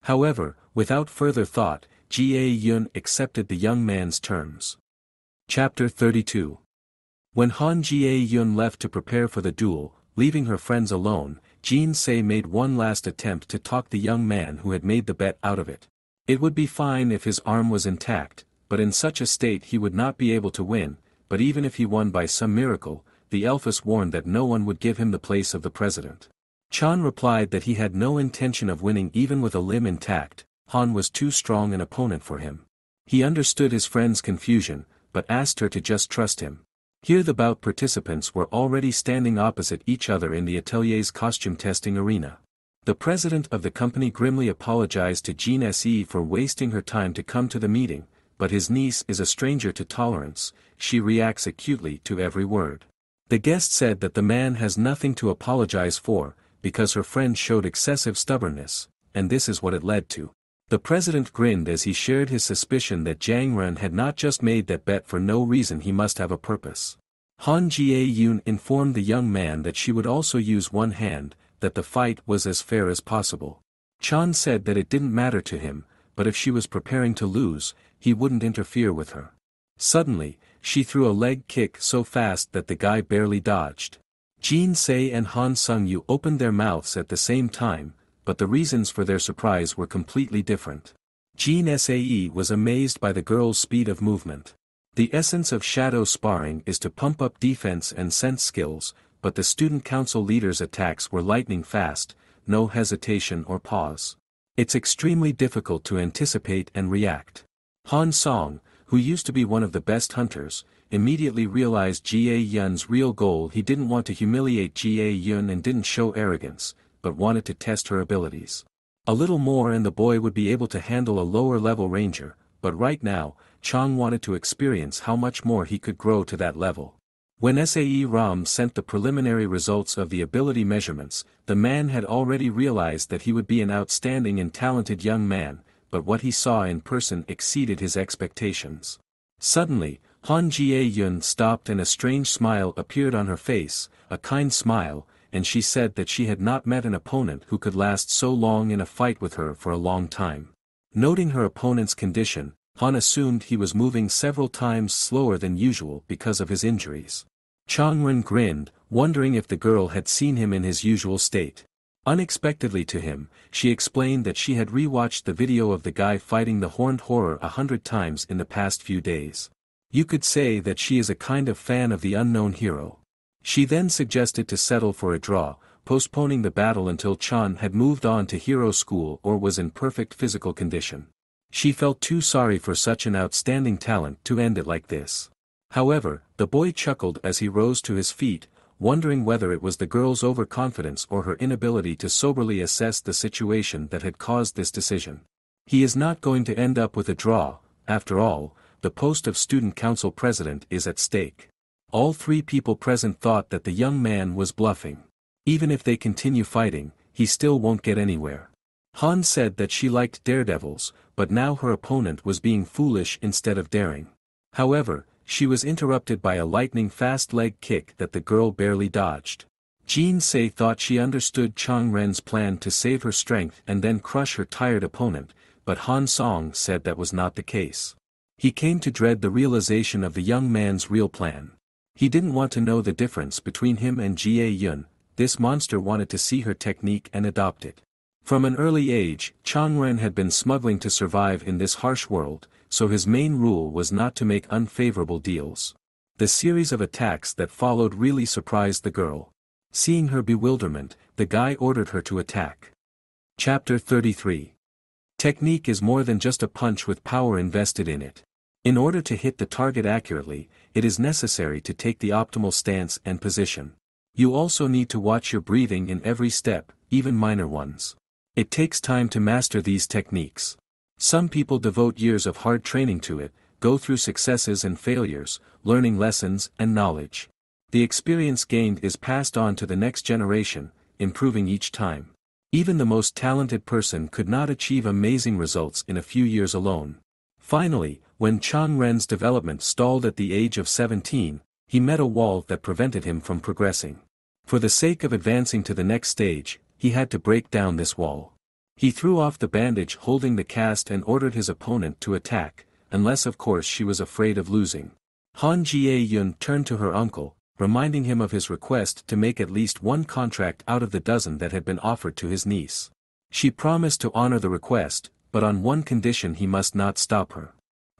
However, without further thought, Jie Yun accepted the young man's terms. Chapter 32 When Han Jie Yun left to prepare for the duel, leaving her friends alone, Jin Say made one last attempt to talk the young man who had made the bet out of it. It would be fine if his arm was intact, but in such a state he would not be able to win, but even if he won by some miracle, the Elfess warned that no one would give him the place of the president. Chan replied that he had no intention of winning even with a limb intact, Han was too strong an opponent for him. He understood his friend's confusion, but asked her to just trust him. Here the bout participants were already standing opposite each other in the atelier's costume testing arena. The president of the company grimly apologized to Jean Sae for wasting her time to come to the meeting, but his niece is a stranger to tolerance, she reacts acutely to every word. The guest said that the man has nothing to apologize for, because her friend showed excessive stubbornness, and this is what it led to. The president grinned as he shared his suspicion that Jiang Ren had not just made that bet for no reason he must have a purpose. Han Jie Yun informed the young man that she would also use one hand, that the fight was as fair as possible. Chan said that it didn't matter to him, but if she was preparing to lose, he wouldn't interfere with her. Suddenly, she threw a leg kick so fast that the guy barely dodged. Jin Se and Han Sung-woo opened their mouths at the same time, but the reasons for their surprise were completely different. Jin Sae was amazed by the girl's speed of movement. The essence of shadow sparring is to pump up defense and sense skills, but the student council leader's attacks were lightning fast, no hesitation or pause. It's extremely difficult to anticipate and react. Han Song, who used to be one of the best hunters, immediately realized Jie Yun's real goal he didn't want to humiliate Jie Yun and didn't show arrogance, but wanted to test her abilities. A little more and the boy would be able to handle a lower-level ranger, but right now, Chang wanted to experience how much more he could grow to that level. When SAE Ram sent the preliminary results of the ability measurements, the man had already realized that he would be an outstanding and talented young man, but what he saw in person exceeded his expectations. Suddenly, Han Jie Yun stopped and a strange smile appeared on her face, a kind smile, and she said that she had not met an opponent who could last so long in a fight with her for a long time. Noting her opponent's condition, Han assumed he was moving several times slower than usual because of his injuries. Changren grinned, wondering if the girl had seen him in his usual state. Unexpectedly to him, she explained that she had rewatched the video of the guy fighting the horned horror a hundred times in the past few days. You could say that she is a kind of fan of the unknown hero. She then suggested to settle for a draw, postponing the battle until Chan had moved on to hero school or was in perfect physical condition. She felt too sorry for such an outstanding talent to end it like this. However, the boy chuckled as he rose to his feet, wondering whether it was the girl's overconfidence or her inability to soberly assess the situation that had caused this decision. He is not going to end up with a draw, after all, the post of student council president is at stake. All three people present thought that the young man was bluffing. Even if they continue fighting, he still won't get anywhere. Han said that she liked daredevils, but now her opponent was being foolish instead of daring. However, she was interrupted by a lightning-fast leg kick that the girl barely dodged. Jean Sae thought she understood Chang Ren's plan to save her strength and then crush her tired opponent, but Han Song said that was not the case. He came to dread the realization of the young man's real plan. He didn't want to know the difference between him and Jie Yun, this monster wanted to see her technique and adopt it. From an early age, Chang Ren had been smuggling to survive in this harsh world, so his main rule was not to make unfavorable deals. The series of attacks that followed really surprised the girl. Seeing her bewilderment, the guy ordered her to attack. Chapter 33 Technique is more than just a punch with power invested in it. In order to hit the target accurately, it is necessary to take the optimal stance and position. You also need to watch your breathing in every step, even minor ones. It takes time to master these techniques. Some people devote years of hard training to it, go through successes and failures, learning lessons and knowledge. The experience gained is passed on to the next generation, improving each time. Even the most talented person could not achieve amazing results in a few years alone. Finally, when Chang Ren's development stalled at the age of 17, he met a wall that prevented him from progressing. For the sake of advancing to the next stage, he had to break down this wall. He threw off the bandage holding the cast and ordered his opponent to attack, unless of course she was afraid of losing. Han Jie Yun turned to her uncle, reminding him of his request to make at least one contract out of the dozen that had been offered to his niece. She promised to honor the request, but on one condition he must not stop her.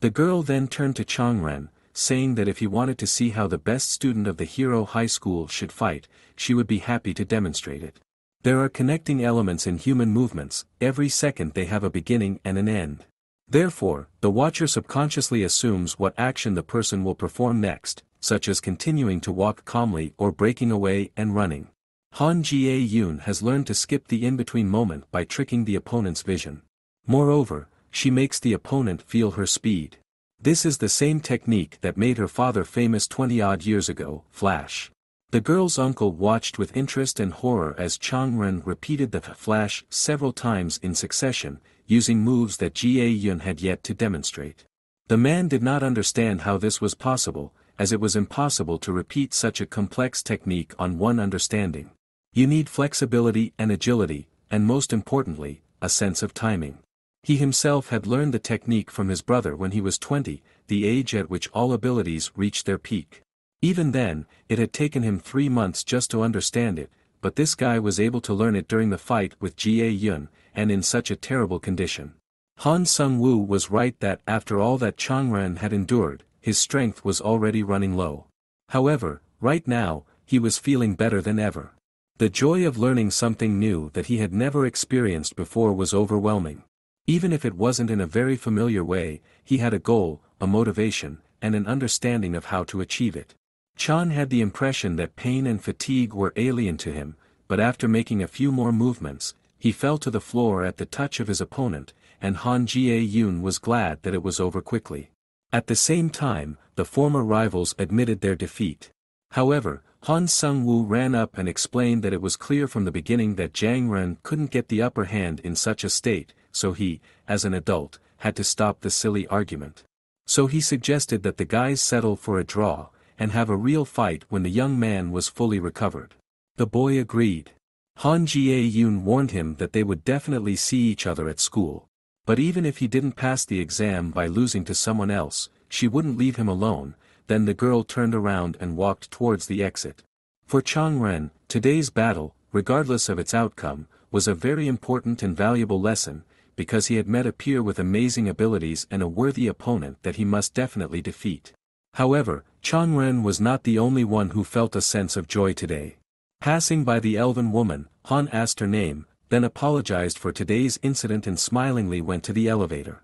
The girl then turned to Changren, saying that if he wanted to see how the best student of the Hero High School should fight, she would be happy to demonstrate it. There are connecting elements in human movements, every second they have a beginning and an end. Therefore, the watcher subconsciously assumes what action the person will perform next, such as continuing to walk calmly or breaking away and running. Han Jie Yun has learned to skip the in-between moment by tricking the opponent's vision. Moreover, she makes the opponent feel her speed. This is the same technique that made her father famous 20-odd years ago, Flash. The girl's uncle watched with interest and horror as Chang Ren repeated the flash several times in succession, using moves that Jie Yun had yet to demonstrate. The man did not understand how this was possible, as it was impossible to repeat such a complex technique on one understanding. You need flexibility and agility, and most importantly, a sense of timing. He himself had learned the technique from his brother when he was 20, the age at which all abilities reach their peak. Even then, it had taken him three months just to understand it, but this guy was able to learn it during the fight with Jie Yun, and in such a terrible condition. Han Sung Woo was right that after all that Changren had endured, his strength was already running low. However, right now, he was feeling better than ever. The joy of learning something new that he had never experienced before was overwhelming. Even if it wasn't in a very familiar way, he had a goal, a motivation, and an understanding of how to achieve it. Chan had the impression that pain and fatigue were alien to him, but after making a few more movements, he fell to the floor at the touch of his opponent, and Han Jie Yun was glad that it was over quickly. At the same time, the former rivals admitted their defeat. However, Han Sung-woo ran up and explained that it was clear from the beginning that Jang Ren couldn't get the upper hand in such a state, so he, as an adult, had to stop the silly argument. So he suggested that the guys settle for a draw, and have a real fight when the young man was fully recovered. The boy agreed. Han Jie Yoon warned him that they would definitely see each other at school. But even if he didn't pass the exam by losing to someone else, she wouldn't leave him alone, then the girl turned around and walked towards the exit. For Chang Ren, today's battle, regardless of its outcome, was a very important and valuable lesson, because he had met a peer with amazing abilities and a worthy opponent that he must definitely defeat. However, Chang Ren was not the only one who felt a sense of joy today. Passing by the elven woman, Han asked her name, then apologized for today's incident and smilingly went to the elevator.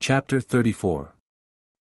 Chapter 34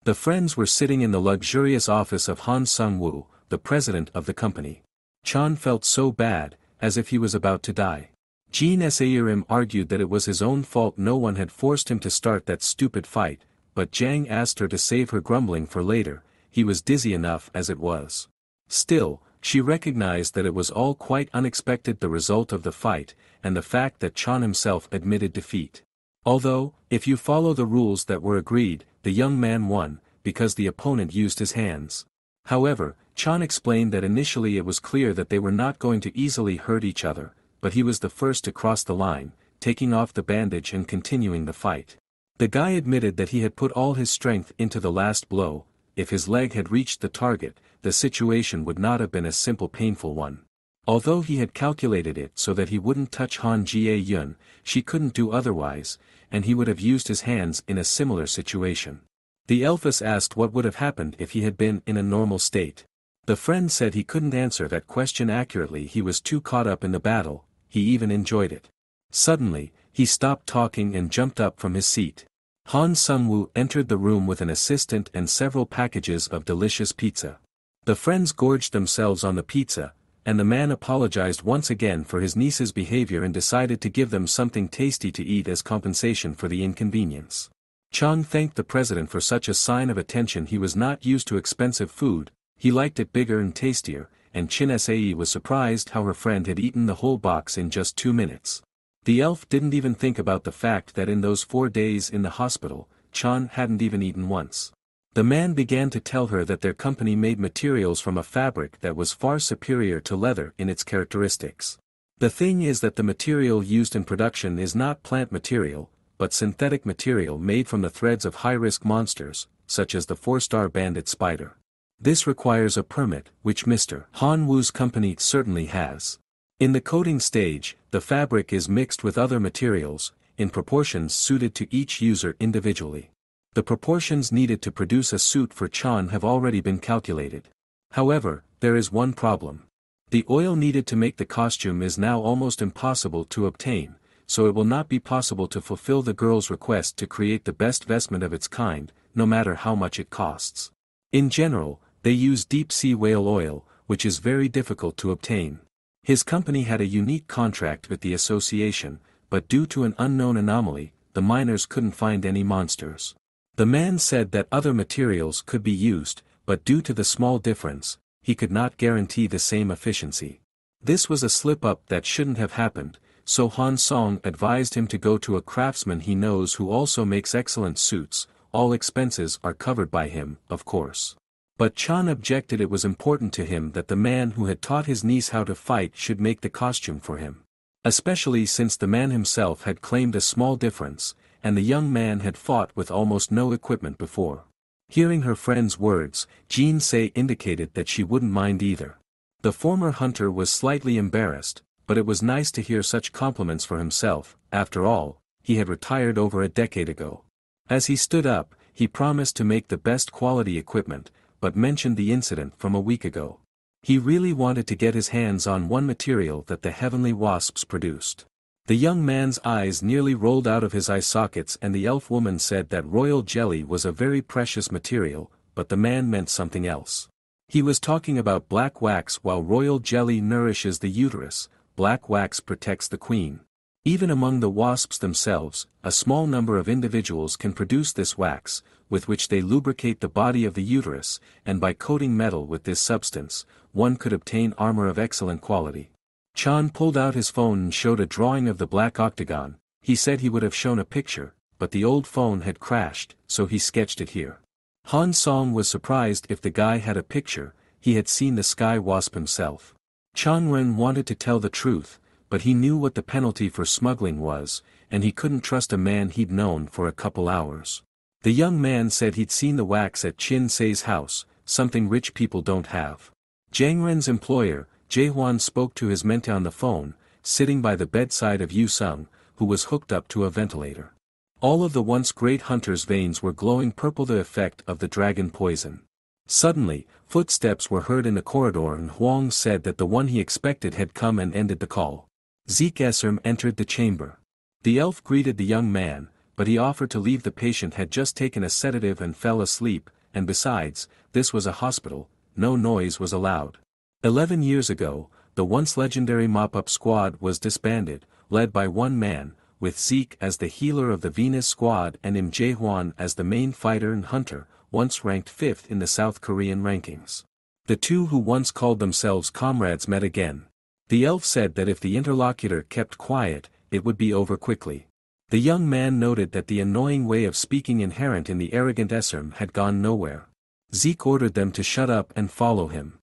The friends were sitting in the luxurious office of Han Sung-woo, the president of the company. Chan felt so bad, as if he was about to die. Jean Sairim argued that it was his own fault no one had forced him to start that stupid fight, but Jang asked her to save her grumbling for later, he was dizzy enough as it was. Still, she recognized that it was all quite unexpected the result of the fight, and the fact that Chan himself admitted defeat. Although, if you follow the rules that were agreed, the young man won, because the opponent used his hands. However, Chan explained that initially it was clear that they were not going to easily hurt each other, but he was the first to cross the line, taking off the bandage and continuing the fight. The guy admitted that he had put all his strength into the last blow, if his leg had reached the target, the situation would not have been a simple painful one. Although he had calculated it so that he wouldn't touch Han Jie Yun, she couldn't do otherwise, and he would have used his hands in a similar situation. The Elfess asked what would have happened if he had been in a normal state. The friend said he couldn't answer that question accurately he was too caught up in the battle, he even enjoyed it. Suddenly, he stopped talking and jumped up from his seat. Han Sung-woo entered the room with an assistant and several packages of delicious pizza. The friends gorged themselves on the pizza, and the man apologized once again for his niece's behavior and decided to give them something tasty to eat as compensation for the inconvenience. Chang thanked the president for such a sign of attention he was not used to expensive food, he liked it bigger and tastier, and Chin Sae was surprised how her friend had eaten the whole box in just two minutes. The elf didn't even think about the fact that in those four days in the hospital, Chan hadn't even eaten once. The man began to tell her that their company made materials from a fabric that was far superior to leather in its characteristics. The thing is that the material used in production is not plant material, but synthetic material made from the threads of high-risk monsters, such as the four-star bandit spider. This requires a permit, which Mr. Han Wu's company certainly has. In the coating stage, the fabric is mixed with other materials, in proportions suited to each user individually. The proportions needed to produce a suit for Chan have already been calculated. However, there is one problem. The oil needed to make the costume is now almost impossible to obtain, so it will not be possible to fulfill the girl's request to create the best vestment of its kind, no matter how much it costs. In general, they use deep-sea whale oil, which is very difficult to obtain. His company had a unique contract with the association, but due to an unknown anomaly, the miners couldn't find any monsters. The man said that other materials could be used, but due to the small difference, he could not guarantee the same efficiency. This was a slip-up that shouldn't have happened, so Han Song advised him to go to a craftsman he knows who also makes excellent suits, all expenses are covered by him, of course. But Chan objected it was important to him that the man who had taught his niece how to fight should make the costume for him. Especially since the man himself had claimed a small difference, and the young man had fought with almost no equipment before. Hearing her friend's words, Jean Sae indicated that she wouldn't mind either. The former hunter was slightly embarrassed, but it was nice to hear such compliments for himself, after all, he had retired over a decade ago. As he stood up, he promised to make the best quality equipment, but mentioned the incident from a week ago. He really wanted to get his hands on one material that the heavenly wasps produced. The young man's eyes nearly rolled out of his eye sockets and the elf woman said that royal jelly was a very precious material, but the man meant something else. He was talking about black wax while royal jelly nourishes the uterus, black wax protects the queen. Even among the wasps themselves, a small number of individuals can produce this wax, with which they lubricate the body of the uterus, and by coating metal with this substance, one could obtain armor of excellent quality. Chan pulled out his phone and showed a drawing of the black octagon, he said he would have shown a picture, but the old phone had crashed, so he sketched it here. Han Song was surprised if the guy had a picture, he had seen the sky wasp himself. Chan Ren wanted to tell the truth, but he knew what the penalty for smuggling was, and he couldn't trust a man he'd known for a couple hours. The young man said he'd seen the wax at Chin Sei's house, something rich people don't have. Jang Ren's employer, Jae Hwan spoke to his mentee on the phone, sitting by the bedside of Yu Sung, who was hooked up to a ventilator. All of the once great hunter's veins were glowing purple the effect of the dragon poison. Suddenly, footsteps were heard in the corridor and Huang said that the one he expected had come and ended the call. Zeke Esserm entered the chamber. The elf greeted the young man, but he offered to leave the patient had just taken a sedative and fell asleep, and besides, this was a hospital, no noise was allowed. Eleven years ago, the once legendary mop-up squad was disbanded, led by one man, with Zeke as the healer of the Venus squad and Im Jae-hwan as the main fighter and hunter, once ranked fifth in the South Korean rankings. The two who once called themselves comrades met again. The elf said that if the interlocutor kept quiet, it would be over quickly. The young man noted that the annoying way of speaking inherent in the arrogant Esserm had gone nowhere. Zeke ordered them to shut up and follow him.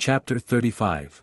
Chapter 35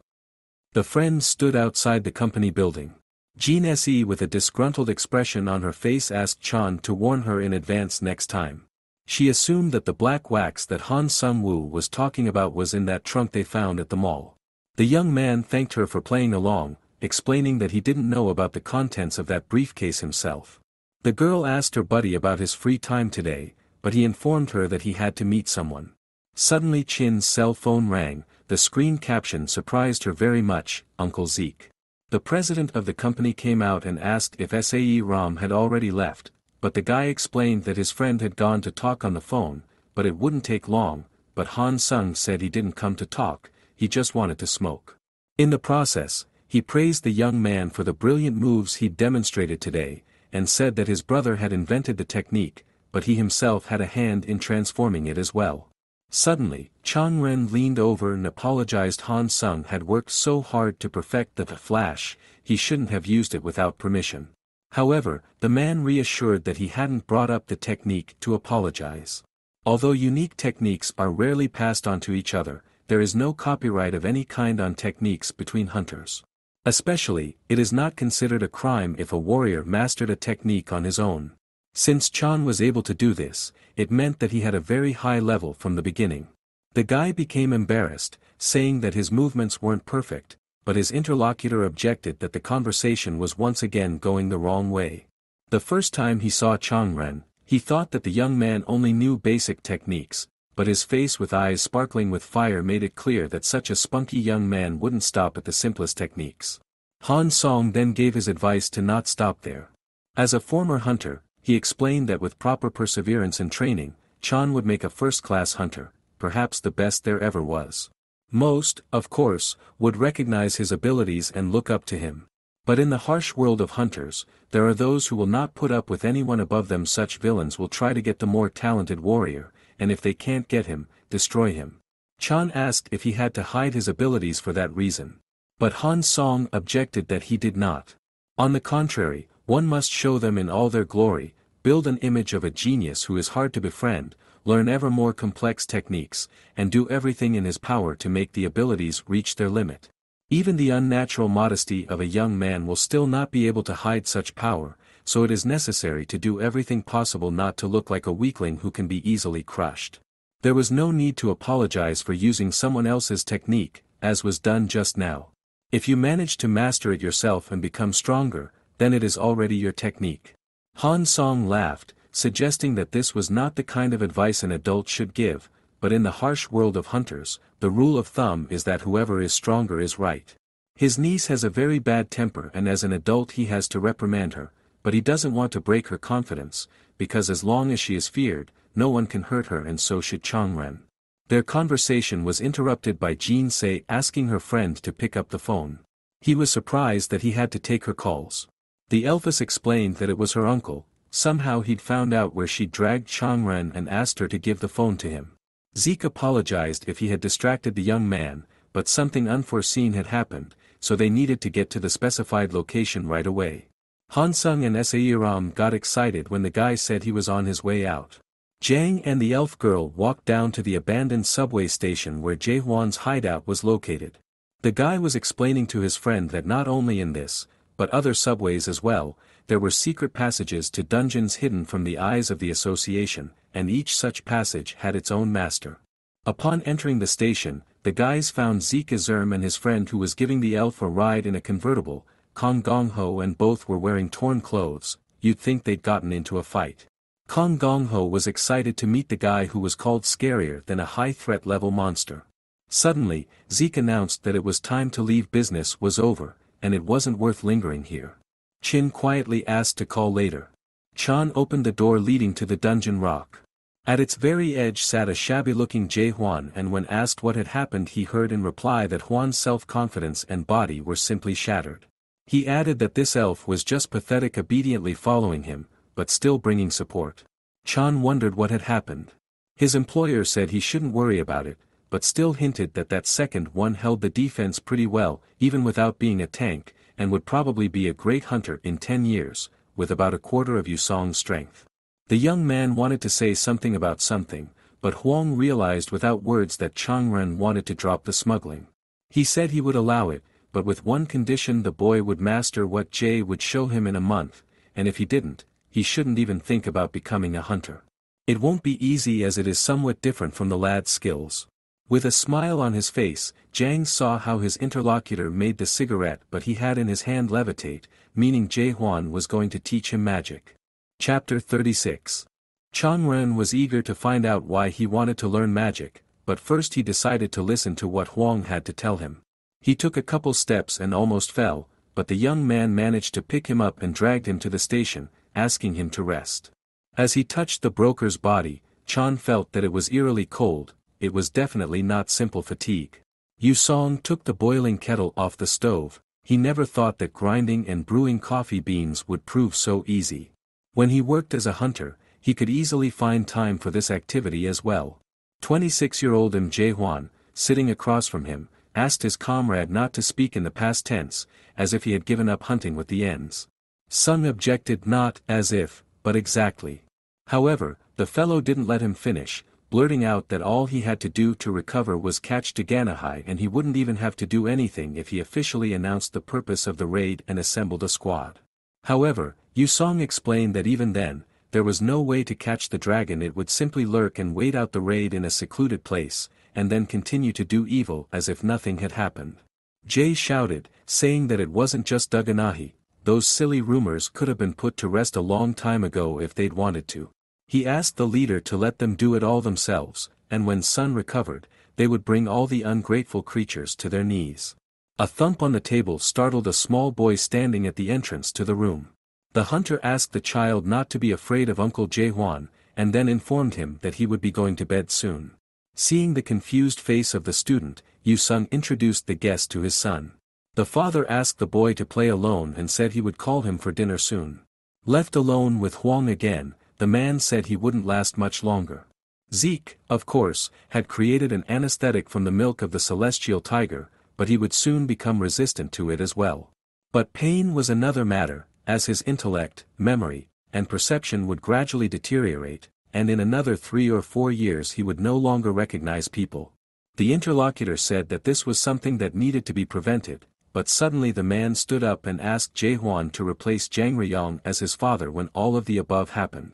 The friends stood outside the company building. Jean Sae with a disgruntled expression on her face asked Chan to warn her in advance next time. She assumed that the black wax that Han Sung-woo was talking about was in that trunk they found at the mall. The young man thanked her for playing along, explaining that he didn't know about the contents of that briefcase himself. The girl asked her buddy about his free time today, but he informed her that he had to meet someone. Suddenly Chin's cell phone rang, the screen caption surprised her very much, Uncle Zeke. The president of the company came out and asked if SAE Ram had already left, but the guy explained that his friend had gone to talk on the phone, but it wouldn't take long, but Han Sung said he didn't come to talk, he just wanted to smoke. In the process, he praised the young man for the brilliant moves he'd demonstrated today, and said that his brother had invented the technique, but he himself had a hand in transforming it as well. Suddenly, Chang Ren leaned over and apologized Han Sung had worked so hard to perfect the flash, he shouldn't have used it without permission. However, the man reassured that he hadn't brought up the technique to apologize. Although unique techniques are rarely passed on to each other, there is no copyright of any kind on techniques between hunters. Especially, it is not considered a crime if a warrior mastered a technique on his own. Since Chan was able to do this, it meant that he had a very high level from the beginning. The guy became embarrassed, saying that his movements weren't perfect, but his interlocutor objected that the conversation was once again going the wrong way. The first time he saw Chang Ren, he thought that the young man only knew basic techniques, but his face with eyes sparkling with fire made it clear that such a spunky young man wouldn't stop at the simplest techniques. Han Song then gave his advice to not stop there. As a former hunter, he explained that with proper perseverance and training, Chan would make a first-class hunter, perhaps the best there ever was. Most, of course, would recognize his abilities and look up to him. But in the harsh world of hunters, there are those who will not put up with anyone above them such villains will try to get the more talented warrior, and if they can't get him, destroy him. Chan asked if he had to hide his abilities for that reason. But Han Song objected that he did not. On the contrary, one must show them in all their glory, build an image of a genius who is hard to befriend, learn ever more complex techniques, and do everything in his power to make the abilities reach their limit. Even the unnatural modesty of a young man will still not be able to hide such power, so it is necessary to do everything possible not to look like a weakling who can be easily crushed. There was no need to apologize for using someone else's technique, as was done just now. If you manage to master it yourself and become stronger, then it is already your technique. Han Song laughed, suggesting that this was not the kind of advice an adult should give, but in the harsh world of hunters, the rule of thumb is that whoever is stronger is right. His niece has a very bad temper and as an adult he has to reprimand her, but he doesn't want to break her confidence, because as long as she is feared, no one can hurt her and so should Changren. Their conversation was interrupted by Jean Sae asking her friend to pick up the phone. He was surprised that he had to take her calls. The Elfess explained that it was her uncle, somehow he'd found out where she dragged Changren and asked her to give the phone to him. Zeke apologized if he had distracted the young man, but something unforeseen had happened, so they needed to get to the specified location right away. Hansung and Sairam got excited when the guy said he was on his way out. Jang and the elf girl walked down to the abandoned subway station where Jaehwan's hideout was located. The guy was explaining to his friend that not only in this, but other subways as well, there were secret passages to dungeons hidden from the eyes of the association, and each such passage had its own master. Upon entering the station, the guys found Zeke Esserm and his friend who was giving the elf a ride in a convertible, Kong Gong Ho and both were wearing torn clothes, you'd think they'd gotten into a fight. Kong Gong Ho was excited to meet the guy who was called scarier than a high threat level monster. Suddenly, Zeke announced that it was time to leave business was over, and it wasn't worth lingering here. Chin quietly asked to call later. Chan opened the door leading to the dungeon rock. At its very edge sat a shabby-looking Jae Hwan and when asked what had happened he heard in reply that Huan's self-confidence and body were simply shattered. He added that this elf was just pathetic obediently following him, but still bringing support. Chan wondered what had happened. His employer said he shouldn't worry about it, but still hinted that that second one held the defense pretty well, even without being a tank, and would probably be a great hunter in 10 years, with about a quarter of Yusong's strength. The young man wanted to say something about something, but Huang realized without words that Changren wanted to drop the smuggling. He said he would allow it, but with one condition the boy would master what Jay would show him in a month, and if he didn't, he shouldn't even think about becoming a hunter. It won't be easy as it is somewhat different from the lad's skills. With a smile on his face, Jang saw how his interlocutor made the cigarette but he had in his hand levitate, meaning Jae Hwan was going to teach him magic. Chapter 36 Chang Ren was eager to find out why he wanted to learn magic, but first he decided to listen to what Huang had to tell him. He took a couple steps and almost fell, but the young man managed to pick him up and dragged him to the station, asking him to rest. As he touched the broker's body, Chan felt that it was eerily cold, it was definitely not simple fatigue. Yusong took the boiling kettle off the stove, he never thought that grinding and brewing coffee beans would prove so easy. When he worked as a hunter, he could easily find time for this activity as well. 26-year-old Im Jae Hwan, sitting across from him, asked his comrade not to speak in the past tense, as if he had given up hunting with the ends. Sung objected not as if, but exactly. However, the fellow didn't let him finish, blurting out that all he had to do to recover was catch Daganahai and he wouldn't even have to do anything if he officially announced the purpose of the raid and assembled a squad. However, Yusong explained that even then, there was no way to catch the dragon it would simply lurk and wait out the raid in a secluded place, and then continue to do evil as if nothing had happened. Jay shouted, saying that it wasn't just Duganahi, those silly rumors could have been put to rest a long time ago if they'd wanted to. He asked the leader to let them do it all themselves, and when Sun recovered, they would bring all the ungrateful creatures to their knees. A thump on the table startled a small boy standing at the entrance to the room. The hunter asked the child not to be afraid of Uncle Jae and then informed him that he would be going to bed soon. Seeing the confused face of the student, Yu Sung introduced the guest to his son. The father asked the boy to play alone and said he would call him for dinner soon. Left alone with Huang again, the man said he wouldn't last much longer. Zeke, of course, had created an anesthetic from the milk of the celestial tiger, but he would soon become resistant to it as well. But pain was another matter, as his intellect, memory, and perception would gradually deteriorate, and in another three or four years he would no longer recognize people. The interlocutor said that this was something that needed to be prevented, but suddenly the man stood up and asked Jae Hwan to replace Jang Riyong as his father when all of the above happened.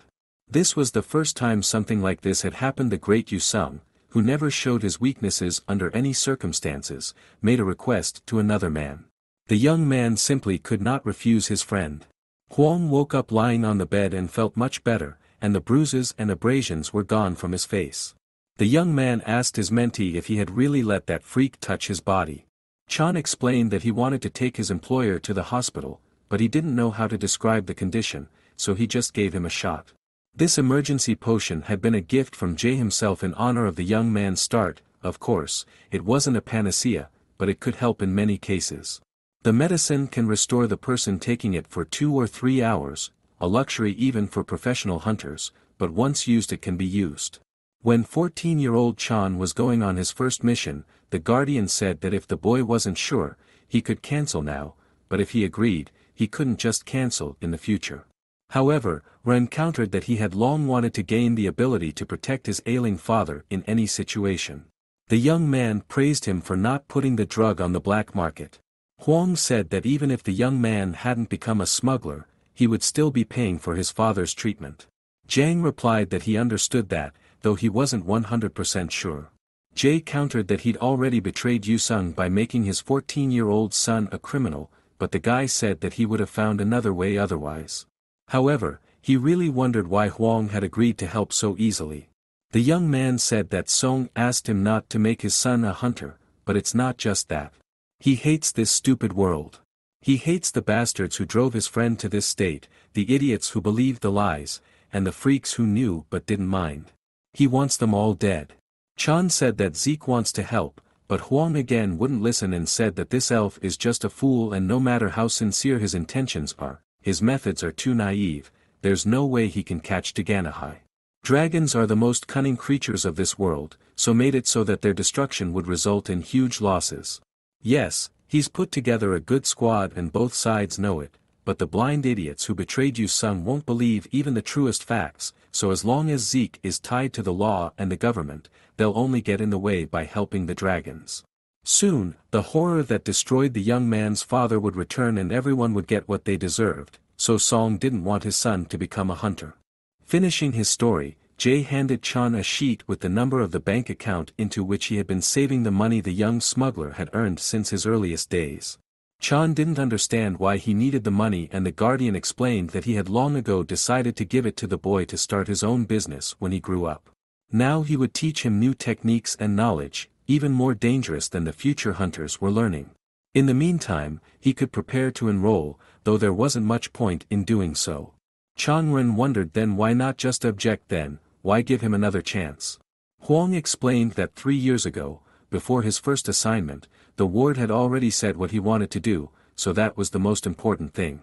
This was the first time something like this had happened the great Yu Sung, who never showed his weaknesses under any circumstances, made a request to another man. The young man simply could not refuse his friend. Huang woke up lying on the bed and felt much better, and the bruises and abrasions were gone from his face. The young man asked his mentee if he had really let that freak touch his body. Chan explained that he wanted to take his employer to the hospital, but he didn't know how to describe the condition, so he just gave him a shot. This emergency potion had been a gift from Jay himself in honor of the young man's start, of course, it wasn't a panacea, but it could help in many cases. The medicine can restore the person taking it for two or three hours, a luxury even for professional hunters, but once used it can be used. When 14-year-old Chan was going on his first mission, the guardian said that if the boy wasn't sure, he could cancel now, but if he agreed, he couldn't just cancel in the future. However, Ren countered that he had long wanted to gain the ability to protect his ailing father in any situation. The young man praised him for not putting the drug on the black market. Huang said that even if the young man hadn't become a smuggler, he would still be paying for his father's treatment. Jiang replied that he understood that, though he wasn't 100% sure. Jay countered that he'd already betrayed Yu Sung by making his 14-year-old son a criminal, but the guy said that he would have found another way otherwise. However, he really wondered why Huang had agreed to help so easily. The young man said that Song asked him not to make his son a hunter, but it's not just that. He hates this stupid world. He hates the bastards who drove his friend to this state, the idiots who believed the lies, and the freaks who knew but didn't mind. He wants them all dead. Chan said that Zeke wants to help, but Huang again wouldn't listen and said that this elf is just a fool and no matter how sincere his intentions are, his methods are too naive, there's no way he can catch Daganahai. Dragons are the most cunning creatures of this world, so made it so that their destruction would result in huge losses. Yes, he's put together a good squad and both sides know it, but the blind idiots who betrayed Yu Sung won't believe even the truest facts, so as long as Zeke is tied to the law and the government, they'll only get in the way by helping the dragons. Soon, the horror that destroyed the young man's father would return and everyone would get what they deserved, so Song didn't want his son to become a hunter. Finishing his story, Jay handed Chan a sheet with the number of the bank account into which he had been saving the money the young smuggler had earned since his earliest days. Chan didn't understand why he needed the money and the guardian explained that he had long ago decided to give it to the boy to start his own business when he grew up. Now he would teach him new techniques and knowledge, even more dangerous than the future hunters were learning. In the meantime, he could prepare to enroll, though there wasn't much point in doing so. Chang Ren wondered then why not just object then, why give him another chance. Huang explained that three years ago, before his first assignment, the ward had already said what he wanted to do, so that was the most important thing.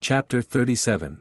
Chapter 37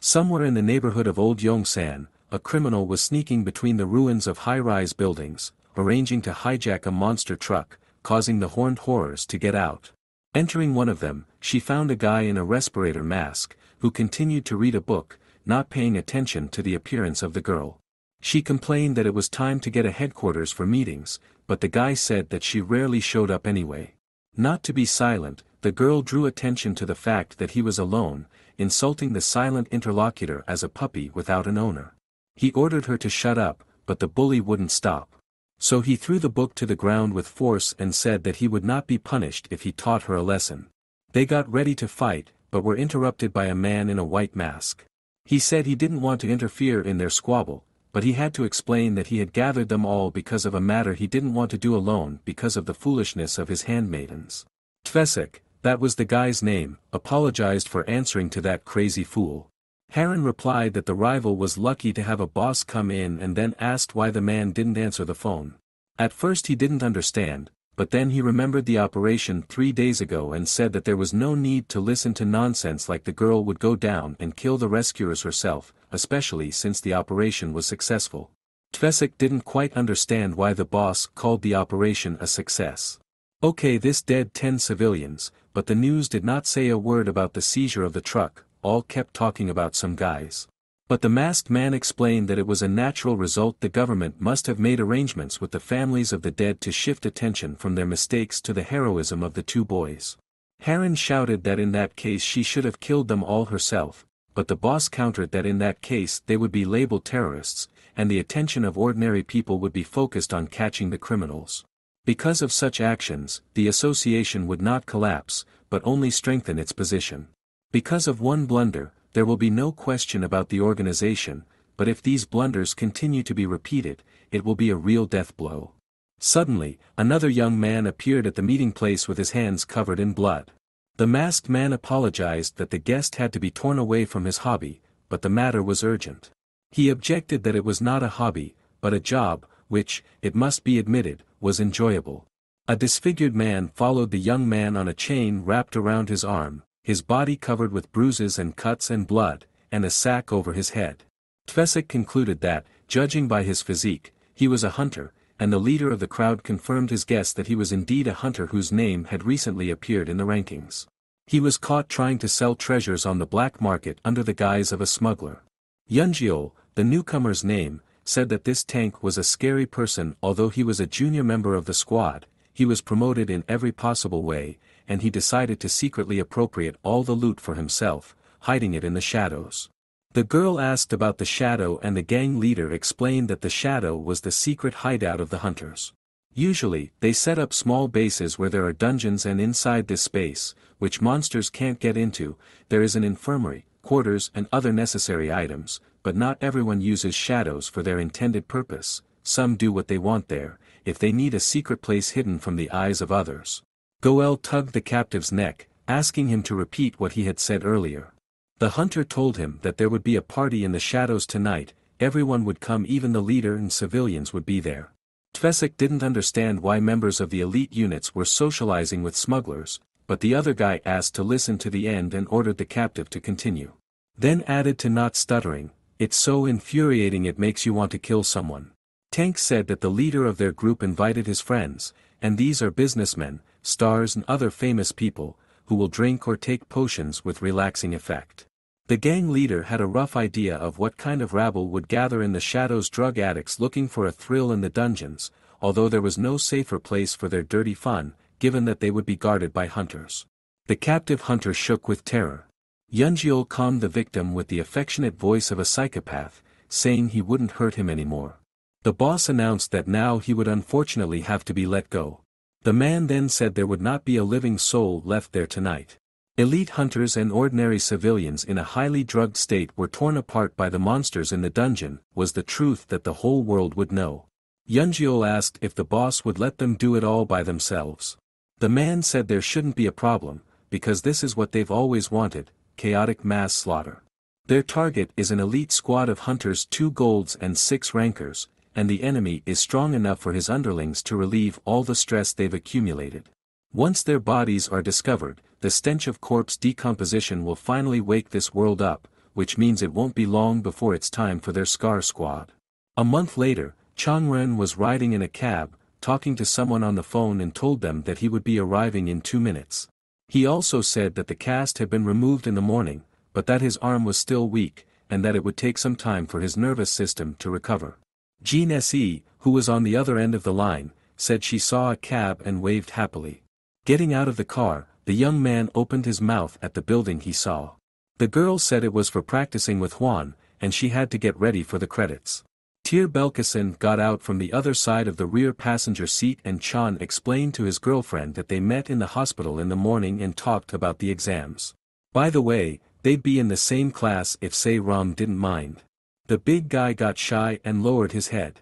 Somewhere in the neighborhood of Old Yongsan, a criminal was sneaking between the ruins of high-rise buildings, arranging to hijack a monster truck, causing the horned horrors to get out. Entering one of them, she found a guy in a respirator mask, who continued to read a book, not paying attention to the appearance of the girl. She complained that it was time to get a headquarters for meetings, but the guy said that she rarely showed up anyway. Not to be silent, the girl drew attention to the fact that he was alone, insulting the silent interlocutor as a puppy without an owner. He ordered her to shut up, but the bully wouldn't stop. So he threw the book to the ground with force and said that he would not be punished if he taught her a lesson. They got ready to fight, but were interrupted by a man in a white mask. He said he didn't want to interfere in their squabble, but he had to explain that he had gathered them all because of a matter he didn't want to do alone because of the foolishness of his handmaidens. Tvesik, that was the guy's name, apologized for answering to that crazy fool. Harren replied that the rival was lucky to have a boss come in and then asked why the man didn't answer the phone. At first he didn't understand, but then he remembered the operation three days ago and said that there was no need to listen to nonsense like the girl would go down and kill the rescuers herself, especially since the operation was successful. Tvesik didn't quite understand why the boss called the operation a success. Okay this dead 10 civilians, but the news did not say a word about the seizure of the truck, all kept talking about some guys. But the masked man explained that it was a natural result the government must have made arrangements with the families of the dead to shift attention from their mistakes to the heroism of the two boys. Harren shouted that in that case she should have killed them all herself, but the boss countered that in that case they would be labeled terrorists, and the attention of ordinary people would be focused on catching the criminals. Because of such actions, the association would not collapse, but only strengthen its position. Because of one blunder, there will be no question about the organization, but if these blunders continue to be repeated, it will be a real death blow. Suddenly, another young man appeared at the meeting place with his hands covered in blood. The masked man apologized that the guest had to be torn away from his hobby, but the matter was urgent. He objected that it was not a hobby, but a job, which, it must be admitted, was enjoyable. A disfigured man followed the young man on a chain wrapped around his arm, his body covered with bruises and cuts and blood, and a sack over his head. Tvesik concluded that, judging by his physique, he was a hunter, and the leader of the crowd confirmed his guess that he was indeed a hunter whose name had recently appeared in the rankings. He was caught trying to sell treasures on the black market under the guise of a smuggler. Yunjiol, the newcomer's name, said that this tank was a scary person although he was a junior member of the squad, he was promoted in every possible way, and he decided to secretly appropriate all the loot for himself, hiding it in the shadows. The girl asked about the shadow and the gang leader explained that the shadow was the secret hideout of the hunters. Usually, they set up small bases where there are dungeons and inside this space, which monsters can't get into, there is an infirmary, quarters and other necessary items, but not everyone uses shadows for their intended purpose, some do what they want there, if they need a secret place hidden from the eyes of others. Goel tugged the captive's neck, asking him to repeat what he had said earlier. The hunter told him that there would be a party in the shadows tonight, everyone would come even the leader and civilians would be there. Tvesik didn't understand why members of the elite units were socializing with smugglers, but the other guy asked to listen to the end and ordered the captive to continue. Then added to not stuttering, it's so infuriating it makes you want to kill someone. Tank said that the leader of their group invited his friends, and these are businessmen, stars and other famous people, who will drink or take potions with relaxing effect. The gang leader had a rough idea of what kind of rabble would gather in the shadows drug addicts looking for a thrill in the dungeons, although there was no safer place for their dirty fun, given that they would be guarded by hunters. The captive hunter shook with terror. Yunjiol calmed the victim with the affectionate voice of a psychopath, saying he wouldn't hurt him anymore. The boss announced that now he would unfortunately have to be let go. The man then said there would not be a living soul left there tonight. Elite hunters and ordinary civilians in a highly drugged state were torn apart by the monsters in the dungeon, was the truth that the whole world would know. Yunjiol asked if the boss would let them do it all by themselves. The man said there shouldn't be a problem, because this is what they've always wanted, chaotic mass slaughter. Their target is an elite squad of hunters two golds and six rankers, and the enemy is strong enough for his underlings to relieve all the stress they've accumulated. Once their bodies are discovered, the stench of corpse decomposition will finally wake this world up, which means it won't be long before it's time for their Scar Squad. A month later, Chang Ren was riding in a cab, talking to someone on the phone and told them that he would be arriving in two minutes. He also said that the cast had been removed in the morning, but that his arm was still weak, and that it would take some time for his nervous system to recover. Jean Sae, who was on the other end of the line, said she saw a cab and waved happily. Getting out of the car, the young man opened his mouth at the building he saw. The girl said it was for practicing with Juan, and she had to get ready for the credits. Tyr Belkacem got out from the other side of the rear passenger seat and Chan explained to his girlfriend that they met in the hospital in the morning and talked about the exams. By the way, they'd be in the same class if Say Ram didn't mind. The big guy got shy and lowered his head.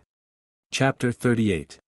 Chapter 38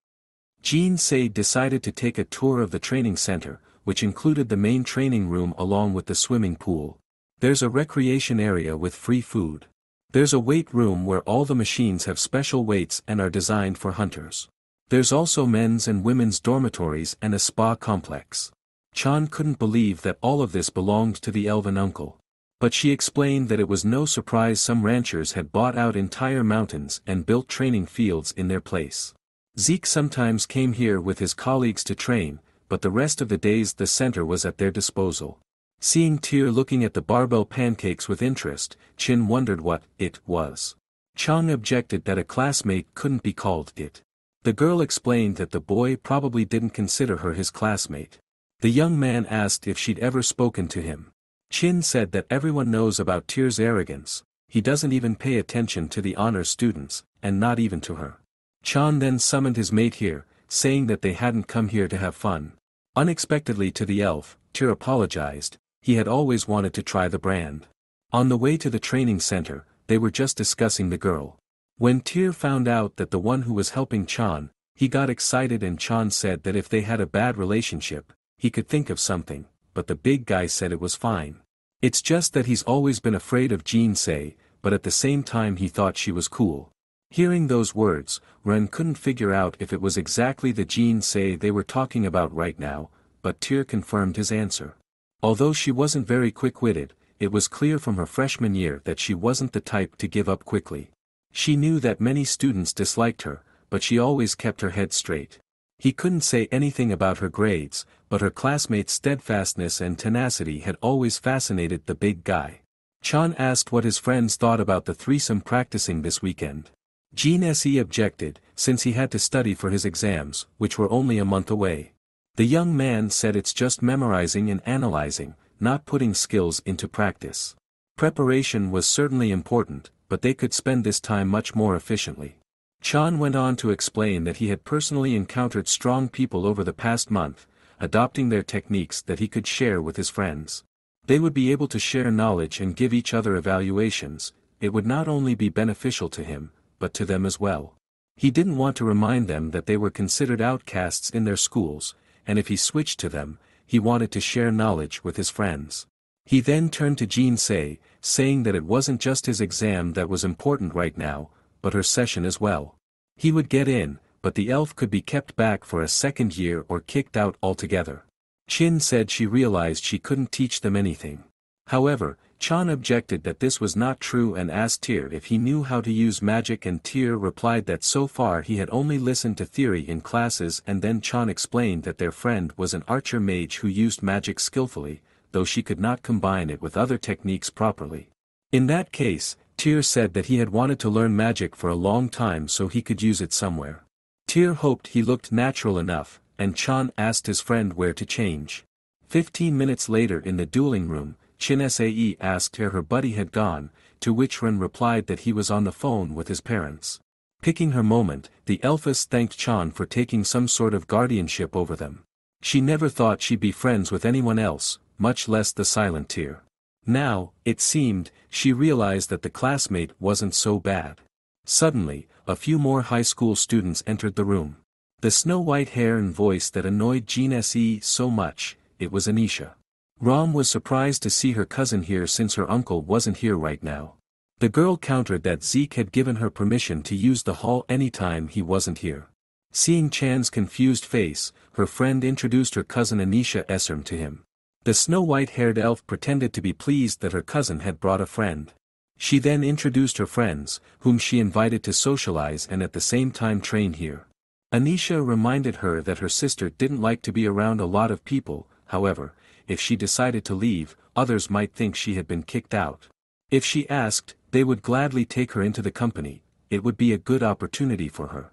Jean Sae decided to take a tour of the training center, which included the main training room along with the swimming pool. There's a recreation area with free food. There's a weight room where all the machines have special weights and are designed for hunters. There's also men's and women's dormitories and a spa complex. Chan couldn't believe that all of this belonged to the elven uncle. But she explained that it was no surprise some rankers had bought out entire mountains and built training fields in their place. Zeke sometimes came here with his colleagues to train, but the rest of the days the center was at their disposal. Seeing Tyr looking at the barbell pancakes with interest, Chin wondered what it was. Chang objected that a classmate couldn't be called it. The girl explained that the boy probably didn't consider her his classmate. The young man asked if she'd ever spoken to him. Chin said that everyone knows about Tyr's arrogance, he doesn't even pay attention to the honor students, and not even to her. Chan then summoned his mate here, saying that they hadn't come here to have fun. Unexpectedly to the elf, Tyr apologized, he had always wanted to try the brand. On the way to the training center, they were just discussing the girl. When Tyr found out that the one who was helping Chan, he got excited and Chan said that if they had a bad relationship, he could think of something, but the big guy said it was fine. It's just that he's always been afraid of Jean Sae, but at the same time he thought she was cool. Hearing those words, Ren couldn't figure out if it was exactly the Jean Sae they were talking about right now, but Tyr confirmed his answer. Although she wasn't very quick-witted, it was clear from her freshman year that she wasn't the type to give up quickly. She knew that many students disliked her, but she always kept her head straight. He couldn't say anything about her grades, but her classmates' steadfastness and tenacity had always fascinated the big guy. Chan asked what his friends thought about the threesome practicing this weekend. Jean Sae objected, since he had to study for his exams, which were only a month away. The young man said it's just memorizing and analyzing, not putting skills into practice. Preparation was certainly important, but they could spend this time much more efficiently. Chan went on to explain that he had personally encountered strong people over the past month, adopting their techniques that he could share with his friends. They would be able to share knowledge and give each other evaluations, it would not only be beneficial to him, but to them as well. He didn't want to remind them that they were considered outcasts in their schools, and if he switched to them, he wanted to share knowledge with his friends. He then turned to Jean Sae, saying that it wasn't just his exam that was important right now, but her session as well. He would get in, but the elf could be kept back for a second year or kicked out altogether. Chin said she realized she couldn't teach them anything. However, Chan objected that this was not true and asked Tyr if he knew how to use magic and Tyr replied that so far he had only listened to theory in classes and then Chan explained that their friend was an archer mage who used magic skillfully, though she could not combine it with other techniques properly. In that case, Tyr said that he had wanted to learn magic for a long time so he could use it somewhere. Tyr hoped he looked natural enough, and Chan asked his friend where to change. Fifteen minutes later in the dueling room, Chin Sae asked where her buddy had gone, to which Ren replied that he was on the phone with his parents. Picking her moment, the Elfess thanked Chan for taking some sort of guardianship over them. She never thought she'd be friends with anyone else, much less the silent Tyr. Now, it seemed, she realized that the classmate wasn't so bad. Suddenly, a few more high school students entered the room. The snow-white hair and voice that annoyed Jean Sae so much, it was Anisha. Rom was surprised to see her cousin here since her uncle wasn't here right now. The girl countered that Zeke had given her permission to use the hall anytime he wasn't here. Seeing Chan's confused face, her friend introduced her cousin Anisha Esserm to him. The snow-white-haired elf pretended to be pleased that her cousin had brought a friend. She then introduced her friends, whom she invited to socialize and at the same time train here. Anisha reminded her that her sister didn't like to be around a lot of people, however, if she decided to leave, others might think she had been kicked out. If she asked, they would gladly take her into the company, it would be a good opportunity for her.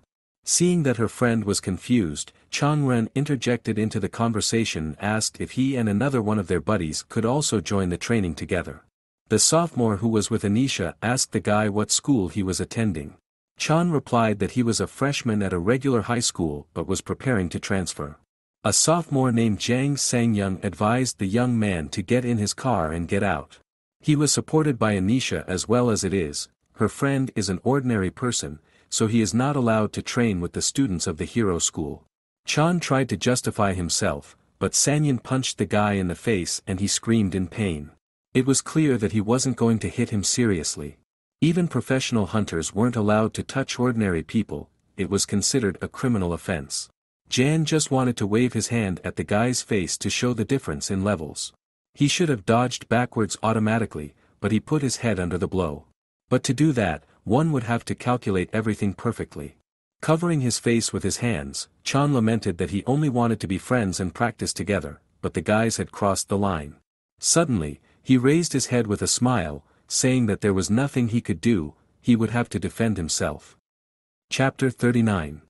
Seeing that her friend was confused, Chang Ren interjected into the conversation asked if he and another one of their buddies could also join the training together. The sophomore who was with Anisha asked the guy what school he was attending. Chan replied that he was a freshman at a regular high school but was preparing to transfer. A sophomore named Jang Sangyang advised the young man to get in his car and get out. He was supported by Anisha as well as it is, her friend is an ordinary person, so he is not allowed to train with the students of the hero school. Chan tried to justify himself, but Sanyan punched the guy in the face and he screamed in pain. It was clear that he wasn't going to hit him seriously. Even professional hunters weren't allowed to touch ordinary people, it was considered a criminal offense. Jan just wanted to wave his hand at the guy's face to show the difference in levels. He should have dodged backwards automatically, but he put his head under the blow. But to do that, one would have to calculate everything perfectly. Covering his face with his hands, Chan lamented that he only wanted to be friends and practice together, but the guys had crossed the line. Suddenly, he raised his head with a smile, saying that there was nothing he could do, he would have to defend himself. Chapter 39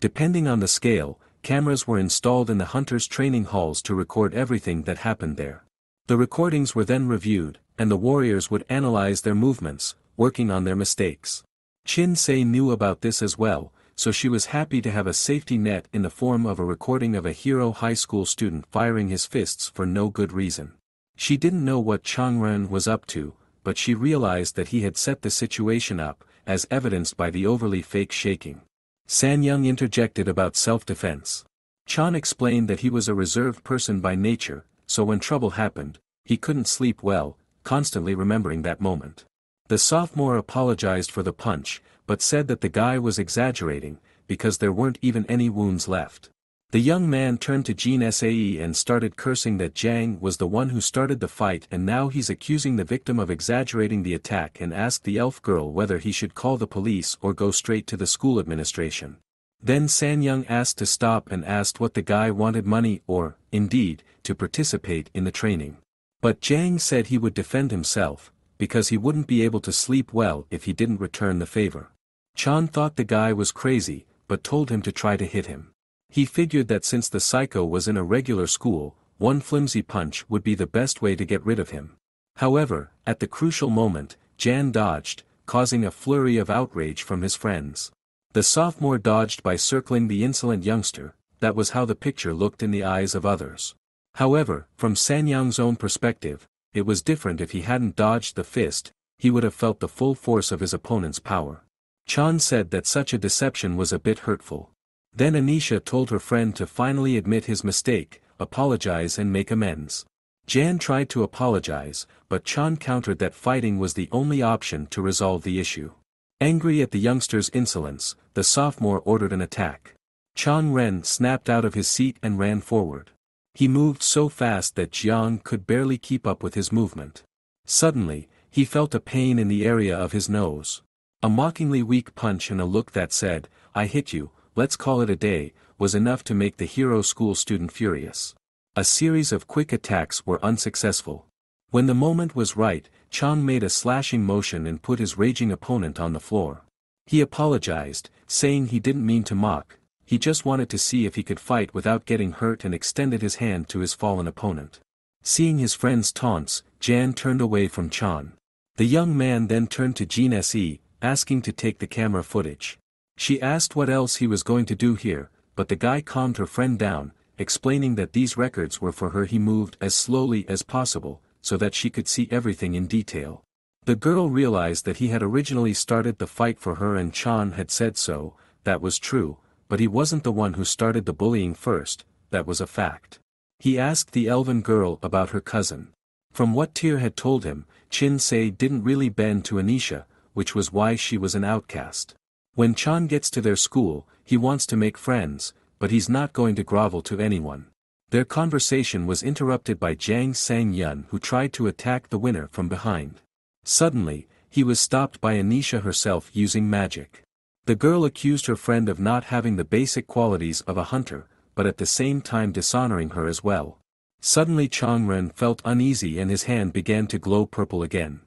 Depending on the scale, cameras were installed in the hunters' training halls to record everything that happened there. The recordings were then reviewed, and the warriors would analyze their movements, working on their mistakes. Chin Se knew about this as well, so she was happy to have a safety net in the form of a recording of a hero high school student firing his fists for no good reason. She didn't know what Changren was up to, but she realized that he had set the situation up, as evidenced by the overly fake shaking. San Young interjected about self-defense. Chan explained that he was a reserved person by nature, so when trouble happened, he couldn't sleep well, constantly remembering that moment. The sophomore apologized for the punch, but said that the guy was exaggerating, because there weren't even any wounds left. The young man turned to Jean Sae and started cursing that Jang was the one who started the fight and now he's accusing the victim of exaggerating the attack and asked the elf girl whether he should call the police or go straight to the school administration. Then San Young asked to stop and asked what the guy wanted money or, indeed, to participate in the training. But Jang said he would defend himself, because he wouldn't be able to sleep well if he didn't return the favor. Chan thought the guy was crazy, but told him to try to hit him. He figured that since the psycho was in a regular school, one flimsy punch would be the best way to get rid of him. However, at the crucial moment, Jan dodged, causing a flurry of outrage from his friends. The sophomore dodged by circling the insolent youngster, that was how the picture looked in the eyes of others. However, from Sanyang's own perspective, it was different if he hadn't dodged the fist, he would have felt the full force of his opponent's power. Chan said that such a deception was a bit hurtful. Then Anisha told her friend to finally admit his mistake, apologize and make amends. Jan tried to apologize, but Chan countered that fighting was the only option to resolve the issue. Angry at the youngster's insolence, the sophomore ordered an attack. Chang Ren snapped out of his seat and ran forward. He moved so fast that Jiang could barely keep up with his movement. Suddenly, he felt a pain in the area of his nose. A mockingly weak punch and a look that said, I hit you, let's call it a day, was enough to make the hero school student furious. A series of quick attacks were unsuccessful. When the moment was right, Chang made a slashing motion and put his raging opponent on the floor. He apologized, saying he didn't mean to mock, he just wanted to see if he could fight without getting hurt and extended his hand to his fallen opponent. Seeing his friend's taunts, Jan turned away from Chan. The young man then turned to Jean Sae, asking to take the camera footage. She asked what else he was going to do here, but the guy calmed her friend down, explaining that these records were for her he moved as slowly as possible, so that she could see everything in detail. The girl realized that he had originally started the fight for her and Chan had said so, that was true, but he wasn't the one who started the bullying first, that was a fact. He asked the elven girl about her cousin. From what Tyr had told him, Chin Se didn't really bend to Anisha, which was why she was an outcast. When Chan gets to their school, he wants to make friends, but he's not going to grovel to anyone. Their conversation was interrupted by Jiang Sang Yun who tried to attack the winner from behind. Suddenly, he was stopped by Anisha herself using magic. The girl accused her friend of not having the basic qualities of a hunter, but at the same time dishonoring her as well. Suddenly Chong Ren felt uneasy and his hand began to glow purple again.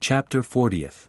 Chapter 40th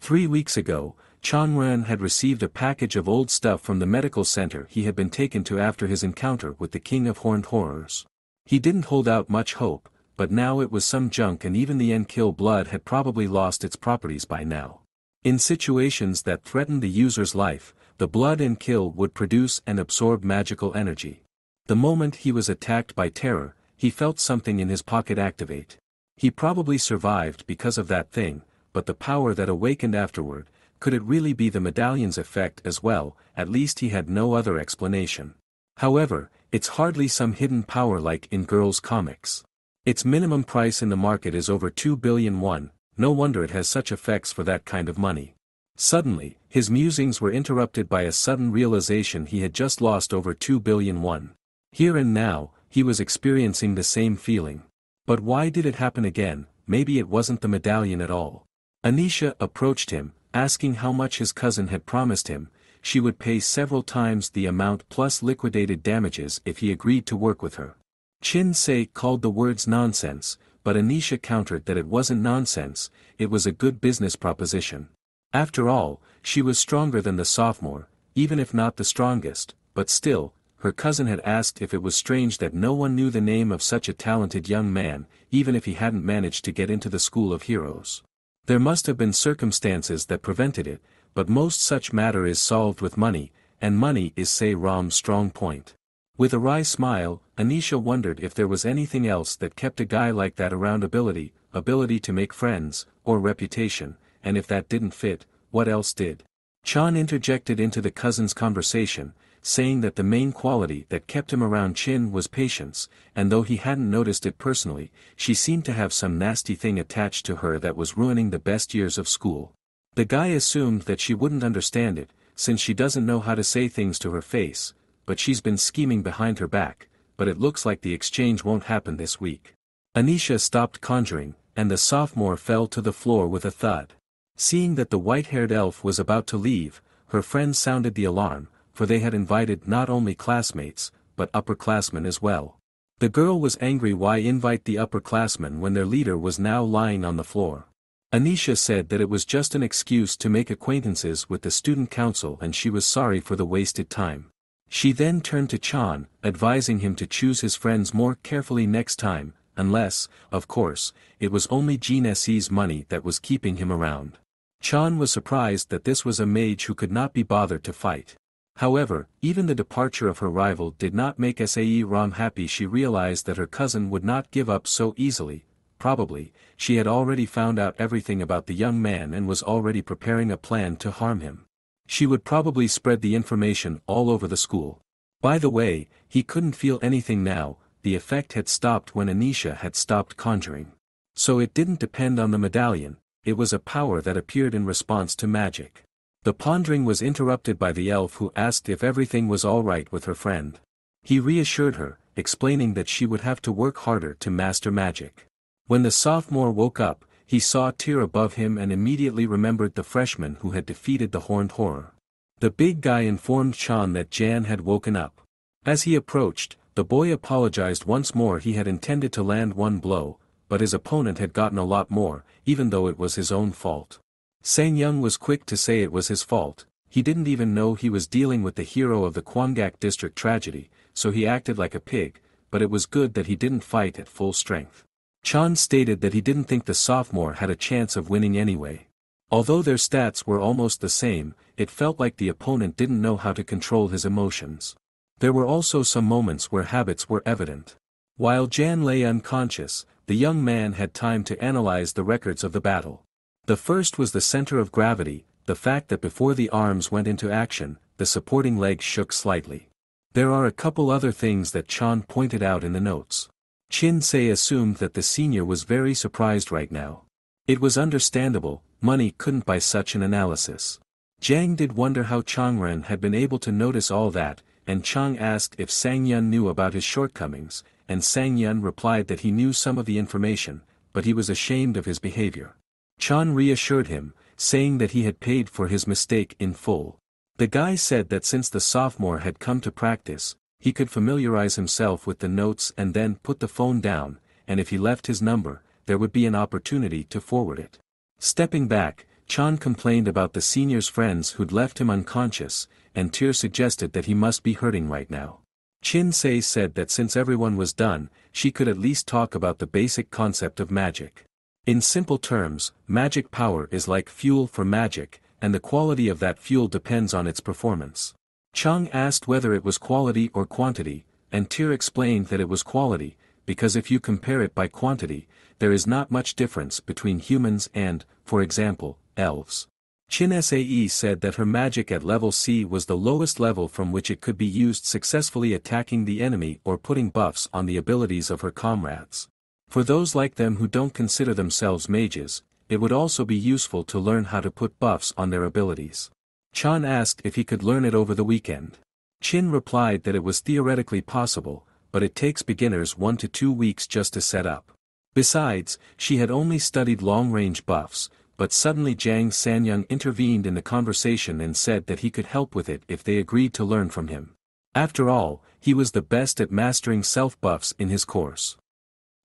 Three weeks ago, Chong Ren had received a package of old stuff from the medical center he had been taken to after his encounter with the King of Horned Horrors. He didn't hold out much hope, but now it was some junk and even the Enkill blood had probably lost its properties by now. In situations that threatened the user's life, the blood and kill would produce and absorb magical energy. The moment he was attacked by terror, he felt something in his pocket activate. He probably survived because of that thing, but the power that awakened afterward, could it really be the medallion's effect as well, at least he had no other explanation. However, it's hardly some hidden power like in girls' comics. Its minimum price in the market is over 2 billion won, no wonder it has such effects for that kind of money. Suddenly, his musings were interrupted by a sudden realization he had just lost over 2 billion won. Here and now, he was experiencing the same feeling. But why did it happen again, maybe it wasn't the medallion at all. Anisha approached him, asking how much his cousin had promised him, she would pay several times the amount plus liquidated damages if he agreed to work with her. Chin Se called the words nonsense, but Anisha countered that it wasn't nonsense, it was a good business proposition. After all, she was stronger than the sophomore, even if not the strongest, but still, her cousin had asked if it was strange that no one knew the name of such a talented young man, even if he hadn't managed to get into the school of heroes. There must have been circumstances that prevented it, but most such matter is solved with money, and money is Se Ram's strong point. With a wry smile, Anisha wondered if there was anything else that kept a guy like that around ability, ability to make friends, or reputation, and if that didn't fit, what else did? Chan interjected into the cousin's conversation, saying that the main quality that kept him around Chin was patience, and though he hadn't noticed it personally, she seemed to have some nasty thing attached to her that was ruining the best years of school. The guy assumed that she wouldn't understand it, since she doesn't know how to say things to her face, but she's been scheming behind her back, but it looks like the exchange won't happen this week. Anisha stopped conjuring, and the sophomore fell to the floor with a thud. Seeing that the white-haired elf was about to leave, her friends sounded the alarm, for they had invited not only classmates, but upperclassmen as well. The girl was angry why invite the upperclassmen when their leader was now lying on the floor. Anisha said that it was just an excuse to make acquaintances with the student council and she was sorry for the wasted time. She then turned to Chan, advising him to choose his friends more carefully next time, unless, of course, it was only Jean Se's money that was keeping him around. Chan was surprised that this was a mage who could not be bothered to fight. However, even the departure of her rival did not make Sae Ram happy she realized that her cousin would not give up so easily, probably, she had already found out everything about the young man and was already preparing a plan to harm him. She would probably spread the information all over the school. By the way, he couldn't feel anything now, the effect had stopped when Anisha had stopped conjuring. So it didn't depend on the medallion, it was a power that appeared in response to magic. The pondering was interrupted by the elf who asked if everything was alright with her friend. He reassured her, explaining that she would have to work harder to master magic. When the sophomore woke up, he saw Tyr above him and immediately remembered the freshman who had defeated the horned horror. The big guy informed Chan that Jan had woken up. As he approached, the boy apologized once more he had intended to land one blow, but his opponent had gotten a lot more, even though it was his own fault. Sang Young was quick to say it was his fault, he didn't even know he was dealing with the hero of the Gwanak district tragedy, so he acted like a pig, but it was good that he didn't fight at full strength. Chan stated that he didn't think the sophomore had a chance of winning anyway. Although their stats were almost the same, it felt like the opponent didn't know how to control his emotions. There were also some moments where habits were evident. While Jan lay unconscious, the young man had time to analyze the records of the battle. The first was the center of gravity, the fact that before the arms went into action, the supporting leg shook slightly. There are a couple other things that Chan pointed out in the notes. Chin Se assumed that the senior was very surprised right now. It was understandable, money couldn't buy such an analysis. Jiang did wonder how Changren had been able to notice all that, and Chang asked if Sang Yun knew about his shortcomings, and Sang Yun replied that he knew some of the information, but he was ashamed of his behavior. Chan reassured him, saying that he had paid for his mistake in full. The guy said that since the sophomore had come to practice, he could familiarize himself with the notes and then put the phone down, and if he left his number, there would be an opportunity to forward it. Stepping back, Chan complained about the senior's friends who'd left him unconscious, and Tyr suggested that he must be hurting right now. Chin Se said that since everyone was done, she could at least talk about the basic concept of magic. In simple terms, magic power is like fuel for magic, and the quality of that fuel depends on its performance. Chang asked whether it was quality or quantity, and Tyr explained that it was quality, because if you compare it by quantity, there is not much difference between humans and, for example, elves. Chin Sae said that her magic at level C was the lowest level from which it could be used successfully attacking the enemy or putting buffs on the abilities of her comrades. For those like them who don't consider themselves mages, it would also be useful to learn how to put buffs on their abilities. Chan asked if he could learn it over the weekend. Chin replied that it was theoretically possible, but it takes beginners one to two weeks just to set up. Besides, she had only studied long-range buffs, but suddenly Jiang Sanyang intervened in the conversation and said that he could help with it if they agreed to learn from him. After all, he was the best at mastering self-buffs in his course.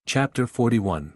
Chapter 41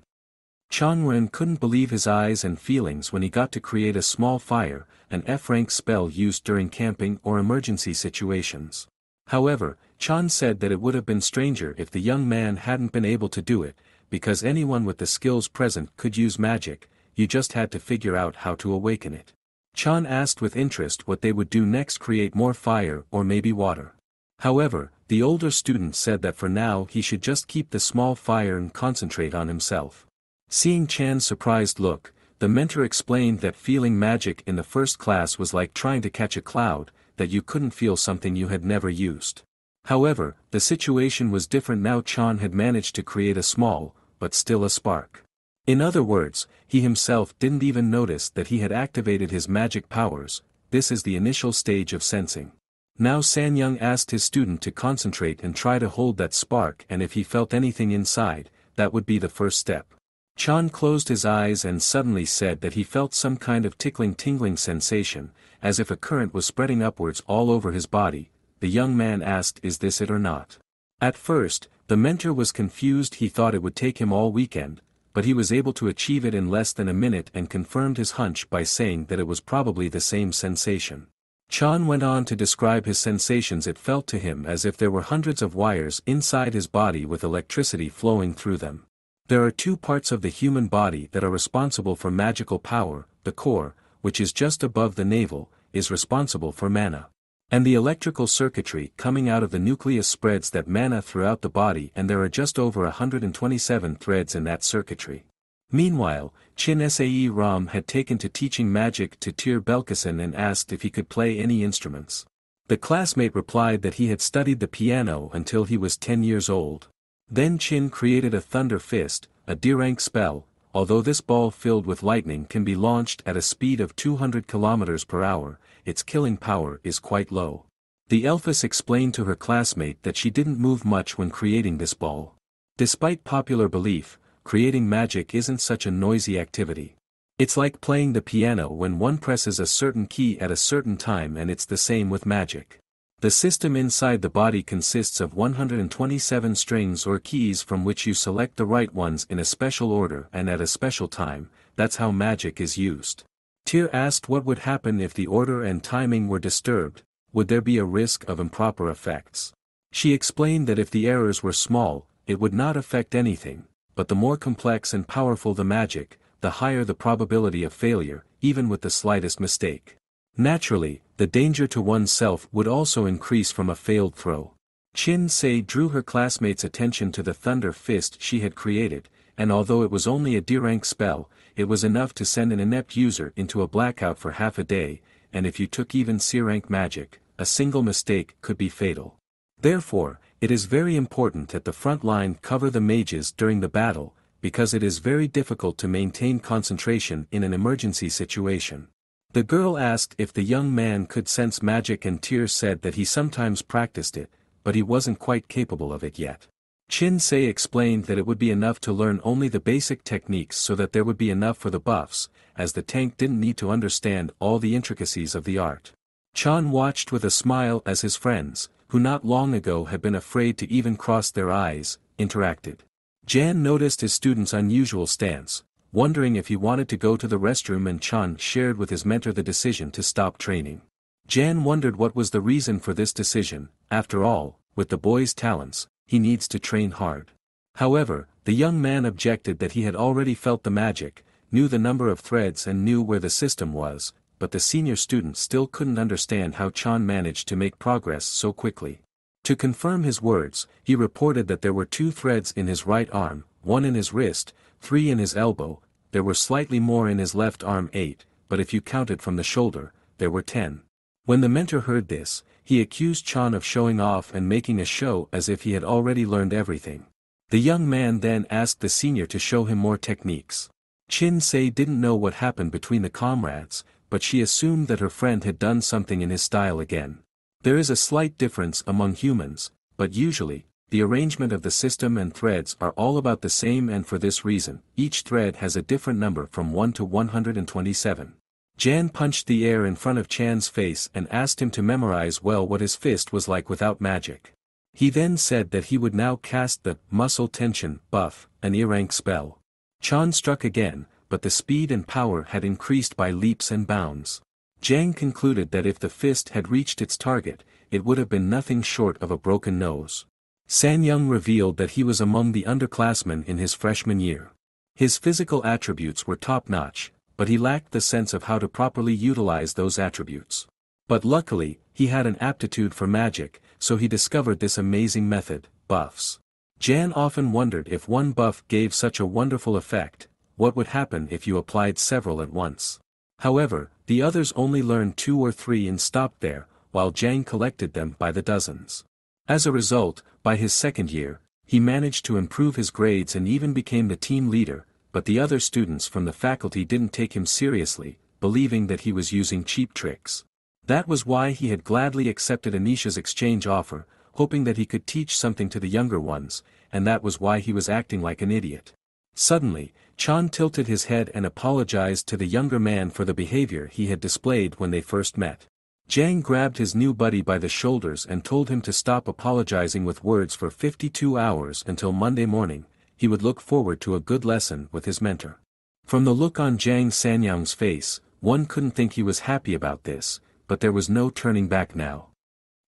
Chang Ren couldn't believe his eyes and feelings when he got to create a small fire, an F-rank spell used during camping or emergency situations. However, Chan said that it would have been stranger if the young man hadn't been able to do it, because anyone with the skills present could use magic, you just had to figure out how to awaken it. Chan asked with interest what they would do next create more fire or maybe water. However, the older student said that for now he should just keep the small fire and concentrate on himself. Seeing Chan's surprised look, the mentor explained that feeling magic in the first class was like trying to catch a cloud, that you couldn't feel something you had never used. However, the situation was different now Chan had managed to create a small, but still a spark. In other words, he himself didn't even notice that he had activated his magic powers, this is the initial stage of sensing. Now Sanyang asked his student to concentrate and try to hold that spark and if he felt anything inside, that would be the first step. Chan closed his eyes and suddenly said that he felt some kind of tickling tingling sensation, as if a current was spreading upwards all over his body, the young man asked is this it or not. At first, the mentor was confused he thought it would take him all weekend, but he was able to achieve it in less than a minute and confirmed his hunch by saying that it was probably the same sensation. Chan went on to describe his sensations it felt to him as if there were hundreds of wires inside his body with electricity flowing through them. There are two parts of the human body that are responsible for magical power, the core, which is just above the navel, is responsible for mana. And the electrical circuitry coming out of the nucleus spreads that mana throughout the body and there are just over 127 threads in that circuitry. Meanwhile, Chin Sae Ram had taken to teaching magic to Tyr Belkacem and asked if he could play any instruments. The classmate replied that he had studied the piano until he was 10 years old. Then Chin created a thunder fist, a D-rank spell, although this ball filled with lightning can be launched at a speed of 200 km per hour, its killing power is quite low. The Elfess explained to her classmate that she didn't move much when creating this ball. Despite popular belief, creating magic isn't such a noisy activity. It's like playing the piano when one presses a certain key at a certain time and it's the same with magic. The system inside the body consists of 127 strings or keys from which you select the right ones in a special order and at a special time, that's how magic is used. Tyr asked what would happen if the order and timing were disturbed, would there be a risk of improper effects. She explained that if the errors were small, it would not affect anything, but the more complex and powerful the magic, the higher the probability of failure, even with the slightest mistake. Naturally, the danger to oneself would also increase from a failed throw. Chin Se drew her classmates' attention to the thunder fist she had created, and although it was only a D-rank spell, it was enough to send an inept user into a blackout for half a day, and if you took even C-rank magic, a single mistake could be fatal. Therefore, it is very important that the front line cover the mages during the battle, because it is very difficult to maintain concentration in an emergency situation. The girl asked if the young man could sense magic and Tyr said that he sometimes practiced it, but he wasn't quite capable of it yet. Chin Se explained that it would be enough to learn only the basic techniques so that there would be enough for the buffs, as the tank didn't need to understand all the intricacies of the art. Chan watched with a smile as his friends, who not long ago had been afraid to even cross their eyes, interacted. Jan noticed his student's unusual stance, wondering if he wanted to go to the restroom and Chan shared with his mentor the decision to stop training. Jan wondered what was the reason for this decision, after all, with the boy's talents, he needs to train hard. However, the young man objected that he had already felt the magic, knew the number of threads and knew where the system was, but the senior student still couldn't understand how Chan managed to make progress so quickly. To confirm his words, he reported that there were two threads in his right arm, one in his wrist, three in his elbow, there were slightly more in his left arm eight, but if you counted from the shoulder, there were ten. When the mentor heard this, he accused Chan of showing off and making a show as if he had already learned everything. The young man then asked the senior to show him more techniques. Chin Se didn't know what happened between the comrades, but she assumed that her friend had done something in his style again. There is a slight difference among humans, but usually, the arrangement of the system and threads are all about the same and for this reason, each thread has a different number from 1 to 127. Jan punched the air in front of Chan's face and asked him to memorize well what his fist was like without magic. He then said that he would now cast the muscle tension buff, an E-rank spell. Chan struck again, but the speed and power had increased by leaps and bounds. Jang concluded that if the fist had reached its target, it would have been nothing short of a broken nose. San Young revealed that he was among the underclassmen in his freshman year. His physical attributes were top-notch, but he lacked the sense of how to properly utilize those attributes. But luckily, he had an aptitude for magic, so he discovered this amazing method, buffs. Jan often wondered if one buff gave such a wonderful effect, what would happen if you applied several at once. However, the others only learned two or three and stopped there, while Jang collected them by the dozens. As a result, by his second year, he managed to improve his grades and even became the team leader, but the other students from the faculty didn't take him seriously, believing that he was using cheap tricks. That was why he had gladly accepted Anisha's exchange offer, hoping that he could teach something to the younger ones, and that was why he was acting like an idiot. Suddenly, Chan tilted his head and apologized to the younger man for the behavior he had displayed when they first met. Jang grabbed his new buddy by the shoulders and told him to stop apologizing with words for 52 hours until Monday morning, he would look forward to a good lesson with his mentor. From the look on Jang Sanyang's face, one couldn't think he was happy about this, but there was no turning back now.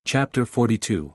Chapter 42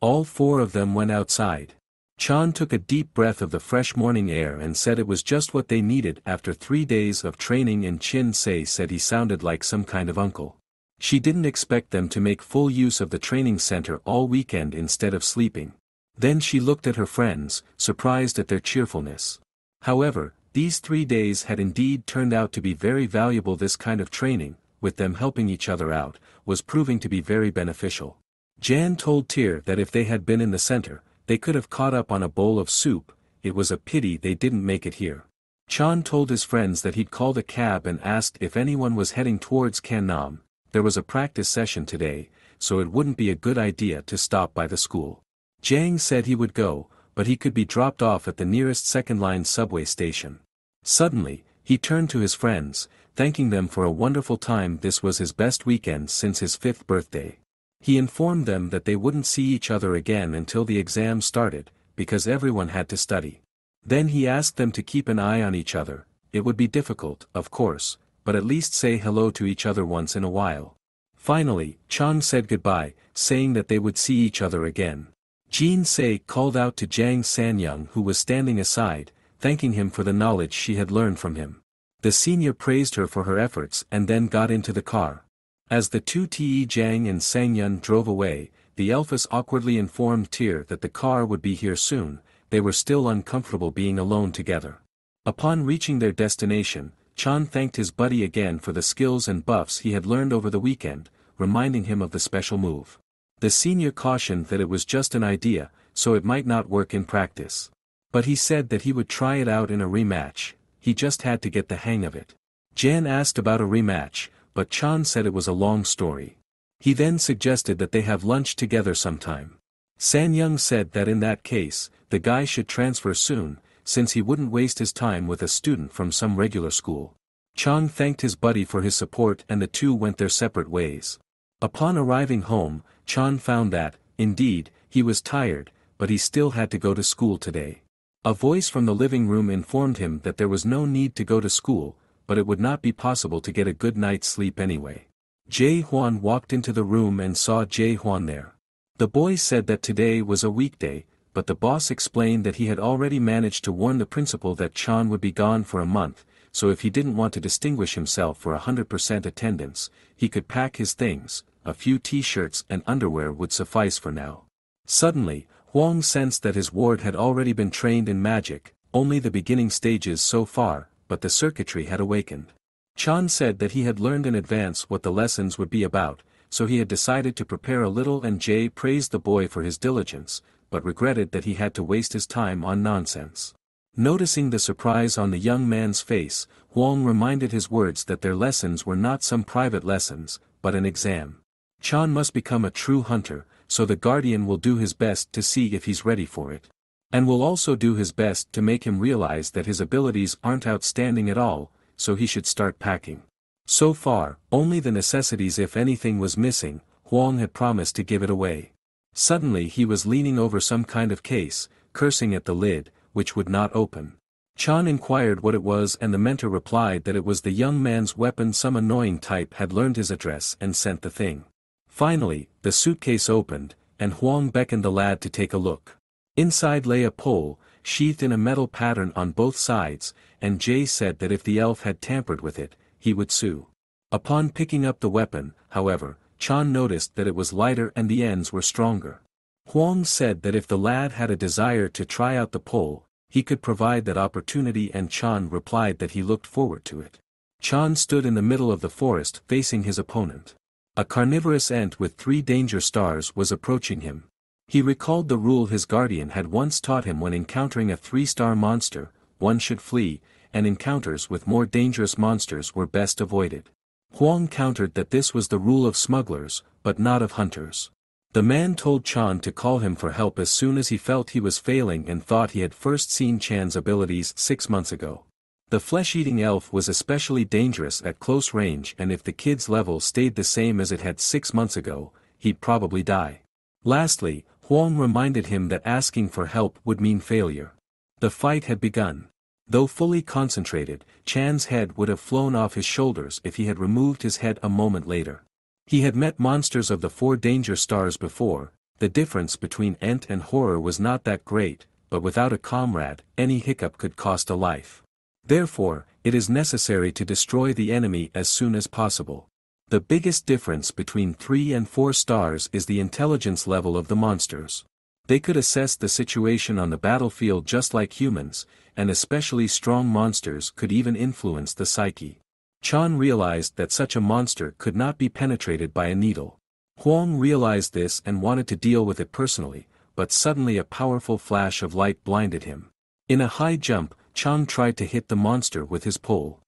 All four of them went outside. Chan took a deep breath of the fresh morning air and said it was just what they needed after three days of training and Chin Se said he sounded like some kind of uncle. She didn't expect them to make full use of the training center all weekend instead of sleeping. Then she looked at her friends, surprised at their cheerfulness. However, these three days had indeed turned out to be very valuable this kind of training, with them helping each other out, was proving to be very beneficial. Jan told Tyr that if they had been in the center, they could have caught up on a bowl of soup, it was a pity they didn't make it here. Chan told his friends that he'd called a cab and asked if anyone was heading towards Gangnam, there was a practice session today, so it wouldn't be a good idea to stop by the school. Jang said he would go, but he could be dropped off at the nearest second-line subway station. Suddenly, he turned to his friends, thanking them for a wonderful time this was his best weekend since his fifth birthday. He informed them that they wouldn't see each other again until the exam started, because everyone had to study. Then he asked them to keep an eye on each other, it would be difficult, of course, but at least say hello to each other once in a while. Finally, Chang said goodbye, saying that they would see each other again. Jean Se called out to Jiang Sanyang who was standing aside, thanking him for the knowledge she had learned from him. The senior praised her for her efforts and then got into the car. As the two Te Jiang and Sangyun drove away, the Elfess awkwardly informed Tyr that the car would be here soon, they were still uncomfortable being alone together. Upon reaching their destination, Chan thanked his buddy again for the skills and buffs he had learned over the weekend, reminding him of the special move. The senior cautioned that it was just an idea, so it might not work in practice. But he said that he would try it out in a rematch, he just had to get the hang of it. Jan asked about a rematch, but Chan said it was a long story. He then suggested that they have lunch together sometime. San Young said that in that case, the guy should transfer soon, since he wouldn't waste his time with a student from some regular school. Chang thanked his buddy for his support and the two went their separate ways. Upon arriving home, Chan found that, indeed, he was tired, but he still had to go to school today. A voice from the living room informed him that there was no need to go to school, but it would not be possible to get a good night's sleep anyway. Jae Hwan walked into the room and saw Jae Hwan there. The boy said that today was a weekday, but the boss explained that he had already managed to warn the principal that Chan would be gone for a month, so if he didn't want to distinguish himself for a 100% attendance, he could pack his things, a few t-shirts and underwear would suffice for now. Suddenly, Huang sensed that his ward had already been trained in magic, only the beginning stages so far, but the circuitry had awakened. Chan said that he had learned in advance what the lessons would be about, so he had decided to prepare a little and Jay praised the boy for his diligence, but regretted that he had to waste his time on nonsense. Noticing the surprise on the young man's face, Huang reminded his words that their lessons were not some private lessons, but an exam. Chan must become a true hunter, so the guardian will do his best to see if he's ready for it. And will also do his best to make him realize that his abilities aren't outstanding at all, so he should start packing. So far, only the necessities if anything was missing, Huang had promised to give it away. Suddenly he was leaning over some kind of case, cursing at the lid, which would not open. Chan inquired what it was and the mentor replied that it was the young man's weapon some annoying type had learned his address and sent the thing. Finally, the suitcase opened, and Huang beckoned the lad to take a look. Inside lay a pole, sheathed in a metal pattern on both sides, and Jay said that if the elf had tampered with it, he would sue. Upon picking up the weapon, however, Chan noticed that it was lighter and the ends were stronger. Huang said that if the lad had a desire to try out the pole, he could provide that opportunity and Chan replied that he looked forward to it. Chan stood in the middle of the forest facing his opponent. A carnivorous ant with three danger stars was approaching him. He recalled the rule his guardian had once taught him when encountering a three-star monster, one should flee, and encounters with more dangerous monsters were best avoided. Huang countered that this was the rule of smugglers, but not of hunters. The man told Chan to call him for help as soon as he felt he was failing and thought he had first seen Chan's abilities six months ago. The flesh-eating elf was especially dangerous at close range and if the kid's level stayed the same as it had six months ago, he'd probably die. Lastly, Huang reminded him that asking for help would mean failure. The fight had begun. Though fully concentrated, Chan's head would have flown off his shoulders if he had removed his head a moment later. He had met monsters of the four danger stars before, the difference between Ent and Horror was not that great, but without a comrade, any hiccup could cost a life. Therefore, it is necessary to destroy the enemy as soon as possible. The biggest difference between 3 and 4 stars is the intelligence level of the monsters. They could assess the situation on the battlefield just like humans, and especially strong monsters could even influence the psyche. Chan realized that such a monster could not be penetrated by a needle. Huang realized this and wanted to deal with it personally, but suddenly a powerful flash of light blinded him. In a high jump, Chan tried to hit the monster with his pole.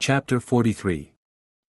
Chapter 43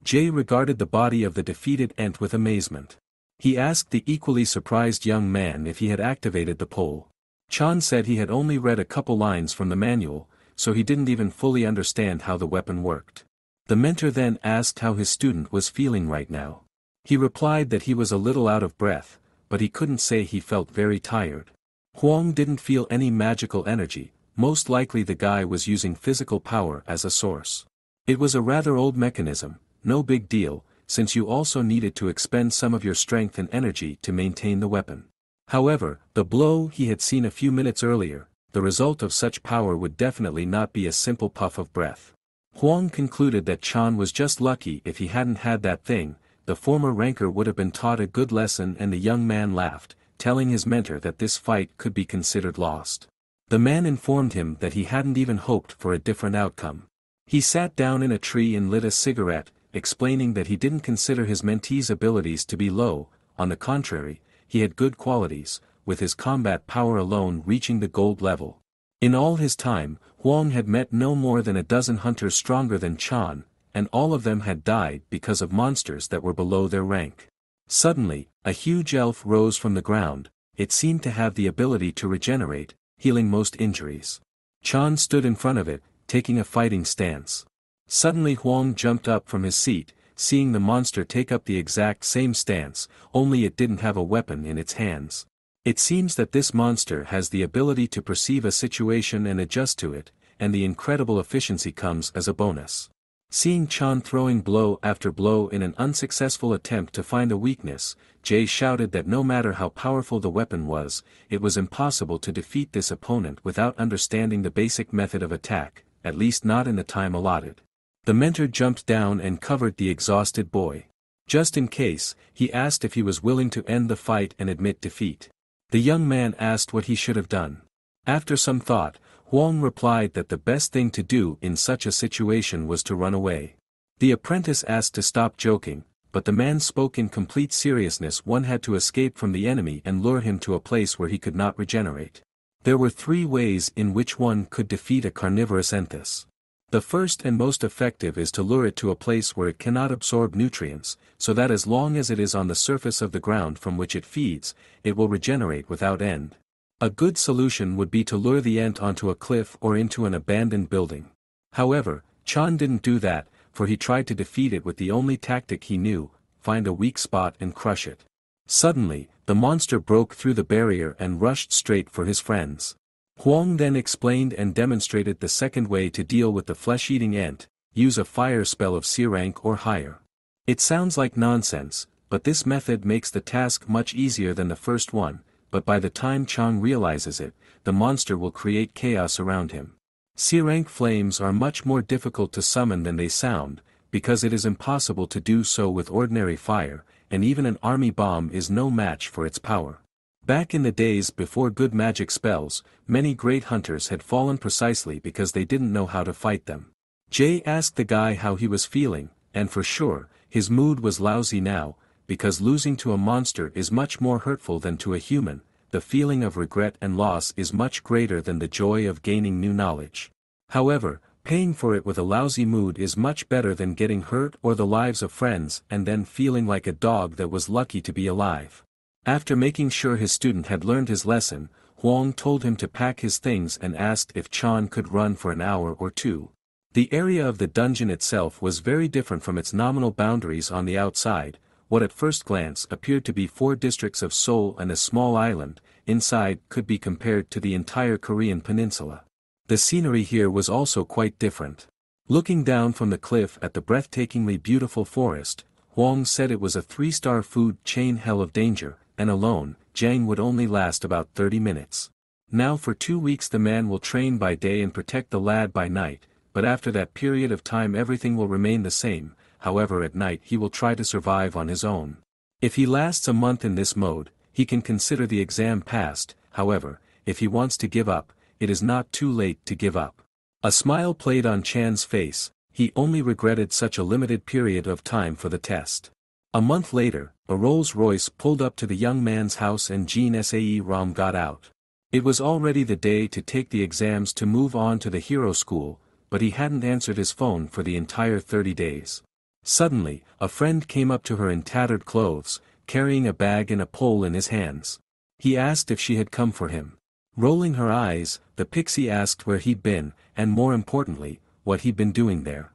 Jay regarded the body of the defeated ant with amazement. He asked the equally surprised young man if he had activated the pole. Chan said he had only read a couple lines from the manual, so he didn't even fully understand how the weapon worked. The mentor then asked how his student was feeling right now. He replied that he was a little out of breath, but he couldn't say he felt very tired. Huang didn't feel any magical energy, most likely the guy was using physical power as a source. It was a rather old mechanism, no big deal, since you also needed to expend some of your strength and energy to maintain the weapon. However, the blow he had seen a few minutes earlier, the result of such power would definitely not be a simple puff of breath. Huang concluded that Chan was just lucky if he hadn't had that thing, the former ranker would have been taught a good lesson and the young man laughed, telling his mentor that this fight could be considered lost. The man informed him that he hadn't even hoped for a different outcome. He sat down in a tree and lit a cigarette, explaining that he didn't consider his mentee's abilities to be low, on the contrary, he had good qualities, with his combat power alone reaching the gold level. In all his time, Huang had met no more than a dozen hunters stronger than Chan, and all of them had died because of monsters that were below their rank. Suddenly, a huge elf rose from the ground, it seemed to have the ability to regenerate, healing most injuries. Chan stood in front of it, taking a fighting stance. Suddenly Huang jumped up from his seat, seeing the monster take up the exact same stance, only it didn't have a weapon in its hands. It seems that this monster has the ability to perceive a situation and adjust to it, and the incredible efficiency comes as a bonus. Seeing Chan throwing blow after blow in an unsuccessful attempt to find a weakness, Jay shouted that no matter how powerful the weapon was, it was impossible to defeat this opponent without understanding the basic method of attack, at least not in the time allotted. The mentor jumped down and covered the exhausted boy. Just in case, he asked if he was willing to end the fight and admit defeat. The young man asked what he should have done. After some thought, Huang replied that the best thing to do in such a situation was to run away. The apprentice asked to stop joking, but the man spoke in complete seriousness one had to escape from the enemy and lure him to a place where he could not regenerate. There were three ways in which one could defeat a carnivorous enthus. The first and most effective is to lure it to a place where it cannot absorb nutrients, so that as long as it is on the surface of the ground from which it feeds, it will regenerate without end. A good solution would be to lure the ant onto a cliff or into an abandoned building. However, Chan didn't do that, for he tried to defeat it with the only tactic he knew, find a weak spot and crush it. Suddenly, the monster broke through the barrier and rushed straight for his friends. Huang then explained and demonstrated the second way to deal with the flesh-eating ant, use a fire spell of C rank or higher. It sounds like nonsense, but this method makes the task much easier than the first one, but by the time Chang realizes it, the monster will create chaos around him. C-rank flames are much more difficult to summon than they sound, because it is impossible to do so with ordinary fire, and even an army bomb is no match for its power. Back in the days before good magic spells, many great hunters had fallen precisely because they didn't know how to fight them. Jay asked the guy how he was feeling, and for sure, his mood was lousy now, because losing to a monster is much more hurtful than to a human, the feeling of regret and loss is much greater than the joy of gaining new knowledge. However, paying for it with a lousy mood is much better than getting hurt or the lives of friends and then feeling like a dog that was lucky to be alive. After making sure his student had learned his lesson, Huang told him to pack his things and asked if Chan could run for an hour or two. The area of the dungeon itself was very different from its nominal boundaries on the outside, what at first glance appeared to be four districts of Seoul and a small island, inside could be compared to the entire Korean peninsula. The scenery here was also quite different. Looking down from the cliff at the breathtakingly beautiful forest, Huang said it was a three-star food chain hell of danger, and alone, Jang would only last about 30 minutes. Now for two weeks the man will train by day and protect the lad by night, but after that period of time everything will remain the same, however at night he will try to survive on his own. If he lasts a month in this mode, he can consider the exam passed, however, if he wants to give up, it is not too late to give up. A smile played on Chan's face, he only regretted such a limited period of time for the test. A month later, a Rolls-Royce pulled up to the young man's house and Jean Sae Ram got out. It was already the day to take the exams to move on to the hero school, but he hadn't answered his phone for the entire 30 days. Suddenly, a friend came up to her in tattered clothes, carrying a bag and a pole in his hands. He asked if she had come for him. Rolling her eyes, the pixie asked where he'd been, and more importantly, what he'd been doing there.